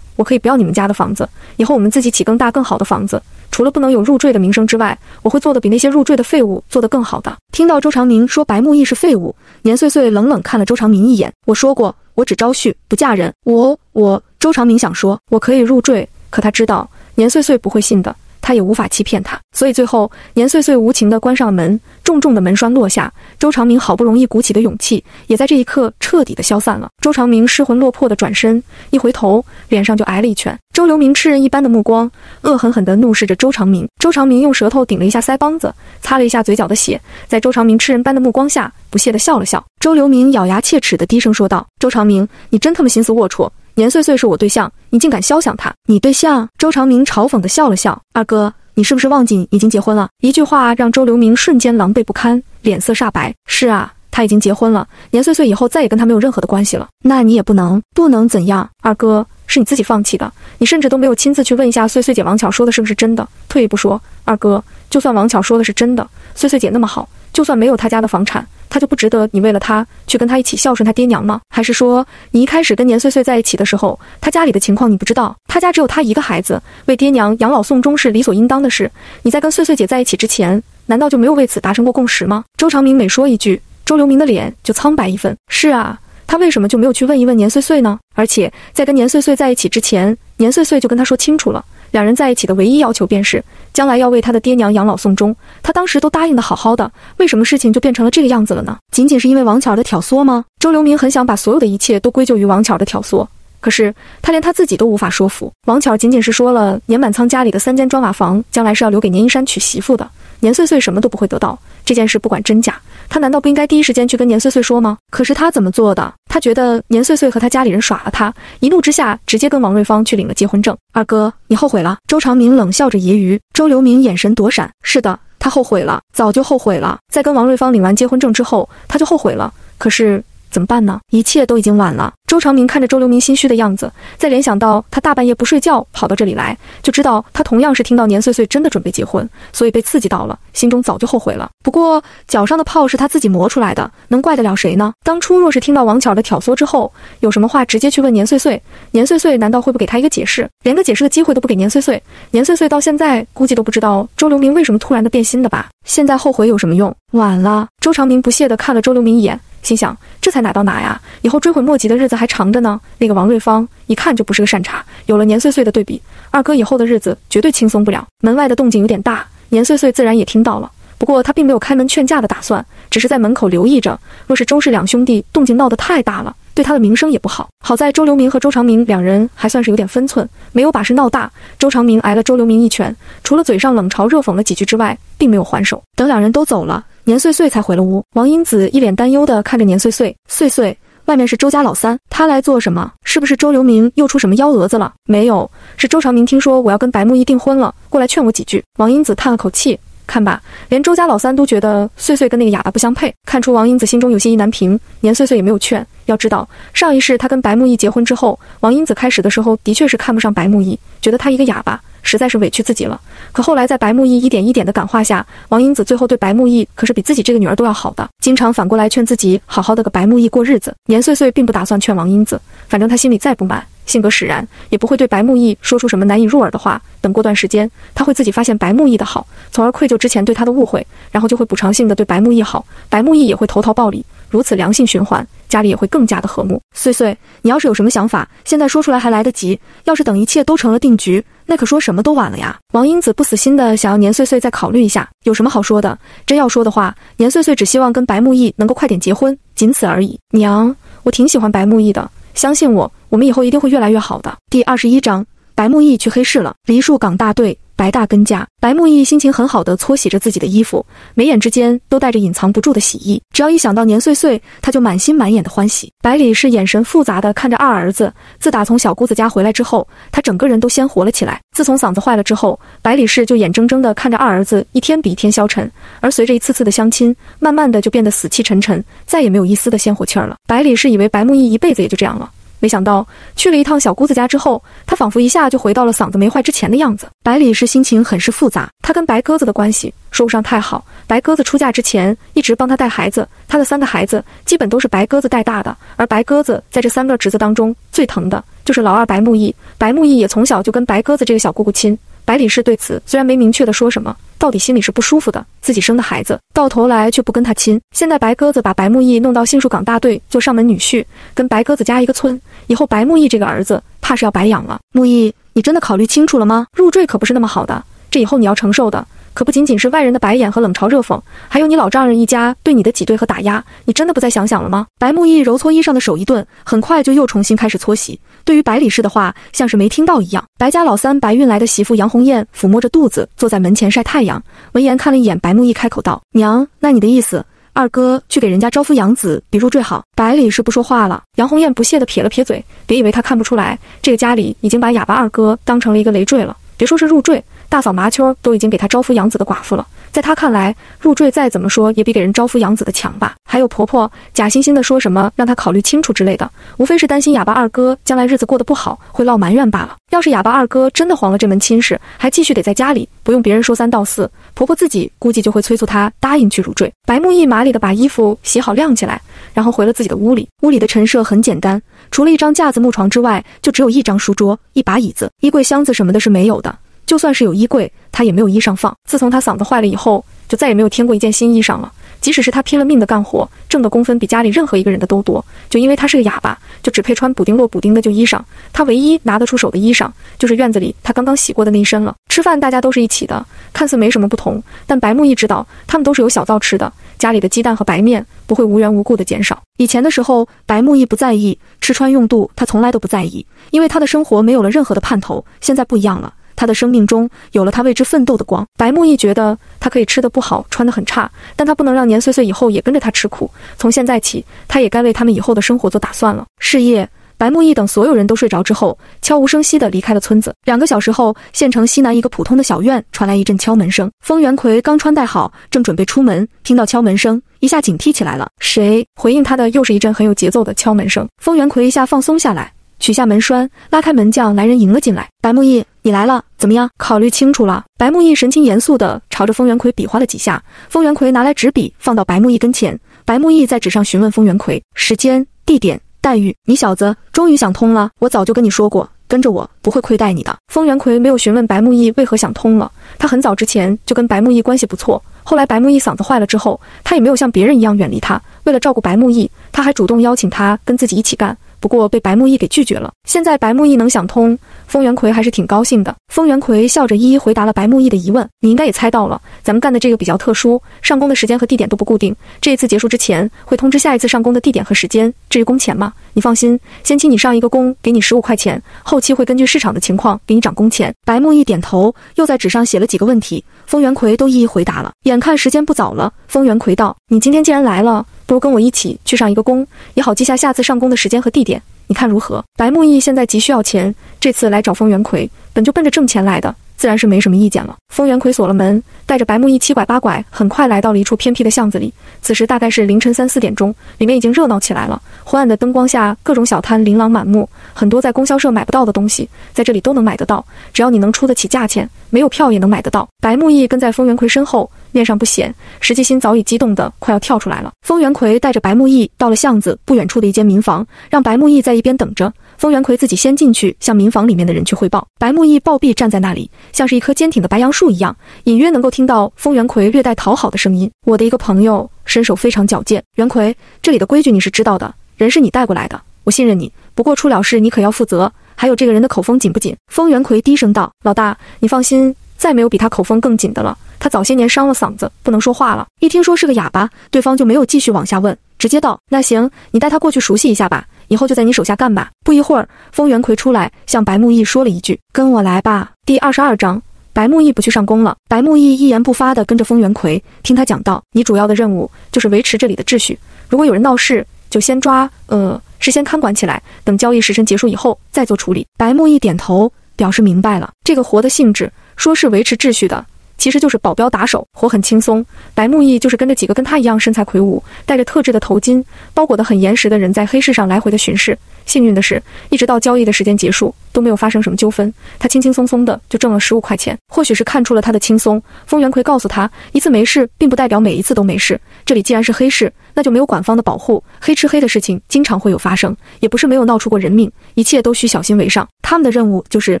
我可以不要你们家的房子，以后我们自己起更大更好的房子。除了不能有入赘的名声之外，我会做的比那些入赘的废物做得更好的。听到周长明说白木易是废物，年岁岁冷冷看了周长明一眼。我说过。我只招婿不嫁人，我我周长明想说，我可以入赘，可他知道年岁岁不会信的。他也无法欺骗他。所以最后，年岁岁无情地关上了门，重重的门栓落下。周长明好不容易鼓起的勇气，也在这一刻彻底的消散了。周长明失魂落魄的转身，一回头，脸上就挨了一拳。周留明吃人一般的目光，恶狠狠地怒视着周长明。周长明用舌头顶了一下腮帮子，擦了一下嘴角的血，在周长明吃人般的目光下，不屑地笑了笑。周留明咬牙切齿地低声说道：“周长明，你真他妈心思龌龊！年岁岁是我对象，你竟敢肖想他？你对象？”周长明嘲讽地笑了笑：“二哥。”你是不是忘记已经结婚了？一句话让周留明瞬间狼狈不堪，脸色煞白。是啊，他已经结婚了，年岁岁以后再也跟他没有任何的关系了。那你也不能，不能怎样？二哥是你自己放弃的，你甚至都没有亲自去问一下岁岁姐王巧说的是不是真的。退一步说，二哥，就算王巧说的是真的，岁岁姐那么好，就算没有他家的房产。他就不值得你为了他去跟他一起孝顺他爹娘吗？还是说你一开始跟年岁岁在一起的时候，他家里的情况你不知道？他家只有他一个孩子，为爹娘养老送终是理所应当的事。你在跟岁岁姐在一起之前，难道就没有为此达成过共识吗？周长明每说一句，周留明的脸就苍白一分。是啊，他为什么就没有去问一问年岁岁呢？而且在跟年岁岁在一起之前，年岁岁就跟他说清楚了。两人在一起的唯一要求便是将来要为他的爹娘养老送终，他当时都答应的好好的，为什么事情就变成了这个样子了呢？仅仅是因为王巧儿的挑唆吗？周留明很想把所有的一切都归咎于王巧儿的挑唆，可是他连他自己都无法说服。王巧儿仅仅是说了年满仓家里的三间砖瓦房将来是要留给年一山娶媳妇的，年岁岁什么都不会得到。这件事不管真假，他难道不应该第一时间去跟年岁岁说吗？可是他怎么做的？他觉得年岁岁和他家里人耍了他，一怒之下直接跟王瑞芳去领了结婚证。二哥，你后悔了？周长明冷笑着揶揄。周留明眼神躲闪。是的，他后悔了，早就后悔了。在跟王瑞芳领完结婚证之后，他就后悔了。可是。怎么办呢？一切都已经晚了。周长明看着周留明心虚的样子，再联想到他大半夜不睡觉跑到这里来，就知道他同样是听到年岁岁真的准备结婚，所以被刺激到了，心中早就后悔了。不过脚上的泡是他自己磨出来的，能怪得了谁呢？当初若是听到王巧的挑唆之后，有什么话直接去问年岁岁，年岁岁难道会不给他一个解释？连个解释的机会都不给年岁岁，年岁岁到现在估计都不知道周留明为什么突然的变心的吧？现在后悔有什么用？晚了。周长明不屑地看了周留明一眼。心想，这才哪到哪呀？以后追悔莫及的日子还长着呢。那个王瑞芳一看就不是个善茬，有了年岁岁的对比，二哥以后的日子绝对轻松不了。门外的动静有点大，年岁岁自然也听到了。不过他并没有开门劝架的打算，只是在门口留意着。若是周氏两兄弟动静闹得太大了，对他的名声也不好。好在周留明和周长明两人还算是有点分寸，没有把事闹大。周长明挨了周留明一拳，除了嘴上冷嘲热讽了几句之外，并没有还手。等两人都走了。年岁岁才回了屋，王英子一脸担忧地看着年岁岁。岁岁，外面是周家老三，他来做什么？是不是周留明又出什么幺蛾子了？没有，是周长明听说我要跟白木易订婚了，过来劝我几句。王英子叹了口气，看吧，连周家老三都觉得岁岁跟那个哑巴不相配，看出王英子心中有些意难平。年岁岁也没有劝。要知道，上一世他跟白木易结婚之后，王英子开始的时候的确是看不上白木易，觉得他一个哑巴。实在是委屈自己了。可后来在白木易一点一点的感化下，王英子最后对白木易可是比自己这个女儿都要好的，经常反过来劝自己好好的个白木易过日子。年岁岁并不打算劝王英子，反正他心里再不满，性格使然，也不会对白木易说出什么难以入耳的话。等过段时间，他会自己发现白木易的好，从而愧疚之前对他的误会，然后就会补偿性的对白木易好，白木易也会投桃报李，如此良性循环，家里也会更加的和睦。岁岁，你要是有什么想法，现在说出来还来得及；要是等一切都成了定局，那可说什么都晚了呀！王英子不死心的想要年岁岁再考虑一下，有什么好说的？真要说的话，年岁岁只希望跟白木易能够快点结婚，仅此而已。娘，我挺喜欢白木易的，相信我，我们以后一定会越来越好的。第二十一章，白木易去黑市了。梨树岗大队。白大根家，白木易心情很好的搓洗着自己的衣服，眉眼之间都带着隐藏不住的喜意。只要一想到年岁岁，他就满心满眼的欢喜。百里是眼神复杂的看着二儿子。自打从小姑子家回来之后，他整个人都鲜活了起来。自从嗓子坏了之后，百里氏就眼睁睁的看着二儿子一天比一天消沉，而随着一次次的相亲，慢慢的就变得死气沉沉，再也没有一丝的鲜活气儿了。百里是以为白木易一辈子也就这样了。没想到去了一趟小姑子家之后，他仿佛一下就回到了嗓子没坏之前的样子。百里是心情很是复杂，他跟白鸽子的关系说不上太好。白鸽子出嫁之前一直帮他带孩子，他的三个孩子基本都是白鸽子带大的。而白鸽子在这三个侄子当中最疼的就是老二白木易，白木易也从小就跟白鸽子这个小姑姑亲。百里氏对此虽然没明确的说什么，到底心里是不舒服的。自己生的孩子，到头来却不跟他亲。现在白鸽子把白木易弄到杏树岗大队做上门女婿，跟白鸽子家一个村，以后白木易这个儿子怕是要白养了。木易，你真的考虑清楚了吗？入赘可不是那么好的，这以后你要承受的。可不仅仅是外人的白眼和冷嘲热讽，还有你老丈人一家对你的挤兑和打压，你真的不再想想了吗？白木易揉搓衣裳的手一顿，很快就又重新开始搓洗。对于百里氏的话，像是没听到一样。白家老三白运来的媳妇杨红艳抚摸着肚子，坐在门前晒太阳。闻言看了一眼白木易，开口道：“娘，那你的意思，二哥去给人家招夫养子比入赘好？”百里氏不说话了。杨红艳不屑地撇了撇嘴：“别以为他看不出来，这个家里已经把哑巴二哥当成了一个累赘了。别说是入赘。”大嫂麻秋都已经给他招夫养子的寡妇了，在他看来，入赘再怎么说也比给人招夫养子的强吧。还有婆婆假惺惺的说什么让他考虑清楚之类的，无非是担心哑巴二哥将来日子过得不好会落埋怨罢了。要是哑巴二哥真的黄了这门亲事，还继续得在家里，不用别人说三道四，婆婆自己估计就会催促他答应去入赘。白木一麻利的把衣服洗好晾起来，然后回了自己的屋里。屋里的陈设很简单，除了一张架子木床之外，就只有一张书桌、一把椅子、衣柜、箱子什么的是没有的。就算是有衣柜，他也没有衣裳放。自从他嗓子坏了以后，就再也没有添过一件新衣裳了。即使是他拼了命的干活，挣的工分比家里任何一个人的都多，就因为他是个哑巴，就只配穿补丁落补丁的旧衣裳。他唯一拿得出手的衣裳，就是院子里他刚刚洗过的那一身了。吃饭大家都是一起的，看似没什么不同，但白木易知道他们都是有小灶吃的。家里的鸡蛋和白面不会无缘无故的减少。以前的时候，白木易不在意吃穿用度，他从来都不在意，因为他的生活没有了任何的盼头。现在不一样了。他的生命中有了他为之奋斗的光。白木易觉得他可以吃得不好，穿得很差，但他不能让年岁岁以后也跟着他吃苦。从现在起，他也该为他们以后的生活做打算了。事业，白木易等所有人都睡着之后，悄无声息地离开了村子。两个小时后，县城西南一个普通的小院传来一阵敲门声。风元奎刚穿戴好，正准备出门，听到敲门声，一下警惕起来了。谁？回应他的又是一阵很有节奏的敲门声。风元奎一下放松下来。取下门栓，拉开门将，来人迎了进来。白木易，你来了，怎么样？考虑清楚了。白木易神情严肃地朝着风元奎比划了几下。风元奎拿来纸笔，放到白木易跟前。白木易在纸上询问风元奎时间、地点、待遇。你小子终于想通了，我早就跟你说过，跟着我不会亏待你的。风元奎没有询问白木易为何想通了，他很早之前就跟白木易关系不错。后来白木易嗓子坏了之后，他也没有像别人一样远离他。为了照顾白木易，他还主动邀请他跟自己一起干。不过被白木易给拒绝了。现在白木易能想通，风元奎还是挺高兴的。风元奎笑着一一回答了白木易的疑问。你应该也猜到了，咱们干的这个比较特殊，上工的时间和地点都不固定。这一次结束之前会通知下一次上工的地点和时间。至于工钱嘛，你放心，先期你上一个工给你十五块钱，后期会根据市场的情况给你涨工钱。白木易点头，又在纸上写了几个问题，风元奎都一一回答了。眼看时间不早了，风元奎道：“你今天既然来了。”不如跟我一起去上一个工，也好记下下次上工的时间和地点，你看如何？白木易现在急需要钱，这次来找风元奎，本就奔着挣钱来的。自然是没什么意见了。风元奎锁了门，带着白木易七拐八拐，很快来到了一处偏僻的巷子里。此时大概是凌晨三四点钟，里面已经热闹起来了。昏暗的灯光下，各种小摊琳琅满目，很多在供销社买不到的东西，在这里都能买得到。只要你能出得起价钱，没有票也能买得到。白木易跟在风元奎身后，面上不显，实际心早已激动得快要跳出来了。风元奎带着白木易到了巷子不远处的一间民房，让白木易在一边等着。风元奎自己先进去，向民房里面的人去汇报。白木易暴毙站在那里，像是一棵坚挺的白杨树一样，隐约能够听到风元奎略带讨好的声音。我的一个朋友，身手非常矫健。元奎，这里的规矩你是知道的，人是你带过来的，我信任你。不过出了事，你可要负责。还有这个人的口风紧不紧？风元奎低声道：“老大，你放心，再没有比他口风更紧的了。他早些年伤了嗓子，不能说话了。一听说是个哑巴，对方就没有继续往下问，直接道：那行，你带他过去熟悉一下吧。”以后就在你手下干吧。不一会儿，风元奎出来向白木易说了一句：“跟我来吧。”第二十二章，白木易不去上工了。白木易一言不发地跟着风元奎，听他讲道：“你主要的任务就是维持这里的秩序。如果有人闹事，就先抓，呃，是先看管起来，等交易时辰结束以后再做处理。”白木易点头表示明白了。这个活的性质，说是维持秩序的。其实就是保镖打手，活很轻松。白木易就是跟着几个跟他一样身材魁梧、戴着特制的头巾、包裹得很严实的人，在黑市上来回的巡视。幸运的是，一直到交易的时间结束，都没有发生什么纠纷。他轻轻松松的就挣了十五块钱。或许是看出了他的轻松，风元奎告诉他，一次没事，并不代表每一次都没事。这里既然是黑市，那就没有管方的保护，黑吃黑的事情经常会有发生，也不是没有闹出过人命，一切都需小心为上。他们的任务就是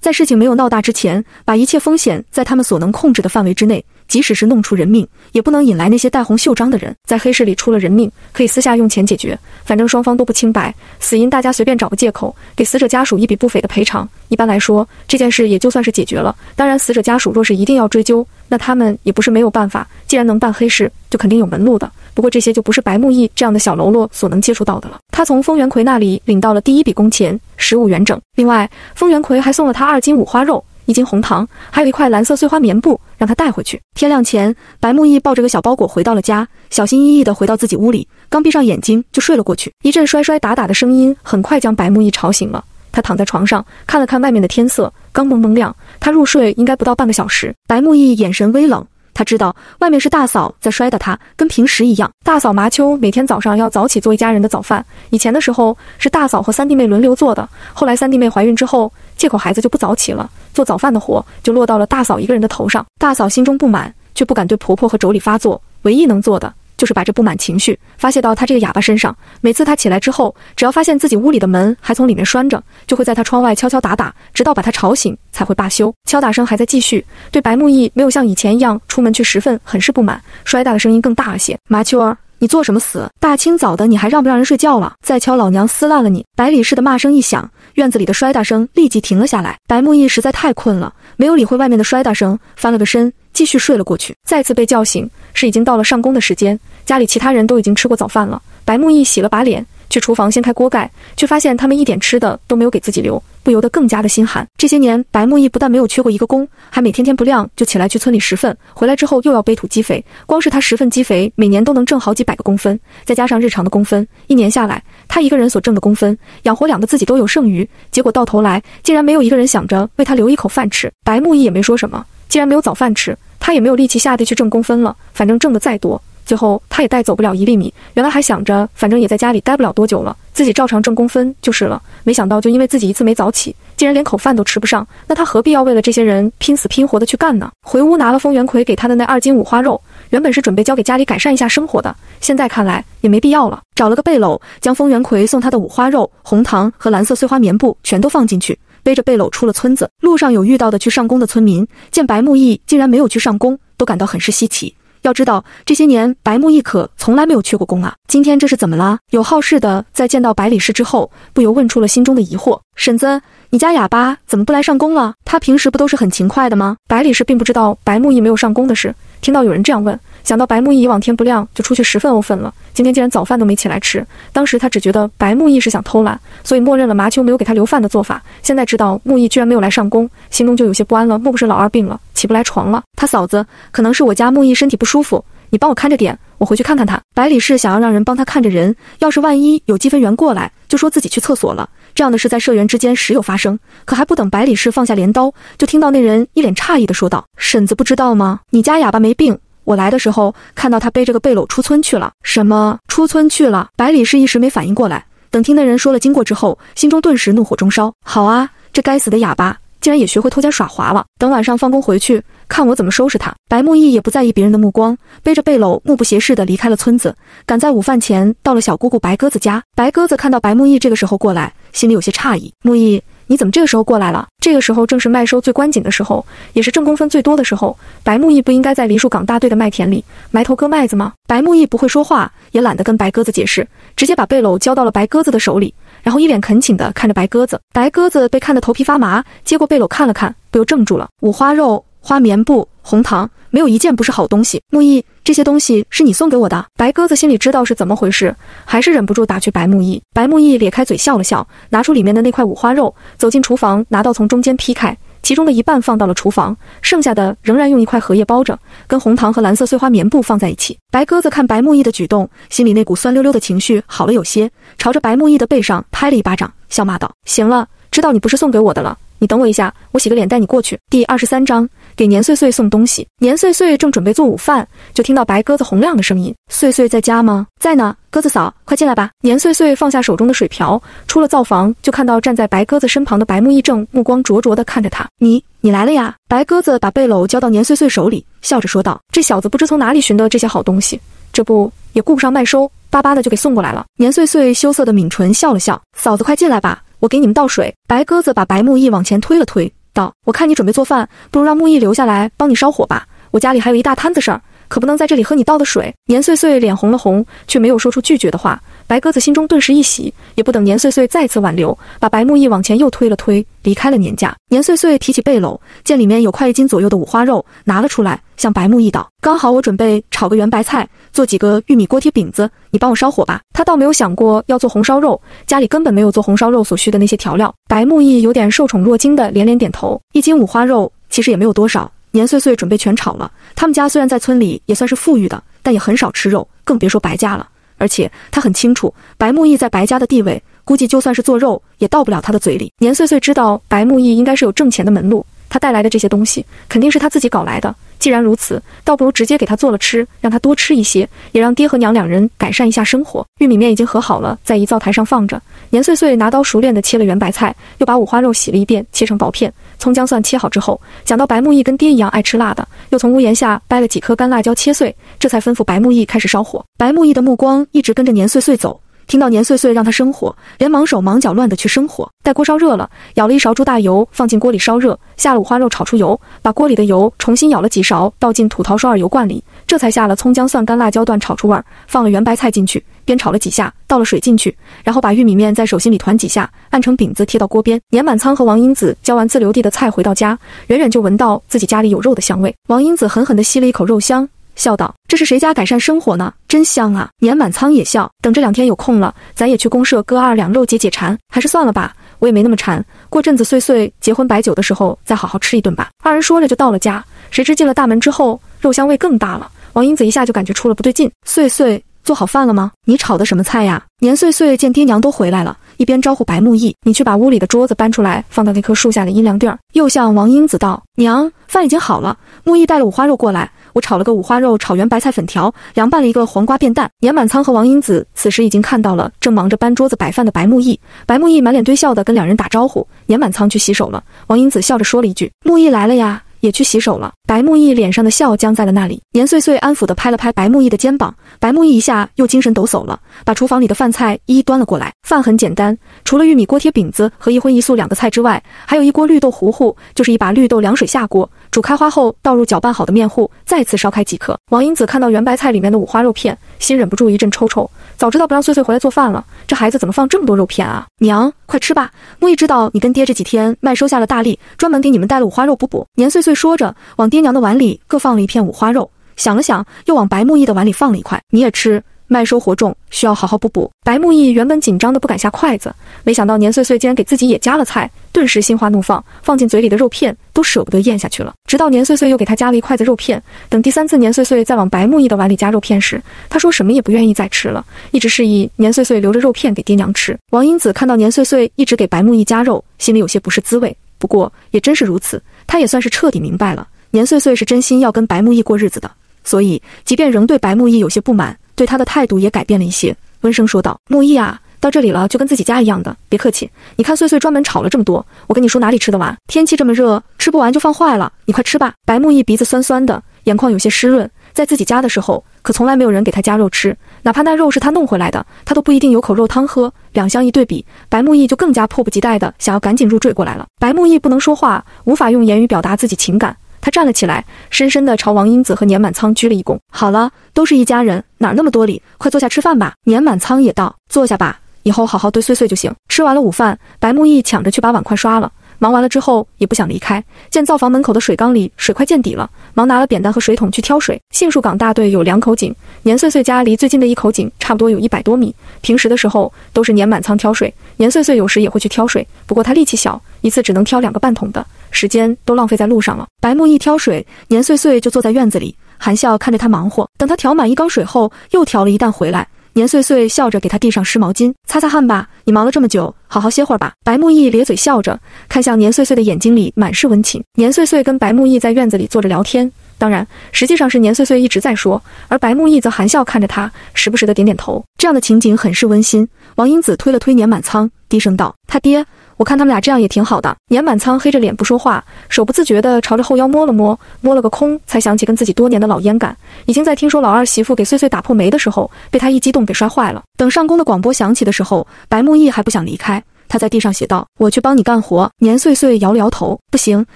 在事情没有闹大之前，把一切风险在他们所能控制的范围之内。即使是弄出人命，也不能引来那些带红袖章的人。在黑市里出了人命，可以私下用钱解决，反正双方都不清白，死因大家随便找个借口，给死者家属一笔不菲的赔偿。一般来说，这件事也就算是解决了。当然，死者家属若是一定要追究，那他们也不是没有办法。既然能办黑市，就肯定有门路的。不过这些就不是白木易这样的小喽啰所能接触到的了。他从丰元奎那里领到了第一笔工钱，十五元整。另外，丰元奎还送了他二斤五花肉。一斤红糖，还有一块蓝色碎花棉布，让他带回去。天亮前，白木易抱着个小包裹回到了家，小心翼翼地回到自己屋里，刚闭上眼睛就睡了过去。一阵摔摔打打的声音很快将白木易吵醒了。他躺在床上，看了看外面的天色，刚蒙蒙亮。他入睡应该不到半个小时。白木易眼神微冷。他知道外面是大嫂在摔打他，跟平时一样。大嫂麻秋每天早上要早起做一家人的早饭。以前的时候是大嫂和三弟妹轮流做的，后来三弟妹怀孕之后，借口孩子就不早起了，做早饭的活就落到了大嫂一个人的头上。大嫂心中不满，却不敢对婆婆和妯娌发作，唯一能做的。就是把这不满情绪发泄到他这个哑巴身上。每次他起来之后，只要发现自己屋里的门还从里面拴着，就会在他窗外敲敲打打，直到把他吵醒才会罢休。敲打声还在继续，对白木易没有像以前一样出门去拾粪，很是不满。摔打的声音更大了些。麻秋儿，你做什么死？大清早的你还让不让人睡觉了？再敲老娘撕烂了你！百里氏的骂声一响，院子里的摔打声立即停了下来。白木易实在太困了，没有理会外面的摔打声，翻了个身。继续睡了过去，再次被叫醒，是已经到了上工的时间。家里其他人都已经吃过早饭了。白木易洗了把脸，去厨房掀开锅盖，却发现他们一点吃的都没有给自己留，不由得更加的心寒。这些年，白木易不但没有缺过一个工，还每天天不亮就起来去村里拾粪，回来之后又要背土积肥。光是他拾粪积肥，每年都能挣好几百个工分，再加上日常的工分，一年下来，他一个人所挣的工分，养活两个自己都有剩余。结果到头来，竟然没有一个人想着为他留一口饭吃。白木易也没说什么。既然没有早饭吃，他也没有力气下地去挣工分了。反正挣的再多，最后他也带走不了一粒米。原来还想着，反正也在家里待不了多久了，自己照常挣工分就是了。没想到，就因为自己一次没早起，竟然连口饭都吃不上。那他何必要为了这些人拼死拼活的去干呢？回屋拿了丰元奎给他的那二斤五花肉，原本是准备交给家里改善一下生活的，现在看来也没必要了。找了个背篓，将丰元奎送他的五花肉、红糖和蓝色碎花棉布全都放进去。背着背篓出了村子，路上有遇到的去上工的村民，见白木易竟然没有去上工，都感到很是稀奇。要知道这些年白木易可从来没有缺过工啊，今天这是怎么了？有好事的在见到百里氏之后，不由问出了心中的疑惑：“婶子，你家哑巴怎么不来上工了？他平时不都是很勤快的吗？”百里氏并不知道白木易没有上工的事，听到有人这样问。想到白木易以往天不亮就出去拾粪沤粪了，今天竟然早饭都没起来吃。当时他只觉得白木易是想偷懒，所以默认了麻秋没有给他留饭的做法。现在知道木易居然没有来上工，心中就有些不安了。莫不是老二病了，起不来床了？他嫂子可能是我家木易身体不舒服，你帮我看着点，我回去看看他。百里氏想要让人帮他看着人，要是万一有积分员过来，就说自己去厕所了。这样的事在社员之间时有发生。可还不等百里氏放下镰刀，就听到那人一脸诧异地说道：“婶子不知道吗？你家哑巴没病。”我来的时候看到他背着个背篓出村去了。什么？出村去了？百里氏一时没反应过来。等听那人说了经过之后，心中顿时怒火中烧。好啊，这该死的哑巴竟然也学会偷奸耍滑了。等晚上放工回去，看我怎么收拾他。白木易也不在意别人的目光，背着背篓，目不斜视地离开了村子，赶在午饭前到了小姑姑白鸽子家。白鸽子看到白木易这个时候过来，心里有些诧异。木易。你怎么这个时候过来了？这个时候正是麦收最关紧的时候，也是挣工分最多的时候。白木易不应该在梨树岗大队的麦田里埋头割麦子吗？白木易不会说话，也懒得跟白鸽子解释，直接把背篓交到了白鸽子的手里，然后一脸恳请地看着白鸽子。白鸽子被看得头皮发麻，接过背篓看了看，不由怔住了。五花肉、花棉布、红糖。没有一件不是好东西。木易，这些东西是你送给我的。白鸽子心里知道是怎么回事，还是忍不住打趣白木易。白木易咧开嘴笑了笑，拿出里面的那块五花肉，走进厨房，拿刀从中间劈开，其中的一半放到了厨房，剩下的仍然用一块荷叶包着，跟红糖和蓝色碎花棉布放在一起。白鸽子看白木易的举动，心里那股酸溜溜的情绪好了有些，朝着白木易的背上拍了一巴掌，笑骂道：“行了，知道你不是送给我的了。你等我一下，我洗个脸带你过去。”第二十三章。给年岁岁送东西，年岁岁正准备做午饭，就听到白鸽子洪亮的声音：“岁岁在家吗？在呢，鸽子嫂，快进来吧。”年岁岁放下手中的水瓢，出了灶房，就看到站在白鸽子身旁的白木义正，目光灼灼地看着他：“你，你来了呀？”白鸽子把背篓交到年岁岁手里，笑着说道：“这小子不知从哪里寻得这些好东西，这不也顾不上麦收，巴巴的就给送过来了。”年岁岁羞涩的抿唇笑了笑：“嫂子快进来吧，我给你们倒水。”白鸽子把白木易往前推了推。道：“我看你准备做饭，不如让木易留下来帮你烧火吧。我家里还有一大摊子事儿，可不能在这里喝你倒的水。年岁岁脸红了红，却没有说出拒绝的话。白鸽子心中顿时一喜，也不等年岁岁再次挽留，把白木易往前又推了推，离开了年家。年岁岁提起背篓，见里面有快一斤左右的五花肉，拿了出来，向白木易道：“刚好我准备炒个圆白菜，做几个玉米锅贴饼子，你帮我烧火吧。”他倒没有想过要做红烧肉，家里根本没有做红烧肉所需的那些调料。白木易有点受宠若惊的连连点头。一斤五花肉其实也没有多少，年岁岁准备全炒了。他们家虽然在村里也算是富裕的，但也很少吃肉，更别说白家了。而且他很清楚，白木易在白家的地位，估计就算是做肉，也到不了他的嘴里。年岁岁知道白木易应该是有挣钱的门路，他带来的这些东西肯定是他自己搞来的。既然如此，倒不如直接给他做了吃，让他多吃一些，也让爹和娘两人改善一下生活。玉米面已经和好了，在一灶台上放着。年岁岁拿刀熟练地切了圆白菜，又把五花肉洗了一遍，切成薄片。葱姜蒜切好之后，想到白木易跟爹一样爱吃辣的，又从屋檐下掰了几颗干辣椒切碎，这才吩咐白木易开始烧火。白木易的目光一直跟着年岁岁走。听到年岁岁让他生火，连忙手忙脚乱地去生火。待锅烧热了，舀了一勺猪大油放进锅里烧热，下了五花肉炒出油，把锅里的油重新舀了几勺倒进土桃双耳油罐里，这才下了葱姜蒜干辣椒段炒出味儿，放了圆白菜进去，煸炒了几下，倒了水进去，然后把玉米面在手心里团几下，按成饼子贴到锅边。年满仓和王英子浇完自留地的菜回到家，远远就闻到自己家里有肉的香味。王英子狠狠地吸了一口肉香。笑道：“这是谁家改善生活呢？真香啊！”年满仓也笑，等这两天有空了，咱也去公社割二两肉解解馋。还是算了吧，我也没那么馋。过阵子岁岁结婚摆酒的时候，再好好吃一顿吧。二人说着就到了家，谁知进了大门之后，肉香味更大了。王英子一下就感觉出了不对劲。岁岁做好饭了吗？你炒的什么菜呀？年岁岁见爹娘都回来了，一边招呼白木易：“你去把屋里的桌子搬出来，放到那棵树下的阴凉地儿。”又向王英子道：“娘，饭已经好了。木易带了五花肉过来。”我炒了个五花肉炒圆白菜粉条，凉拌了一个黄瓜变蛋。年满仓和王英子此时已经看到了正忙着搬桌子摆饭的白木易，白木易满脸堆笑的跟两人打招呼。年满仓去洗手了，王英子笑着说了一句：“木易来了呀。”也去洗手了。白木易脸上的笑僵在了那里。年岁岁安抚地拍了拍白木易的肩膀，白木易一下又精神抖擞了，把厨房里的饭菜一一端了过来。饭很简单，除了玉米锅贴饼子和一荤一素两个菜之外，还有一锅绿豆糊糊，就是一把绿豆凉水下锅，煮开花后倒入搅拌好的面糊，再次烧开即可。王英子看到圆白菜里面的五花肉片，心忍不住一阵抽抽。早知道不让岁岁回来做饭了，这孩子怎么放这么多肉片啊？娘，快吃吧。木易知道你跟爹这几天麦收下了大利，专门给你们带了五花肉补补。年岁岁说着，往爹娘的碗里各放了一片五花肉，想了想，又往白木易的碗里放了一块。你也吃。麦收活重，需要好好补补。白木易原本紧张的不敢下筷子，没想到年岁岁竟然给自己也加了菜，顿时心花怒放，放进嘴里的肉片都舍不得咽下去了。直到年岁岁又给他加了一筷子肉片，等第三次年岁岁再往白木易的碗里加肉片时，他说什么也不愿意再吃了，一直示意年岁岁留着肉片给爹娘吃。王英子看到年岁岁一直给白木易加肉，心里有些不是滋味。不过也真是如此，他也算是彻底明白了，年岁岁是真心要跟白木易过日子的，所以即便仍对白木易有些不满。对他的态度也改变了一些，温声说道：“木易啊，到这里了就跟自己家一样的，别客气。你看岁岁专门炒了这么多，我跟你说哪里吃得完？天气这么热，吃不完就放坏了。你快吃吧。”白木易鼻子酸酸的，眼眶有些湿润。在自己家的时候，可从来没有人给他加肉吃，哪怕那肉是他弄回来的，他都不一定有口肉汤喝。两相一对比，白木易就更加迫不及待的想要赶紧入赘过来了。白木易不能说话，无法用言语表达自己情感。他站了起来，深深地朝王英子和年满仓鞠了一躬。好了，都是一家人，哪那么多礼？快坐下吃饭吧。年满仓也道：“坐下吧，以后好好对岁岁就行。”吃完了午饭，白木易抢着去把碗筷刷了。忙完了之后，也不想离开，见灶房门口的水缸里水快见底了，忙拿了扁担和水桶去挑水。杏树岗大队有两口井，年岁岁家离最近的一口井差不多有一百多米。平时的时候都是年满仓挑水，年岁岁有时也会去挑水，不过他力气小，一次只能挑两个半桶的。时间都浪费在路上了。白木一挑水，年岁岁就坐在院子里，含笑看着他忙活。等他挑满一缸水后，又挑了一担回来。年岁岁笑着给他递上湿毛巾，擦擦汗吧。你忙了这么久，好好歇会儿吧。白木易咧嘴笑着，看向年岁岁的眼睛里满是温情。年岁岁跟白木易在院子里坐着聊天，当然实际上是年岁岁一直在说，而白木易则含笑看着他，时不时的点点头。这样的情景很是温馨。王英子推了推年满仓，低声道：“他爹。”我看他们俩这样也挺好的。年满仓黑着脸不说话，手不自觉地朝着后腰摸了摸，摸了个空，才想起跟自己多年的老烟杆，已经在听说老二媳妇给岁岁打破煤的时候，被他一激动给摔坏了。等上工的广播响起的时候，白木易还不想离开，他在地上写道：“我去帮你干活。”年岁岁摇了摇头：“不行，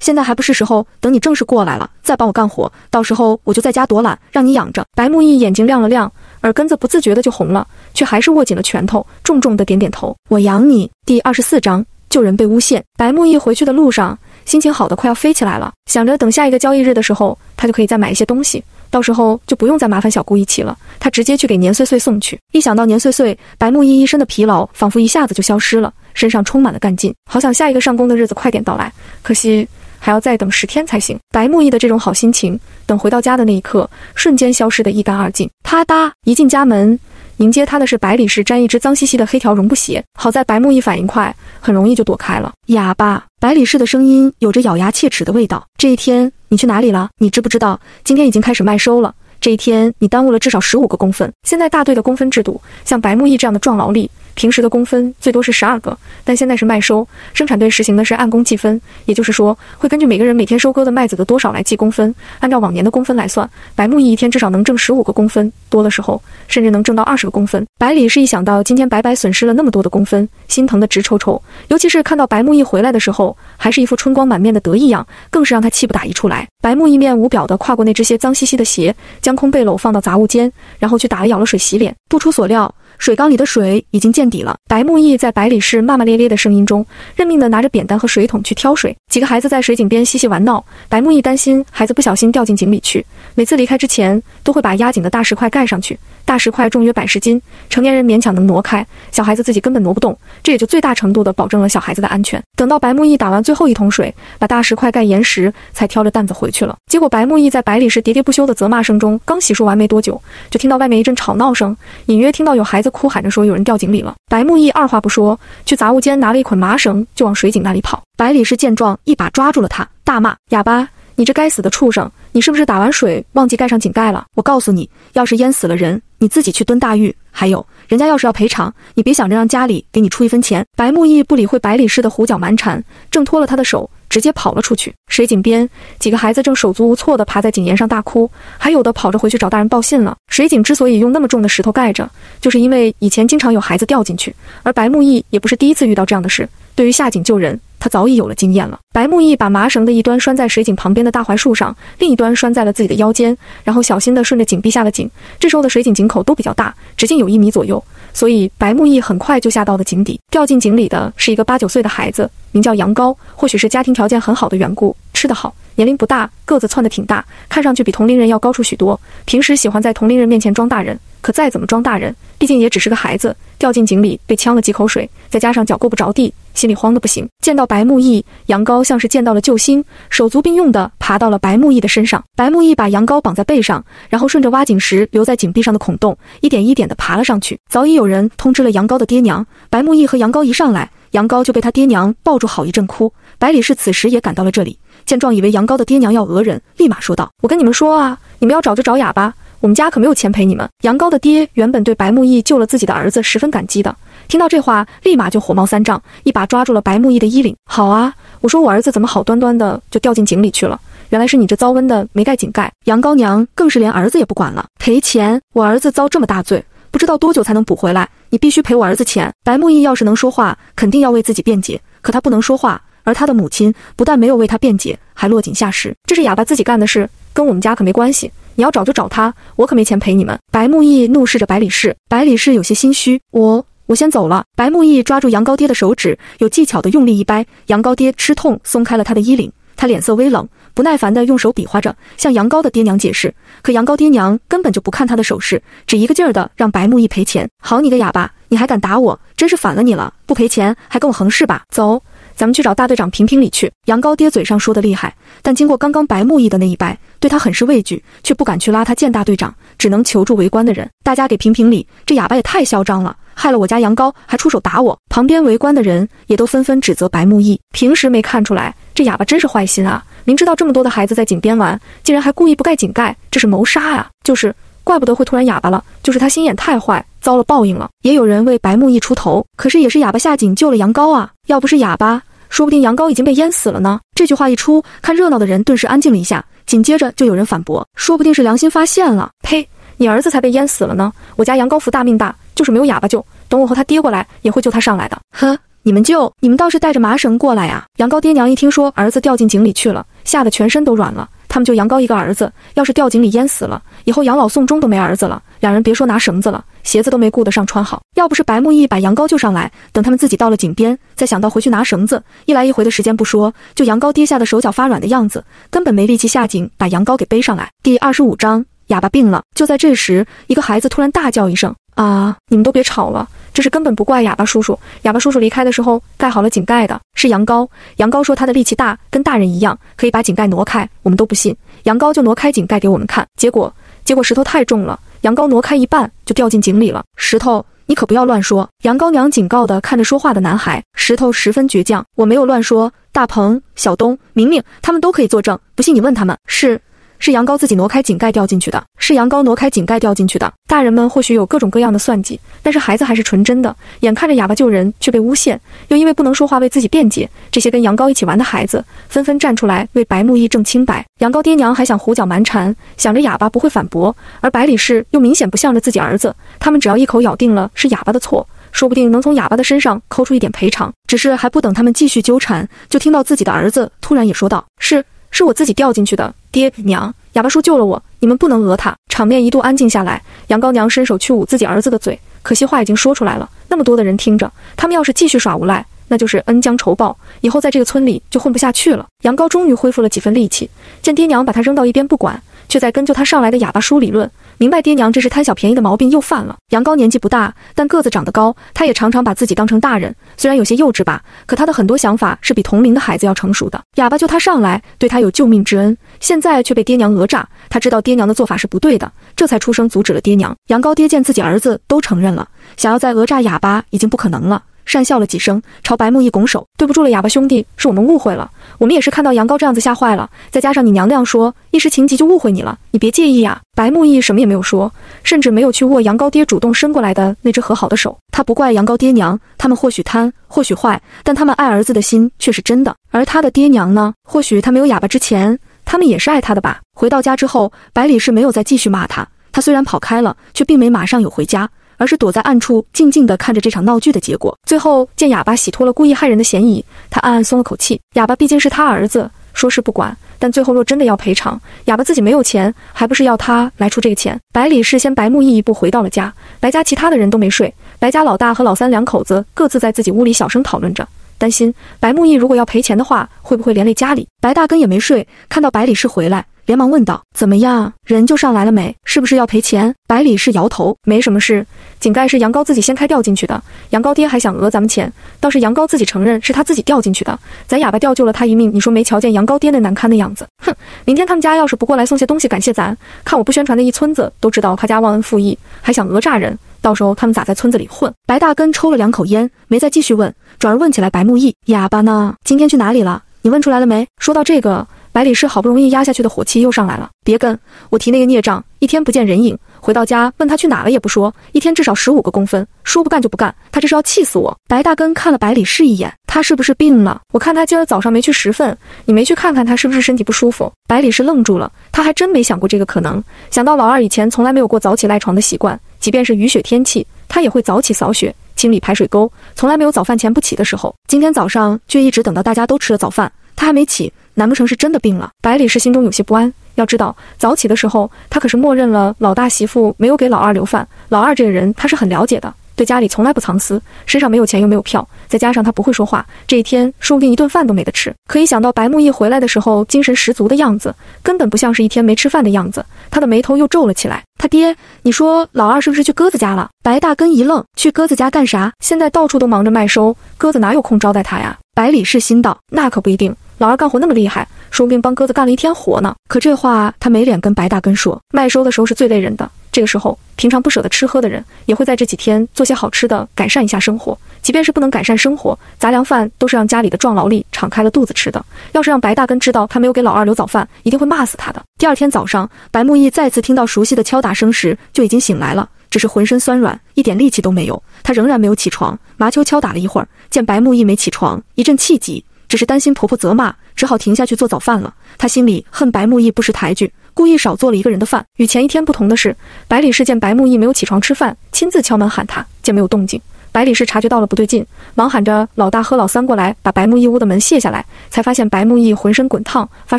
现在还不是时候，等你正式过来了再帮我干活，到时候我就在家躲懒，让你养着。”白木易眼睛亮了亮，耳根子不自觉的就红了，却还是握紧了拳头，重重的点点头：“我养你。”第二十四章救人被诬陷。白木易回去的路上，心情好的快要飞起来了，想着等下一个交易日的时候，他就可以再买一些东西。到时候就不用再麻烦小姑一起了，他直接去给年岁岁送去。一想到年岁岁，白木易一身的疲劳仿佛一下子就消失了，身上充满了干劲，好想下一个上工的日子快点到来。可惜还要再等十天才行。白木易的这种好心情，等回到家的那一刻，瞬间消失得一干二净。啪嗒，一进家门。迎接他的是百里氏沾一只脏兮兮的黑条绒布鞋，好在白木易反应快，很容易就躲开了。哑巴，百里氏的声音有着咬牙切齿的味道。这一天你去哪里了？你知不知道今天已经开始麦收了？这一天你耽误了至少十五个工分。现在大队的工分制度，像白木易这样的壮劳力。平时的工分最多是十二个，但现在是麦收，生产队实行的是按工计分，也就是说会根据每个人每天收割的麦子的多少来计工分，按照往年的工分来算，白木易一天至少能挣十五个工分，多的时候甚至能挣到二十个工分。百里是一想到今天白白损失了那么多的工分，心疼的直抽抽，尤其是看到白木易回来的时候，还是一副春光满面的得意样，更是让他气不打一处来。白木一面无表地跨过那只些脏兮兮的鞋，将空背篓放到杂物间，然后去打了舀了水洗脸。不出所料。水缸里的水已经见底了。白木易在百里氏骂骂咧咧的声音中，认命的拿着扁担和水桶去挑水。几个孩子在水井边嬉戏玩闹，白木易担心孩子不小心掉进井里去，每次离开之前都会把压井的大石块盖上去。大石块重约百十斤，成年人勉强能挪开，小孩子自己根本挪不动，这也就最大程度的保证了小孩子的安全。等到白木易打完最后一桶水，把大石块盖严实，才挑着担子回去了。结果白木易在百里氏喋喋不休的责骂声中，刚洗漱完没多久，就听到外面一阵吵闹声，隐约听到有孩子哭喊着说有人掉井里了。白木易二话不说，去杂物间拿了一捆麻绳，就往水井那里跑。百里氏见状，一把抓住了他，大骂：“哑巴！你这该死的畜生！你是不是打完水忘记盖上井盖了？我告诉你，要是淹死了人，你自己去蹲大狱。还有，人家要是要赔偿，你别想着让家里给你出一分钱。”白木易不理会百里氏的胡搅蛮缠，挣脱了他的手，直接跑了出去。水井边，几个孩子正手足无措地趴在井沿上大哭，还有的跑着回去找大人报信了。水井之所以用那么重的石头盖着，就是因为以前经常有孩子掉进去，而白木易也不是第一次遇到这样的事。对于下井救人，他早已有了经验了。白木易把麻绳的一端拴在水井旁边的大槐树上，另一端拴在了自己的腰间，然后小心地顺着井壁下了井。这时候的水井井口都比较大，直径有一米左右，所以白木易很快就下到了井底。掉进井里的是一个八九岁的孩子，名叫杨高。或许是家庭条件很好的缘故，吃得好，年龄不大，个子窜得挺大，看上去比同龄人要高出许多。平时喜欢在同龄人面前装大人。可再怎么装大人，毕竟也只是个孩子，掉进井里被呛了几口水，再加上脚够不着地，心里慌得不行。见到白木易，杨高像是见到了救星，手足并用的爬到了白木易的身上。白木易把杨高绑在背上，然后顺着挖井时留在井壁上的孔洞，一点一点地爬了上去。早已有人通知了杨高的爹娘，白木易和杨高一上来，杨高就被他爹娘抱住，好一阵哭。百里氏此时也赶到了这里，见状以为杨高的爹娘要讹人，立马说道：“我跟你们说啊，你们要找就找哑巴。”我们家可没有钱赔你们。杨高的爹原本对白木易救了自己的儿子十分感激的，听到这话，立马就火冒三丈，一把抓住了白木易的衣领。好啊，我说我儿子怎么好端端的就掉进井里去了？原来是你这遭瘟的没盖井盖。杨高娘更是连儿子也不管了，赔钱！我儿子遭这么大罪，不知道多久才能补回来，你必须赔我儿子钱。白木易要是能说话，肯定要为自己辩解，可他不能说话，而他的母亲不但没有为他辩解，还落井下石。这是哑巴自己干的事，跟我们家可没关系。你要找就找他，我可没钱赔你们。白木易怒视着百里氏，百里氏有些心虚，我我先走了。白木易抓住杨高爹的手指，有技巧的用力一掰，杨高爹吃痛松开了他的衣领，他脸色微冷，不耐烦的用手比划着，向杨高的爹娘解释。可杨高爹娘根本就不看他的手势，只一个劲儿的让白木易赔钱。好你个哑巴，你还敢打我，真是反了你了！不赔钱还跟我横事吧？走。咱们去找大队长评评理去。杨高爹嘴上说的厉害，但经过刚刚白木易的那一掰，对他很是畏惧，却不敢去拉他见大队长，只能求助围观的人。大家给评评理，这哑巴也太嚣张了，害了我家羊羔，还出手打我。旁边围观的人也都纷纷指责白木易，平时没看出来，这哑巴真是坏心啊！明知道这么多的孩子在井边玩，竟然还故意不盖井盖，这是谋杀啊！就是，怪不得会突然哑巴了，就是他心眼太坏，遭了报应了。也有人为白木易出头，可是也是哑巴下井救了羊羔啊！要不是哑巴。说不定羊羔已经被淹死了呢。这句话一出，看热闹的人顿时安静了一下，紧接着就有人反驳：“说不定是良心发现了。”呸！你儿子才被淹死了呢。我家羊羔福大命大，就是没有哑巴救，等我和他爹过来，也会救他上来的。呵。你们救你们倒是带着麻绳过来呀！杨高爹娘一听说儿子掉进井里去了，吓得全身都软了。他们就杨高一个儿子，要是掉井里淹死了，以后养老送终都没儿子了。两人别说拿绳子了，鞋子都没顾得上穿好。要不是白木易把杨高救上来，等他们自己到了井边，再想到回去拿绳子，一来一回的时间不说，就杨高跌下的手脚发软的样子，根本没力气下井把杨高给背上来。第二十五章，哑巴病了。就在这时，一个孩子突然大叫一声。啊！你们都别吵了，这是根本不怪哑巴叔叔。哑巴叔叔离开的时候盖好了井盖的，是杨高。杨高说他的力气大，跟大人一样，可以把井盖挪开。我们都不信，杨高就挪开井盖给我们看。结果，结果石头太重了，杨高挪开一半就掉进井里了。石头，你可不要乱说！杨高娘警告地看着说话的男孩。石头十分倔强，我没有乱说。大鹏、小东、明明他们都可以作证，不信你问他们。是。是杨高自己挪开井盖掉进去的，是杨高挪开井盖掉进去的。大人们或许有各种各样的算计，但是孩子还是纯真的。眼看着哑巴救人却被诬陷，又因为不能说话为自己辩解，这些跟杨高一起玩的孩子纷纷站出来为白木易正清白。杨高爹娘还想胡搅蛮缠，想着哑巴不会反驳，而百里氏又明显不向着自己儿子。他们只要一口咬定了是哑巴的错，说不定能从哑巴的身上抠出一点赔偿。只是还不等他们继续纠缠，就听到自己的儿子突然也说道：“是。”是我自己掉进去的，爹娘，哑巴叔救了我，你们不能讹他。场面一度安静下来，杨高娘伸手去捂自己儿子的嘴，可惜话已经说出来了，那么多的人听着，他们要是继续耍无赖，那就是恩将仇报，以后在这个村里就混不下去了。杨高终于恢复了几分力气，见爹娘把他扔到一边不管，却在跟救他上来的哑巴叔理论。明白爹娘这是贪小便宜的毛病又犯了。杨高年纪不大，但个子长得高，他也常常把自己当成大人，虽然有些幼稚吧，可他的很多想法是比同龄的孩子要成熟的。哑巴救他上来，对他有救命之恩，现在却被爹娘讹诈，他知道爹娘的做法是不对的，这才出声阻止了爹娘。杨高爹见自己儿子都承认了，想要再讹诈哑巴已经不可能了。讪笑了几声，朝白木一拱手：“对不住了，哑巴兄弟，是我们误会了。我们也是看到杨高这样子吓坏了，再加上你娘那样说，一时情急就误会你了。你别介意啊。”白木易什么也没有说，甚至没有去握杨高爹主动伸过来的那只和好的手。他不怪杨高爹娘，他们或许贪，或许坏，但他们爱儿子的心却是真的。而他的爹娘呢？或许他没有哑巴之前，他们也是爱他的吧。回到家之后，百里氏没有再继续骂他。他虽然跑开了，却并没马上有回家。而是躲在暗处，静静地看着这场闹剧的结果。最后见哑巴洗脱了故意害人的嫌疑，他暗暗松了口气。哑巴毕竟是他儿子，说是不管，但最后若真的要赔偿，哑巴自己没有钱，还不是要他来出这个钱？百里是先白木易一步回到了家，白家其他的人都没睡，白家老大和老三两口子各自在自己屋里小声讨论着，担心白木易如果要赔钱的话，会不会连累家里？白大根也没睡，看到百里氏回来。连忙问道：“怎么样，人就上来了没？是不是要赔钱？”百里氏摇头：“没什么事，井盖是杨高自己掀开掉进去的。杨高爹还想讹咱们钱，倒是杨高自己承认是他自己掉进去的。咱哑巴掉救了他一命，你说没瞧见杨高爹那难堪的样子？哼！明天他们家要是不过来送些东西感谢咱，看我不宣传的一村子都知道他家忘恩负义，还想讹诈人，到时候他们咋在村子里混？”白大根抽了两口烟，没再继续问，转而问起来：“白木易，哑巴呢？今天去哪里了？你问出来了没？”说到这个。百里氏好不容易压下去的火气又上来了，别跟我提那个孽障，一天不见人影，回到家问他去哪了也不说，一天至少十五个公分，说不干就不干，他这是要气死我。白大根看了百里氏一眼，他是不是病了？我看他今儿早上没去食粪，你没去看看他是不是身体不舒服？百里氏愣住了，他还真没想过这个可能，想到老二以前从来没有过早起赖床的习惯，即便是雨雪天气，他也会早起扫雪、清理排水沟，从来没有早饭前不起的时候，今天早上却一直等到大家都吃了早饭，他还没起。难不成是真的病了？百里氏心中有些不安。要知道，早起的时候，他可是默认了老大媳妇没有给老二留饭。老二这个人，他是很了解的，对家里从来不藏私，身上没有钱又没有票，再加上他不会说话，这一天说不定一顿饭都没得吃。可以想到白木易回来的时候精神十足的样子，根本不像是一天没吃饭的样子，他的眉头又皱了起来。他爹，你说老二是不是去鸽子家了？白大根一愣，去鸽子家干啥？现在到处都忙着卖收，鸽子哪有空招待他呀？百里氏心道，那可不一定。老二干活那么厉害，说不定帮鸽子干了一天活呢。可这话他没脸跟白大根说。麦收的时候是最累人的，这个时候平常不舍得吃喝的人，也会在这几天做些好吃的，改善一下生活。即便是不能改善生活，杂粮饭都是让家里的壮劳力敞开了肚子吃的。要是让白大根知道他没有给老二留早饭，一定会骂死他的。第二天早上，白木易再次听到熟悉的敲打声时，就已经醒来了，只是浑身酸软，一点力气都没有。他仍然没有起床。麻秋敲打了一会儿，见白木易没起床，一阵气急。只是担心婆婆责骂，只好停下去做早饭了。她心里恨白木易不识抬举，故意少做了一个人的饭。与前一天不同的是，百里氏见白木易没有起床吃饭，亲自敲门喊他，见没有动静。百里氏察觉到了不对劲，忙喊着老大和老三过来，把白木义屋的门卸下来，才发现白木义浑身滚烫，发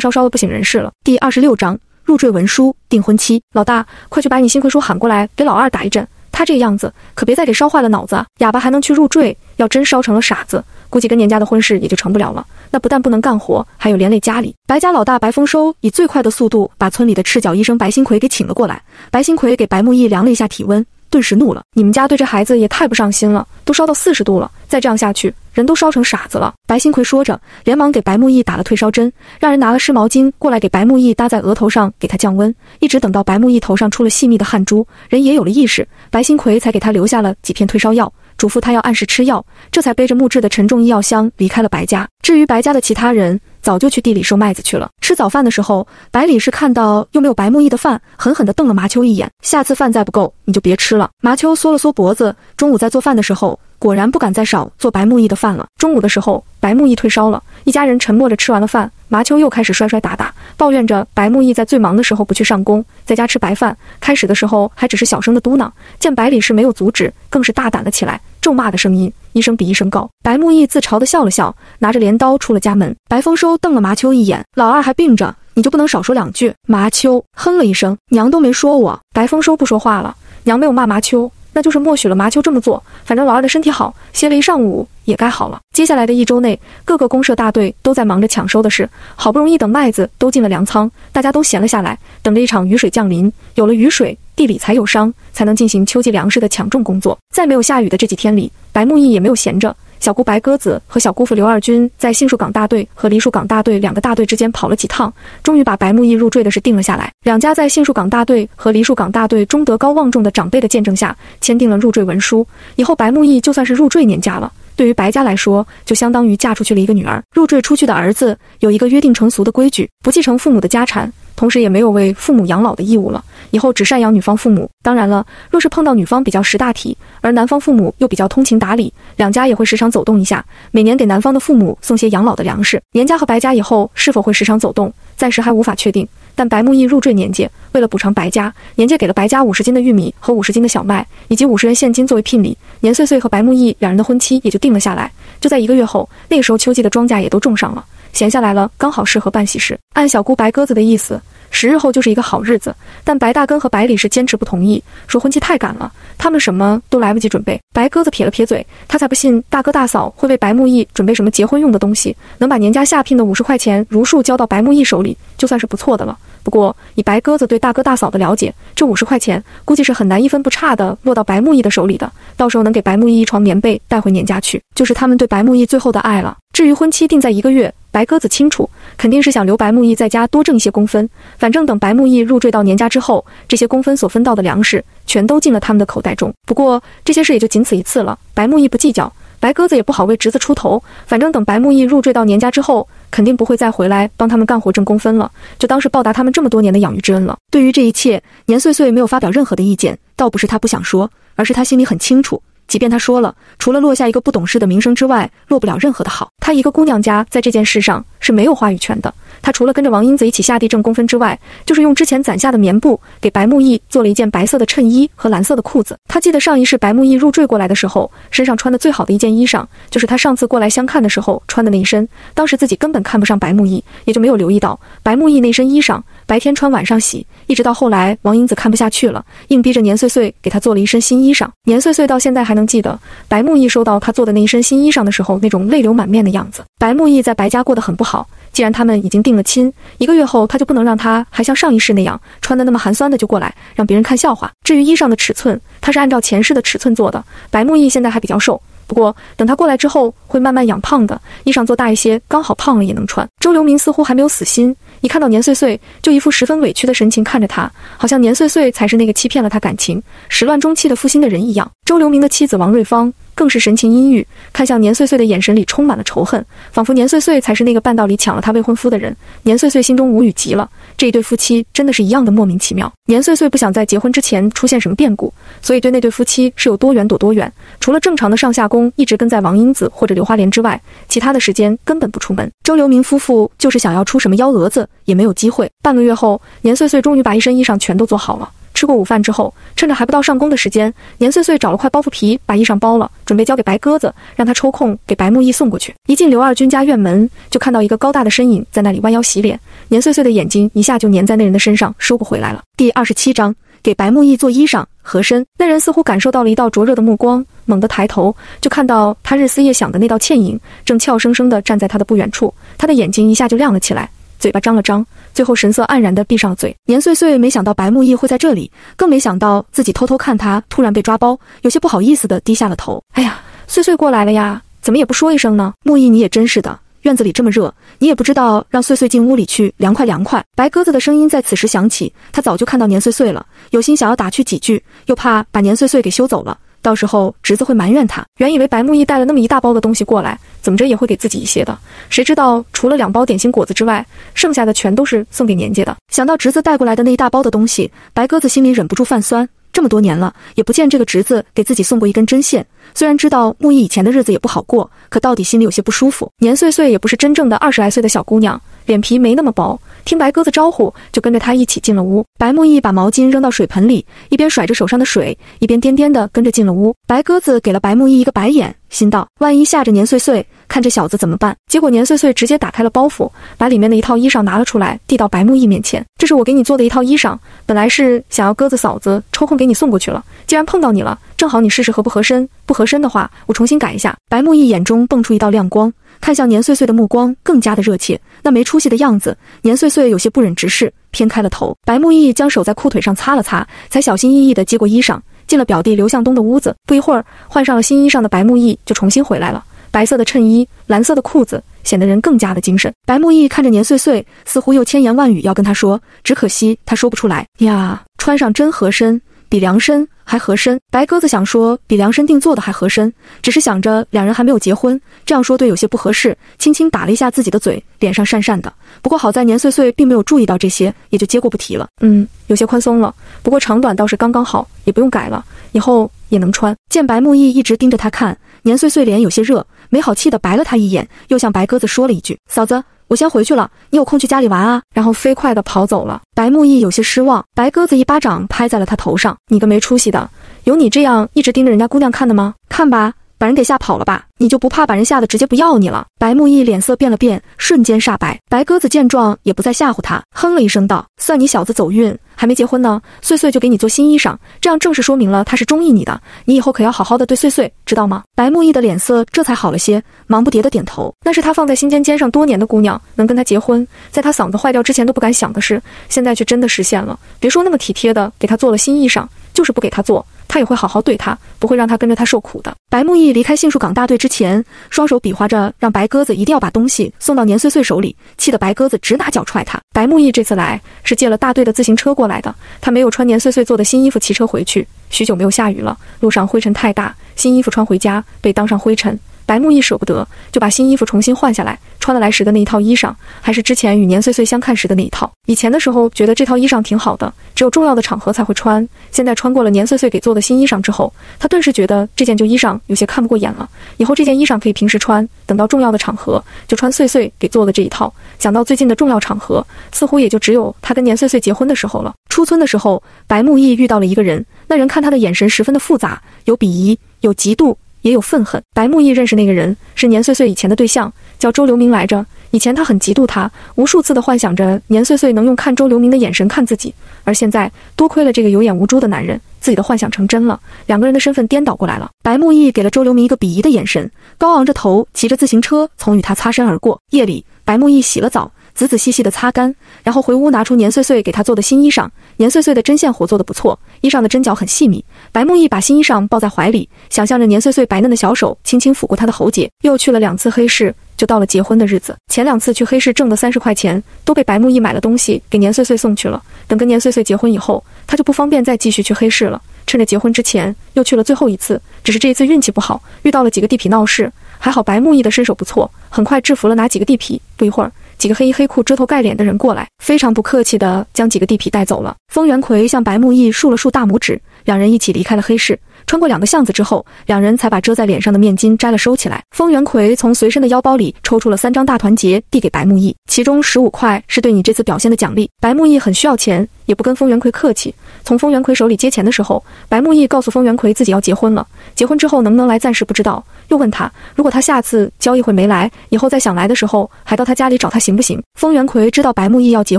烧烧的不省人事了。第二十六章入赘文书订婚期。老大，快去把你幸亏叔喊过来，给老二打一针。他这样子，可别再给烧坏了脑子。哑巴还能去入赘，要真烧成了傻子，估计跟年家的婚事也就成不了了。那不但不能干活，还有连累家里。白家老大白丰收以最快的速度把村里的赤脚医生白新奎给请了过来。白新奎给白木易量了一下体温。顿时怒了，你们家对这孩子也太不上心了，都烧到四十度了，再这样下去，人都烧成傻子了。白新奎说着，连忙给白木易打了退烧针，让人拿了湿毛巾过来给白木易搭在额头上，给他降温。一直等到白木易头上出了细密的汗珠，人也有了意识，白新奎才给他留下了几片退烧药。嘱咐他要按时吃药，这才背着木质的沉重医药箱离开了白家。至于白家的其他人，早就去地里收麦子去了。吃早饭的时候，百里是看到又没有白木易的饭，狠狠地瞪了麻秋一眼。下次饭再不够，你就别吃了。麻秋缩了缩脖子，中午在做饭的时候。果然不敢再少做白木易的饭了。中午的时候，白木易退烧了，一家人沉默着吃完了饭。麻秋又开始摔摔打打，抱怨着白木易在最忙的时候不去上工，在家吃白饭。开始的时候还只是小声的嘟囔，见百里氏没有阻止，更是大胆了起来，咒骂的声音一声比一声高。白木易自嘲的笑了笑，拿着镰刀出了家门。白丰收瞪了麻秋一眼：“老二还病着，你就不能少说两句？”麻秋哼了一声：“娘都没说我。”白丰收不说话了，娘没有骂麻秋。那就是默许了麻秋这么做，反正老二的身体好，歇了一上午也该好了。接下来的一周内，各个公社大队都在忙着抢收的事，好不容易等麦子都进了粮仓，大家都闲了下来，等着一场雨水降临。有了雨水，地里才有伤，才能进行秋季粮食的抢种工作。在没有下雨的这几天里，白木易也没有闲着。小姑白鸽子和小姑父刘二军在杏树岗大队和梨树岗大队两个大队之间跑了几趟，终于把白木易入赘的事定了下来。两家在杏树岗大队和梨树岗大队中德高望重的长辈的见证下，签订了入赘文书。以后白木易就算是入赘年家了，对于白家来说，就相当于嫁出去了一个女儿。入赘出去的儿子有一个约定成俗的规矩，不继承父母的家产。同时也没有为父母养老的义务了，以后只赡养女方父母。当然了，若是碰到女方比较识大体，而男方父母又比较通情达理，两家也会时常走动一下，每年给男方的父母送些养老的粮食。年家和白家以后是否会时常走动，暂时还无法确定。但白木易入赘年界，为了补偿白家，年界给了白家五十斤的玉米和五十斤的小麦，以及五十元现金作为聘礼。年岁岁和白木易两人的婚期也就定了下来。就在一个月后，那个时候秋季的庄稼也都种上了。闲下来了，刚好适合办喜事。按小姑白鸽子的意思，十日后就是一个好日子。但白大根和白里是坚持不同意，说婚期太赶了，他们什么都来不及准备。白鸽子撇了撇嘴，他才不信大哥大嫂会为白木易准备什么结婚用的东西，能把年家下聘的五十块钱如数交到白木易手里，就算是不错的了。不过以白鸽子对大哥大嫂的了解，这五十块钱估计是很难一分不差的落到白木易的手里的。到时候能给白木易一床棉被带回年家去，就是他们对白木易最后的爱了。至于婚期定在一个月。白鸽子清楚，肯定是想留白木易在家多挣一些工分。反正等白木易入赘到年家之后，这些工分所分到的粮食全都进了他们的口袋中。不过这些事也就仅此一次了。白木易不计较，白鸽子也不好为侄子出头。反正等白木易入赘到年家之后，肯定不会再回来帮他们干活挣工分了，就当是报答他们这么多年的养育之恩了。对于这一切，年岁岁没有发表任何的意见，倒不是他不想说，而是他心里很清楚。即便他说了，除了落下一个不懂事的名声之外，落不了任何的好。他一个姑娘家在这件事上是没有话语权的。他除了跟着王英子一起下地挣工分之外，就是用之前攒下的棉布给白木易做了一件白色的衬衣和蓝色的裤子。他记得上一世白木易入赘过来的时候，身上穿的最好的一件衣裳，就是他上次过来相看的时候穿的那一身。当时自己根本看不上白木易，也就没有留意到白木易那身衣裳。白天穿，晚上洗，一直到后来，王英子看不下去了，硬逼着年岁岁给她做了一身新衣裳。年岁岁到现在还能记得白木易收到他做的那一身新衣裳的时候，那种泪流满面的样子。白木易在白家过得很不好，好既然他们已经定了亲，一个月后他就不能让他还像上一世那样穿的那么寒酸的就过来，让别人看笑话。至于衣裳的尺寸，他是按照前世的尺寸做的。白木易现在还比较瘦。不过，等他过来之后，会慢慢养胖的。衣裳做大一些，刚好胖了也能穿。周留明似乎还没有死心，一看到年岁岁，就一副十分委屈的神情看着他，好像年岁岁才是那个欺骗了他感情、始乱终弃的负心的人一样。周留明的妻子王瑞芳。更是神情阴郁，看向年岁岁的眼神里充满了仇恨，仿佛年岁岁才是那个半道里抢了他未婚夫的人。年岁岁心中无语极了，这一对夫妻真的是一样的莫名其妙。年岁岁不想在结婚之前出现什么变故，所以对那对夫妻是有多远躲多远。除了正常的上下工一直跟在王英子或者刘花莲之外，其他的时间根本不出门。周留明夫妇就是想要出什么幺蛾子也没有机会。半个月后，年岁岁终于把一身衣裳全都做好了。吃过午饭之后，趁着还不到上工的时间，年岁岁找了块包袱皮，把衣裳包了，准备交给白鸽子，让他抽空给白木易送过去。一进刘二军家院门，就看到一个高大的身影在那里弯腰洗脸，年岁岁的眼睛一下就粘在那人的身上，收不回来了。第二十七章，给白木易做衣裳合身。那人似乎感受到了一道灼热的目光，猛地抬头，就看到他日思夜想的那道倩影，正俏生生地站在他的不远处。他的眼睛一下就亮了起来。嘴巴张了张，最后神色黯然地闭上了嘴。年岁岁没想到白木易会在这里，更没想到自己偷偷看他突然被抓包，有些不好意思地低下了头。哎呀，岁岁过来了呀，怎么也不说一声呢？木易，你也真是的，院子里这么热，你也不知道让岁岁进屋里去凉快凉快。白鸽子的声音在此时响起，他早就看到年岁岁了，有心想要打趣几句，又怕把年岁岁给羞走了。到时候侄子会埋怨他。原以为白木易带了那么一大包的东西过来，怎么着也会给自己一些的。谁知道除了两包点心果子之外，剩下的全都是送给年家的。想到侄子带过来的那一大包的东西，白鸽子心里忍不住泛酸。这么多年了，也不见这个侄子给自己送过一根针线。虽然知道木易以前的日子也不好过，可到底心里有些不舒服。年岁岁也不是真正的二十来岁的小姑娘，脸皮没那么薄。听白鸽子招呼，就跟着他一起进了屋。白木易把毛巾扔到水盆里，一边甩着手上的水，一边颠颠地跟着进了屋。白鸽子给了白木易一个白眼，心道：万一吓着年岁岁，看这小子怎么办？结果年岁岁直接打开了包袱，把里面的一套衣裳拿了出来，递到白木易面前。这是我给你做的一套衣裳，本来是想要鸽子嫂子抽空给你送过去了。既然碰到你了，正好你试试合不合身。不合身的话，我重新改一下。白木易眼中蹦出一道亮光。看向年岁岁的目光更加的热切，那没出息的样子，年岁岁有些不忍直视，偏开了头。白木易将手在裤腿上擦了擦，才小心翼翼地接过衣裳，进了表弟刘向东的屋子。不一会儿，换上了新衣裳的白木易就重新回来了，白色的衬衣，蓝色的裤子，显得人更加的精神。白木易看着年岁岁，似乎又千言万语要跟他说，只可惜他说不出来呀。穿上真合身。比量身还合身，白鸽子想说比量身定做的还合身，只是想着两人还没有结婚，这样说对有些不合适，轻轻打了一下自己的嘴，脸上讪讪的。不过好在年岁岁并没有注意到这些，也就接过不提了。嗯，有些宽松了，不过长短倒是刚刚好，也不用改了，以后也能穿。见白木易一直盯着他看，年岁岁脸有些热，没好气的白了他一眼，又向白鸽子说了一句：“嫂子。”我先回去了，你有空去家里玩啊！然后飞快地跑走了。白木易有些失望，白鸽子一巴掌拍在了他头上：“你个没出息的，有你这样一直盯着人家姑娘看的吗？看吧，把人给吓跑了吧？你就不怕把人吓得直接不要你了？”白木易脸色变了变，瞬间煞白。白鸽子见状也不再吓唬他，哼了一声道：“算你小子走运。”还没结婚呢，岁岁就给你做新衣裳，这样正是说明了他是中意你的。你以后可要好好的对岁岁，知道吗？白木易的脸色这才好了些，忙不迭的点头。那是他放在心尖尖上多年的姑娘，能跟他结婚，在他嗓子坏掉之前都不敢想的事，现在却真的实现了。别说那么体贴的给他做了新衣裳，就是不给他做。他也会好好对他，不会让他跟着他受苦的。白木易离开杏树岗大队之前，双手比划着让白鸽子一定要把东西送到年岁岁手里，气得白鸽子直拿脚踹他。白木易这次来是借了大队的自行车过来的，他没有穿年岁岁做的新衣服骑车回去。许久没有下雨了，路上灰尘太大，新衣服穿回家被当上灰尘。白木易舍不得，就把新衣服重新换下来，穿了来时的那一套衣裳，还是之前与年岁岁相看时的那一套。以前的时候觉得这套衣裳挺好的，只有重要的场合才会穿。现在穿过了年岁岁给做的新衣裳之后，他顿时觉得这件旧衣裳有些看不过眼了。以后这件衣裳可以平时穿，等到重要的场合就穿岁岁给做的这一套。想到最近的重要场合，似乎也就只有他跟年岁岁结婚的时候了。出村的时候，白木易遇到了一个人，那人看他的眼神十分的复杂，有鄙夷，有嫉妒。也有愤恨。白木易认识那个人是年岁岁以前的对象，叫周留明来着。以前他很嫉妒他，无数次的幻想着年岁岁能用看周留明的眼神看自己。而现在多亏了这个有眼无珠的男人，自己的幻想成真了，两个人的身份颠倒过来了。白木易给了周留明一个鄙夷的眼神，高昂着头，骑着自行车从与他擦身而过。夜里，白木易洗了澡。仔仔细细地擦干，然后回屋拿出年岁岁给他做的新衣裳。年岁岁的针线活做得不错，衣裳的针脚很细密。白木易把新衣裳抱在怀里，想象着年岁岁白嫩的小手轻轻抚过他的喉结。又去了两次黑市，就到了结婚的日子。前两次去黑市挣的三十块钱，都被白木易买了东西给年岁岁送去了。等跟年岁岁结婚以后，他就不方便再继续去黑市了。趁着结婚之前，又去了最后一次。只是这一次运气不好，遇到了几个地痞闹事。还好白木易的身手不错，很快制服了哪几个地痞。不一会儿。几个黑衣黑裤遮头盖脸的人过来，非常不客气地将几个地痞带走了。风元奎向白木易竖了竖大拇指，两人一起离开了黑市。穿过两个巷子之后，两人才把遮在脸上的面巾摘了收起来。风元奎从随身的腰包里抽出了三张大团结，递给白木易，其中十五块是对你这次表现的奖励。白木易很需要钱，也不跟风元奎客气。从风元奎手里接钱的时候，白木易告诉风元奎自己要结婚了，结婚之后能不能来暂时不知道。又问他，如果他下次交易会没来，以后再想来的时候还到他家里找他行不行？风元奎知道白木易要结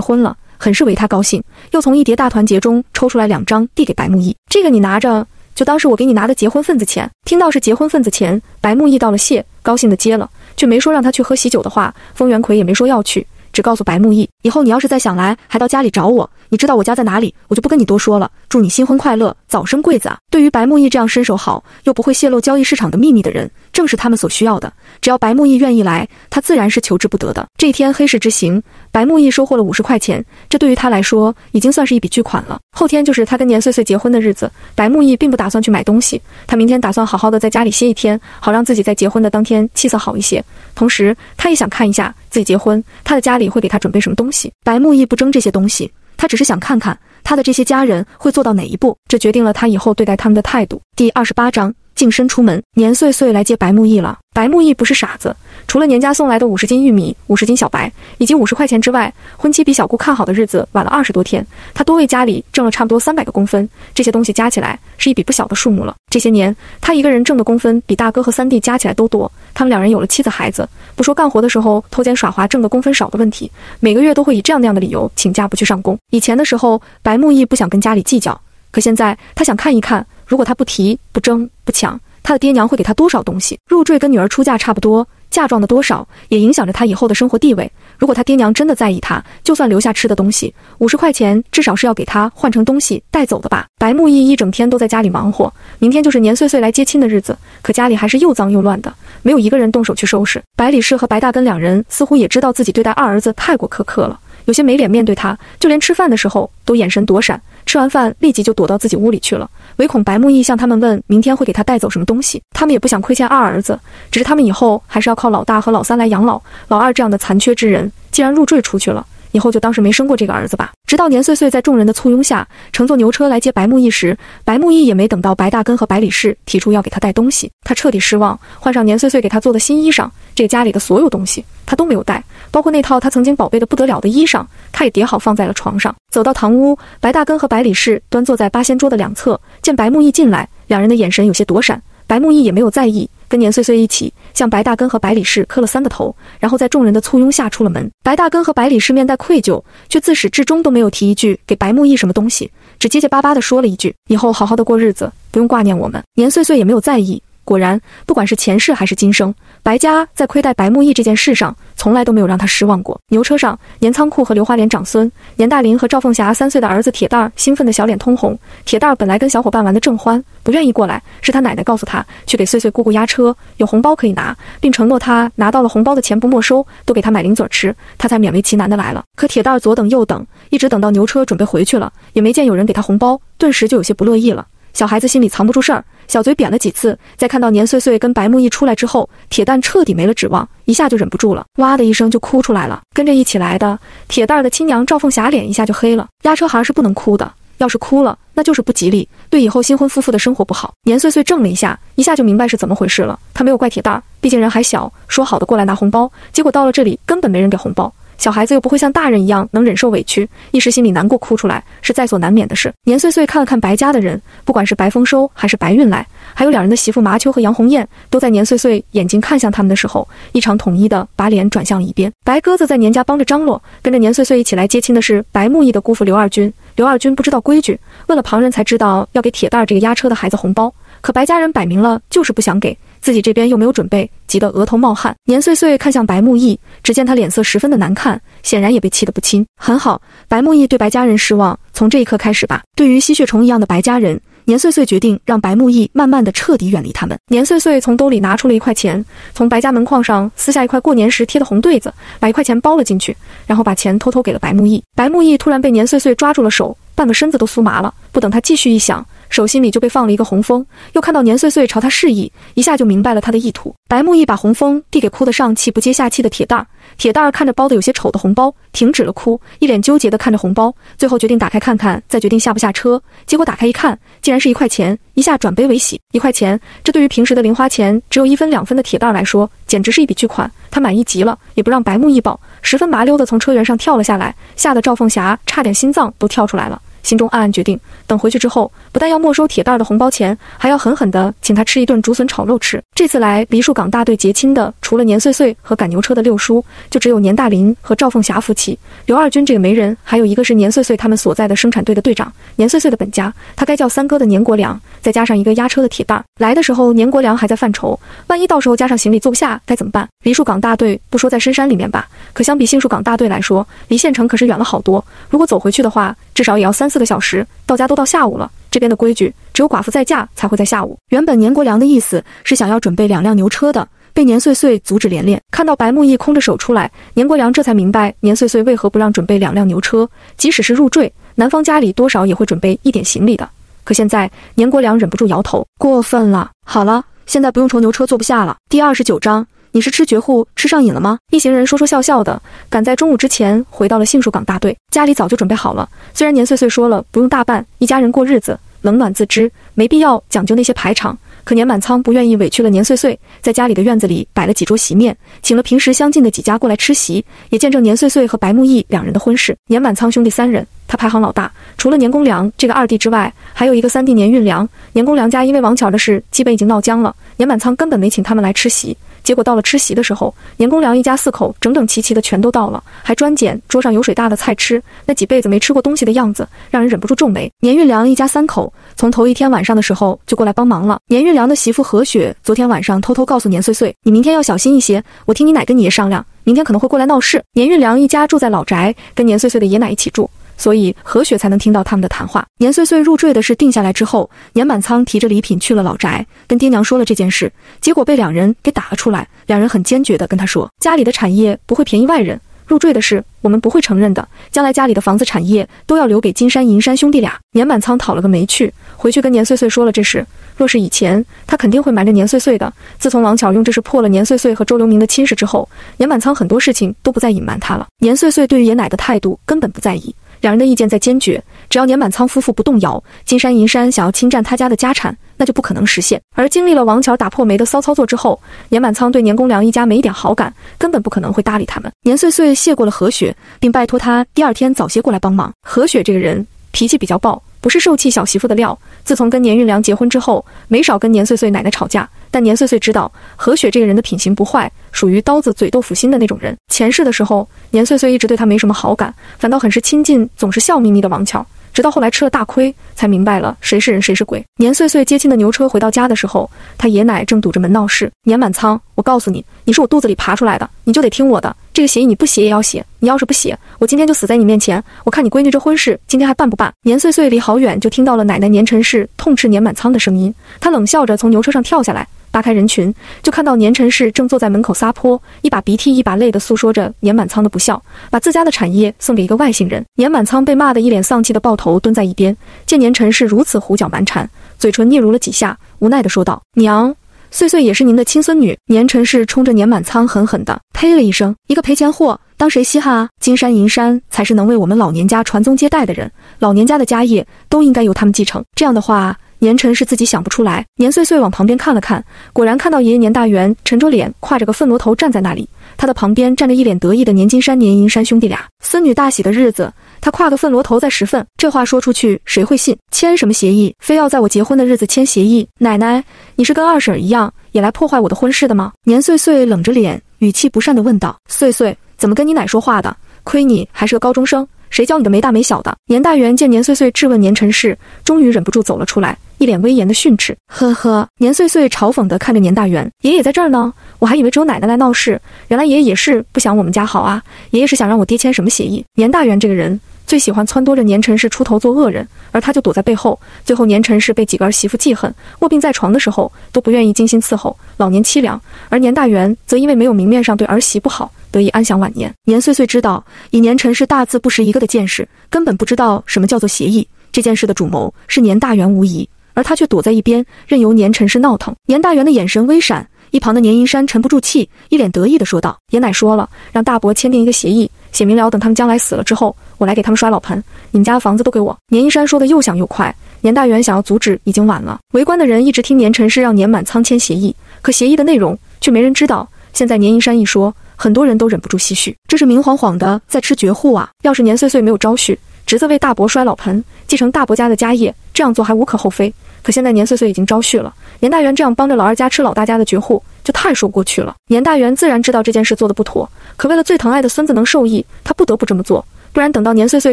婚了，很是为 他高兴，又从一叠大团结中抽出来两张递给白木易，这个你拿着。就当是我给你拿的结婚份子钱。听到是结婚份子钱，白木易道了谢，高兴的接了，却没说让他去喝喜酒的话。风元奎也没说要去，只告诉白木易，以后你要是再想来，还到家里找我。你知道我家在哪里，我就不跟你多说了。祝你新婚快乐，早生贵子啊！对于白木易这样身手好又不会泄露交易市场的秘密的人，正是他们所需要的。只要白木易愿意来，他自然是求之不得的。这一天黑市之行，白木易收获了五十块钱，这对于他来说已经算是一笔巨款了。后天就是他跟年岁岁结婚的日子，白木易并不打算去买东西，他明天打算好好的在家里歇一天，好让自己在结婚的当天气色好一些。同时，他也想看一下自己结婚，他的家里会给他准备什么东西。白木易不争这些东西。他只是想看看他的这些家人会做到哪一步，这决定了他以后对待他们的态度。第二十八章。净身出门，年岁岁来接白木易了。白木易不是傻子，除了年家送来的五十斤玉米、五十斤小白以及五十块钱之外，婚期比小姑看好的日子晚了二十多天。他多为家里挣了差不多三百个工分，这些东西加起来是一笔不小的数目了。这些年，他一个人挣的工分比大哥和三弟加起来都多。他们两人有了妻子孩子，不说干活的时候偷奸耍滑挣的工分少的问题，每个月都会以这样那样的理由请假不去上工。以前的时候，白木易不想跟家里计较，可现在他想看一看。如果他不提、不争、不抢，他的爹娘会给他多少东西？入赘跟女儿出嫁差不多，嫁妆的多少也影响着他以后的生活地位。如果他爹娘真的在意他，就算留下吃的东西，五十块钱至少是要给他换成东西带走的吧？白木易一整天都在家里忙活，明天就是年岁岁来接亲的日子，可家里还是又脏又乱的，没有一个人动手去收拾。百里氏和白大根两人似乎也知道自己对待二儿子太过苛刻了，有些没脸面对他，就连吃饭的时候都眼神躲闪。吃完饭，立即就躲到自己屋里去了，唯恐白木易向他们问明天会给他带走什么东西。他们也不想亏欠二儿子，只是他们以后还是要靠老大和老三来养老。老二这样的残缺之人，既然入赘出去了，以后就当是没生过这个儿子吧。直到年岁岁在众人的簇拥下乘坐牛车来接白木易时，白木易也没等到白大根和白李氏提出要给他带东西，他彻底失望。换上年岁岁给他做的新衣裳，这家里的所有东西他都没有带，包括那套他曾经宝贝的不得了的衣裳，他也叠好放在了床上。走到堂屋，白大根和白李氏端坐在八仙桌的两侧，见白木易进来，两人的眼神有些躲闪，白木易也没有在意。跟年岁岁一起向白大根和白李氏磕了三个头，然后在众人的簇拥下出了门。白大根和白李氏面带愧疚，却自始至终都没有提一句给白木易什么东西，只结结巴巴地说了一句：“以后好好的过日子，不用挂念我们。”年岁岁也没有在意。果然，不管是前世还是今生，白家在亏待白木易这件事上，从来都没有让他失望过。牛车上，年仓库和刘花莲长孙年大林和赵凤霞三岁的儿子铁蛋儿兴奋的小脸通红。铁蛋儿本来跟小伙伴玩的正欢，不愿意过来，是他奶奶告诉他去给岁岁姑姑压车，有红包可以拿，并承诺他拿到了红包的钱不没收，都给他买零嘴吃，他才勉为其难的来了。可铁蛋儿左等右等，一直等到牛车准备回去了，也没见有人给他红包，顿时就有些不乐意了。小孩子心里藏不住事儿，小嘴扁了几次。在看到年岁岁跟白木易出来之后，铁蛋彻底没了指望，一下就忍不住了，哇的一声就哭出来了。跟着一起来的铁蛋的亲娘赵凤霞脸一下就黑了。压车行是不能哭的，要是哭了，那就是不吉利，对以后新婚夫妇的生活不好。年岁岁怔了一下，一下就明白是怎么回事了。他没有怪铁蛋儿，毕竟人还小，说好的过来拿红包，结果到了这里根本没人给红包。小孩子又不会像大人一样能忍受委屈，一时心里难过哭出来是在所难免的事。年岁岁看了看白家的人，不管是白丰收还是白运来，还有两人的媳妇麻秋和杨红艳，都在年岁岁眼睛看向他们的时候，异常统一的把脸转向了一边。白鸽子在年家帮着张罗，跟着年岁岁一起来接亲的是白木易的姑父刘二军。刘二军不知道规矩，问了旁人才知道要给铁蛋儿这个押车的孩子红包，可白家人摆明了就是不想给。自己这边又没有准备，急得额头冒汗。年岁岁看向白木易，只见他脸色十分的难看，显然也被气得不轻。很好，白木易对白家人失望，从这一刻开始吧。对于吸血虫一样的白家人，年岁岁决定让白木易慢慢的彻底远离他们。年岁岁从兜里拿出了一块钱，从白家门框上撕下一块过年时贴的红对子，把一块钱包了进去，然后把钱偷偷给了白木易。白木易突然被年岁岁抓住了手，半个身子都酥麻了。不等他继续一想。手心里就被放了一个红封，又看到年岁岁朝他示意，一下就明白了他的意图。白木易把红封递给哭得上气不接下气的铁蛋儿，铁蛋儿看着包的有些丑的红包，停止了哭，一脸纠结地看着红包，最后决定打开看看，再决定下不下车。结果打开一看，竟然是一块钱，一下转悲为喜。一块钱，这对于平时的零花钱只有一分两分的铁蛋儿来说，简直是一笔巨款。他满意极了，也不让白木易抱，十分麻溜地从车辕上跳了下来，吓得赵凤霞差点心脏都跳出来了。心中暗暗决定，等回去之后，不但要没收铁蛋的红包钱，还要狠狠地请他吃一顿竹笋炒肉吃。这次来梨树岗大队结亲的，除了年岁岁和赶牛车的六叔，就只有年大林和赵凤霞夫妻。刘二军这个媒人，还有一个是年岁岁他们所在的生产队的队长，年岁岁的本家，他该叫三哥的年国良，再加上一个押车的铁蛋。来的时候，年国良还在犯愁，万一到时候加上行李坐不下该怎么办？梨树岗大队不说在深山里面吧，可相比杏树岗大队来说，离县城可是远了好多。如果走回去的话，至少也要三四个小时，到家都到下午了。这边的规矩，只有寡妇再嫁才会在下午。原本年国良的意思是想要准备两辆牛车的，被年岁岁阻止连连。看到白木易空着手出来，年国良这才明白年岁岁为何不让准备两辆牛车。即使是入赘，男方家里多少也会准备一点行李的。可现在年国良忍不住摇头，过分了。好了，现在不用愁牛车坐不下了。第二十九章。你是吃绝户吃上瘾了吗？一行人说说笑笑的，赶在中午之前回到了杏树岗大队。家里早就准备好了。虽然年岁岁说了不用大办，一家人过日子冷暖自知，没必要讲究那些排场。可年满仓不愿意委屈了年岁岁，在家里的院子里摆了几桌席面，请了平时相近的几家过来吃席，也见证年岁岁和白木易两人的婚事。年满仓兄弟三人，他排行老大，除了年公良这个二弟之外，还有一个三弟年运良。年公良家因为王巧的事，基本已经闹僵了，年满仓根本没请他们来吃席。结果到了吃席的时候，年公良一家四口整整齐齐的全都到了，还专拣桌上油水大的菜吃，那几辈子没吃过东西的样子，让人忍不住皱眉。年运良一家三口从头一天晚上的时候就过来帮忙了。年运良的媳妇何雪昨天晚上偷偷告诉年岁岁，你明天要小心一些，我听你奶跟你爷商量，明天可能会过来闹事。年运良一家住在老宅，跟年岁岁的爷奶一起住。所以何雪才能听到他们的谈话。年岁岁入赘的事定下来之后，年满仓提着礼品去了老宅，跟爹娘说了这件事，结果被两人给打了出来。两人很坚决地跟他说，家里的产业不会便宜外人，入赘的事我们不会承认的。将来家里的房子产业都要留给金山银山兄弟俩。年满仓讨了个没趣，回去跟年岁岁说了这事。若是以前，他肯定会瞒着年岁岁的。自从王巧用这事破了年岁岁和周留明的亲事之后，年满仓很多事情都不再隐瞒他了。年岁岁对于爷奶的态度根本不在意。两人的意见在坚决，只要年满仓夫妇不动摇，金山银山想要侵占他家的家产，那就不可能实现。而经历了王巧打破媒的骚操作之后，年满仓对年公良一家没一点好感，根本不可能会搭理他们。年岁岁谢过了何雪，并拜托他第二天早些过来帮忙。何雪这个人脾气比较暴。不是受气小媳妇的料。自从跟年运良结婚之后，没少跟年岁岁奶奶吵架。但年岁岁知道何雪这个人的品行不坏，属于刀子嘴豆腐心的那种人。前世的时候，年岁岁一直对她没什么好感，反倒很是亲近，总是笑眯眯的王巧。直到后来吃了大亏，才明白了谁是人谁是鬼。年岁岁接亲的牛车回到家的时候，他爷奶正堵着门闹事。年满仓，我告诉你，你是我肚子里爬出来的，你就得听我的。这个协议你不写也要写，你要是不写，我今天就死在你面前。我看你闺女这婚事今天还办不办？年岁岁离好远就听到了奶奶年陈氏痛斥年满仓的声音，他冷笑着从牛车上跳下来。扒开人群，就看到年陈氏正坐在门口撒泼，一把鼻涕一把泪的诉说着年满仓的不孝，把自家的产业送给一个外姓人。年满仓被骂得一脸丧气的抱头蹲在一边，见年陈氏如此胡搅蛮缠，嘴唇嗫嚅了几下，无奈的说道：“娘，岁岁也是您的亲孙女。”年陈氏冲着年满仓狠狠的呸了一声：“一个赔钱货，当谁稀罕啊？金山银山才是能为我们老年家传宗接代的人，老年家的家业都应该由他们继承。这样的话。”年晨是自己想不出来，年岁岁往旁边看了看，果然看到爷爷年大元沉着脸，挎着个粪罗头站在那里。他的旁边站着一脸得意的年金山、年银山兄弟俩。孙女大喜的日子，他挎个粪罗头在拾粪，这话说出去谁会信？签什么协议？非要在我结婚的日子签协议？奶奶，你是跟二婶一样，也来破坏我的婚事的吗？年岁岁冷着脸，语气不善地问道：“岁岁，怎么跟你奶说话的？亏你还是个高中生，谁教你的没大没小的？”年大元见年岁岁质问年陈氏，终于忍不住走了出来。一脸威严的训斥，呵呵。年岁岁嘲讽的看着年大元，爷爷在这儿呢，我还以为只有奶奶来闹事，原来爷爷也是不想我们家好啊。爷爷是想让我爹签什么协议？年大元这个人最喜欢撺掇着年陈氏出头做恶人，而他就躲在背后。最后年陈氏被几个儿媳妇记恨，卧病在床的时候都不愿意精心伺候，老年凄凉。而年大元则因为没有明面上对儿媳不好，得以安享晚年。年岁岁知道，以年陈氏大字不识一个的见识，根本不知道什么叫做协议。这件事的主谋是年大元无疑，而他却躲在一边，任由年陈氏闹腾。年大元的眼神微闪。一旁的年银山沉不住气，一脸得意地说道：“爷奶说了，让大伯签订一个协议，写明了等他们将来死了之后，我来给他们刷老盆，你们家的房子都给我。”年银山说的又响又快，年大元想要阻止已经晚了。围观的人一直听年陈氏让年满仓签协议，可协议的内容却没人知道。现在年银山一说，很多人都忍不住唏嘘，这是明晃晃的在吃绝户啊！要是年岁岁没有招婿，侄子为大伯摔老盆，继承大伯家的家业，这样做还无可厚非。可现在年岁岁已经招婿了，年大元这样帮着老二家吃老大家的绝户，就太说不过去了。年大元自然知道这件事做的不妥，可为了最疼爱的孙子能受益，他不得不这么做。不然等到年岁岁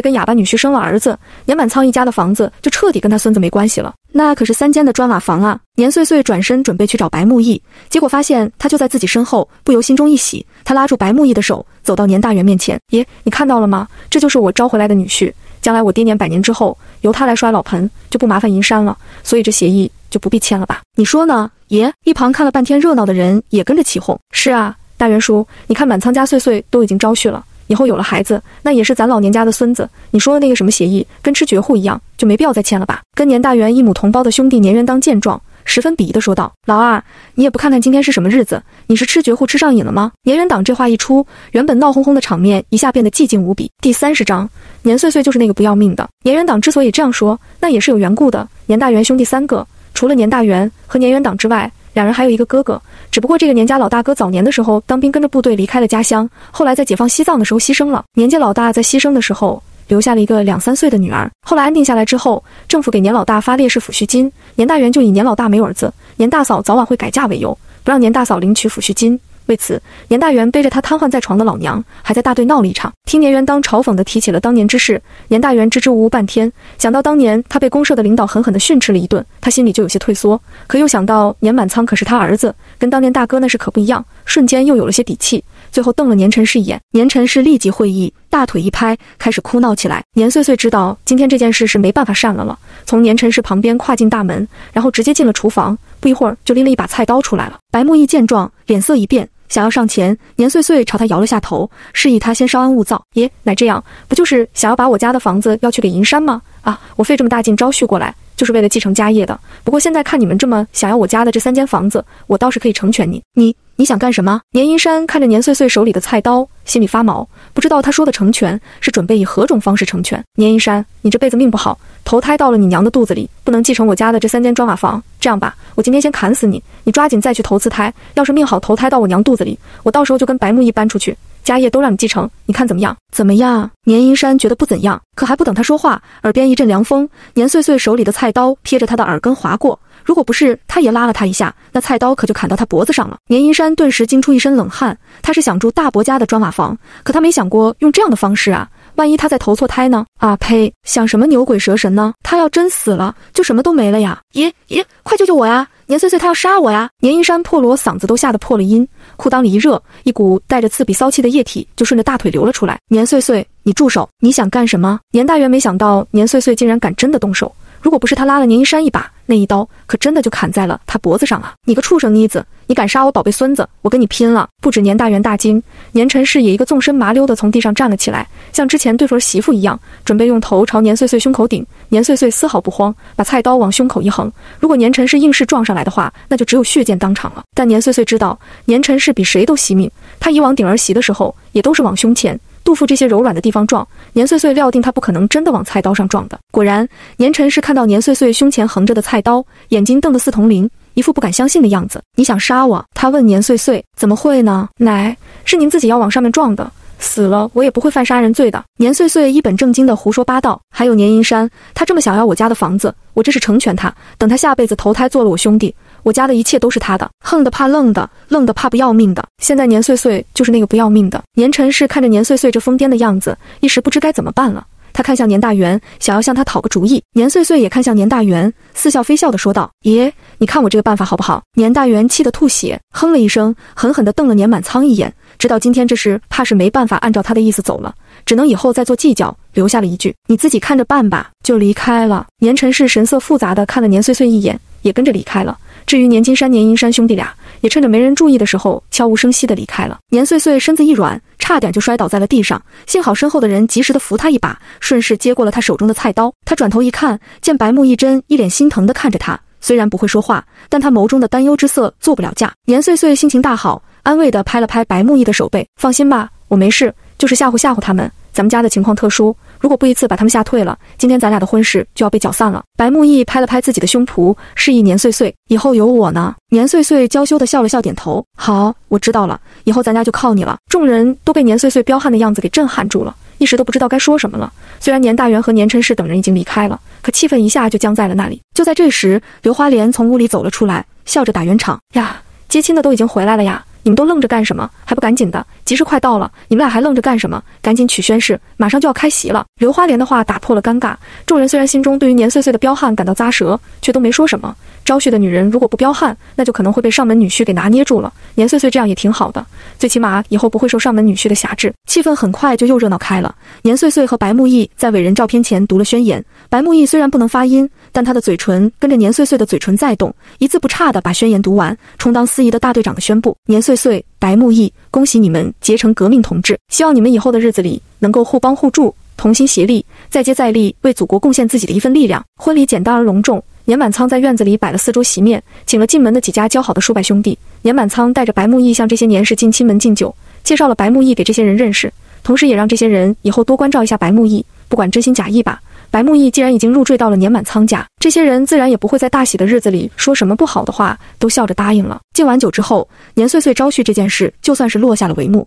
跟哑巴女婿生了儿子，年满仓一家的房子就彻底跟他孙子没关系了。那可是三间的砖瓦房啊！年岁岁转身准备去找白木易，结果发现他就在自己身后，不由心中一喜。他拉住白木易的手，走到年大元面前：“爷，你看到了吗？这就是我招回来的女婿。”将来我爹年百年之后，由他来摔老盆，就不麻烦银山了，所以这协议就不必签了吧？你说呢，爷？一旁看了半天热闹的人也跟着起哄。是啊，大元叔，你看满仓家岁岁都已经招婿了，以后有了孩子，那也是咱老年家的孙子。你说的那个什么协议，跟吃绝户一样，就没必要再签了吧？跟年大元一母同胞的兄弟年元当见状。十分鄙夷地说道：“老二，你也不看看今天是什么日子？你是吃绝户吃上瘾了吗？”年元党这话一出，原本闹哄哄的场面一下变得寂静无比。第三十章，年岁岁就是那个不要命的。年元党之所以这样说，那也是有缘故的。年大元兄弟三个，除了年大元和年元党之外，两人还有一个哥哥。只不过这个年家老大哥早年的时候当兵，跟着部队离开了家乡，后来在解放西藏的时候牺牲了。年家老大在牺牲的时候。留下了一个两三岁的女儿。后来安定下来之后，政府给年老大发烈士抚恤金，年大元就以年老大没有儿子，年大嫂早晚会改嫁为由，不让年大嫂领取抚恤金。为此，年大元背着他瘫痪在床的老娘，还在大队闹了一场。听年元当嘲讽地提起了当年之事，年大元支支吾吾半天。想到当年他被公社的领导狠狠地训斥了一顿，他心里就有些退缩。可又想到年满仓可是他儿子，跟当年大哥那是可不一样，瞬间又有了些底气。最后瞪了年陈氏一眼，年陈氏立即会意，大腿一拍，开始哭闹起来。年岁岁知道今天这件事是没办法善了了，从年陈氏旁边跨进大门，然后直接进了厨房，不一会儿就拎了一把菜刀出来了。白木易见状，脸色一变。想要上前，年岁岁朝他摇了下头，示意他先稍安勿躁。爷，乃这样，不就是想要把我家的房子要去给银山吗？啊，我费这么大劲招婿过来，就是为了继承家业的。不过现在看你们这么想要我家的这三间房子，我倒是可以成全你。你。你想干什么？年银山看着年岁岁手里的菜刀，心里发毛，不知道他说的成全是准备以何种方式成全。年银山，你这辈子命不好，投胎到了你娘的肚子里，不能继承我家的这三间砖瓦房。这样吧，我今天先砍死你，你抓紧再去投次胎。要是命好，投胎到我娘肚子里，我到时候就跟白木易搬出去，家业都让你继承。你看怎么样？怎么样？年银山觉得不怎样，可还不等他说话，耳边一阵凉风，年岁岁手里的菜刀贴着他的耳根划过。如果不是他爷拉了他一下，那菜刀可就砍到他脖子上了。年银山顿时惊出一身冷汗。他是想住大伯家的砖瓦房，可他没想过用这样的方式啊！万一他再投错胎呢？啊呸！想什么牛鬼蛇神呢？他要真死了，就什么都没了呀！爷爷，快救救我呀！年岁岁他要杀我呀！年银山破锣嗓子都吓得破了音，裤裆里一热，一股带着刺鼻骚气的液体就顺着大腿流了出来。年岁岁，你住手！你想干什么？年大元没想到年岁岁竟然敢真的动手。如果不是他拉了年一山一把，那一刀可真的就砍在了他脖子上啊！你个畜生妮子，你敢杀我宝贝孙子，我跟你拼了！不止年大元大惊，年陈氏也一个纵身麻溜的从地上站了起来，像之前对付儿媳妇一样，准备用头朝年岁岁胸口顶。年岁岁丝毫不慌，把菜刀往胸口一横。如果年陈氏硬是撞上来的话，那就只有血溅当场了。但年岁岁知道，年陈氏比谁都惜命，他以往顶儿媳的时候，也都是往胸前。杜甫这些柔软的地方撞，年岁岁料定他不可能真的往菜刀上撞的。果然，年陈是看到年岁岁胸前横着的菜刀，眼睛瞪得似铜铃，一副不敢相信的样子。你想杀我？他问年岁岁。怎么会呢？奶是您自己要往上面撞的。死了我也不会犯杀人罪的。年岁岁一本正经的胡说八道。还有年银山，他这么想要我家的房子，我这是成全他，等他下辈子投胎做了我兄弟。我家的一切都是他的，横的怕愣的，愣的怕不要命的。现在年岁岁就是那个不要命的。年陈氏看着年岁岁这疯癫的样子，一时不知该怎么办了。他看向年大元，想要向他讨个主意。年岁岁也看向年大元，似笑非笑的说道：“爷，你看我这个办法好不好？”年大元气得吐血，哼了一声，狠狠地瞪了年满仓一眼，知道今天这事怕是没办法按照他的意思走了。只能以后再做计较，留下了一句：“你自己看着办吧。”就离开了。年陈氏神色复杂的看了年岁岁一眼，也跟着离开了。至于年金山、年阴山兄弟俩，也趁着没人注意的时候，悄无声息的离开了。年岁岁身子一软，差点就摔倒在了地上，幸好身后的人及时的扶他一把，顺势接过了他手中的菜刀。他转头一看，见白木一真一脸心疼的看着他，虽然不会说话，但他眸中的担忧之色做不了假。年岁岁心情大好，安慰的拍了拍白木易的手背：“放心吧，我没事，就是吓唬吓唬他们。咱们家的情况特殊。”如果不一次把他们吓退了，今天咱俩的婚事就要被搅散了。白木易拍了拍自己的胸脯，示意年岁岁以后有我呢。年岁岁娇羞的笑了笑，点头，好，我知道了。以后咱家就靠你了。众人都被年岁岁彪悍的样子给震撼住了，一时都不知道该说什么了。虽然年大元和年陈氏等人已经离开了，可气氛一下就僵在了那里。就在这时，刘花莲从屋里走了出来，笑着打圆场呀，接亲的都已经回来了呀。你们都愣着干什么？还不赶紧的！吉时快到了，你们俩还愣着干什么？赶紧取宣誓，马上就要开席了。刘花莲的话打破了尴尬，众人虽然心中对于年岁岁的彪悍感到咂舌，却都没说什么。招婿的女人如果不彪悍，那就可能会被上门女婿给拿捏住了。年岁岁这样也挺好的，最起码以后不会受上门女婿的辖制。气氛很快就又热闹开了。年岁岁和白木易在伟人照片前读了宣言。白木易虽然不能发音，但他的嘴唇跟着年岁岁的嘴唇在动，一字不差的把宣言读完，充当司仪的大队长的宣布：年岁岁岁、白木易，恭喜你们结成革命同志，希望你们以后的日子里能够互帮互助，同心协力，再接再厉，为祖国贡献自己的一份力量。婚礼简单而隆重。年满仓在院子里摆了四桌席面，请了进门的几家交好的叔伯兄弟。年满仓带着白木易向这些年氏近亲们敬酒，介绍了白木易给这些人认识，同时也让这些人以后多关照一下白木易，不管真心假意吧。白木易既然已经入赘到了年满仓家，这些人自然也不会在大喜的日子里说什么不好的话，都笑着答应了。敬完酒之后，年岁岁招婿这件事就算是落下了帷幕。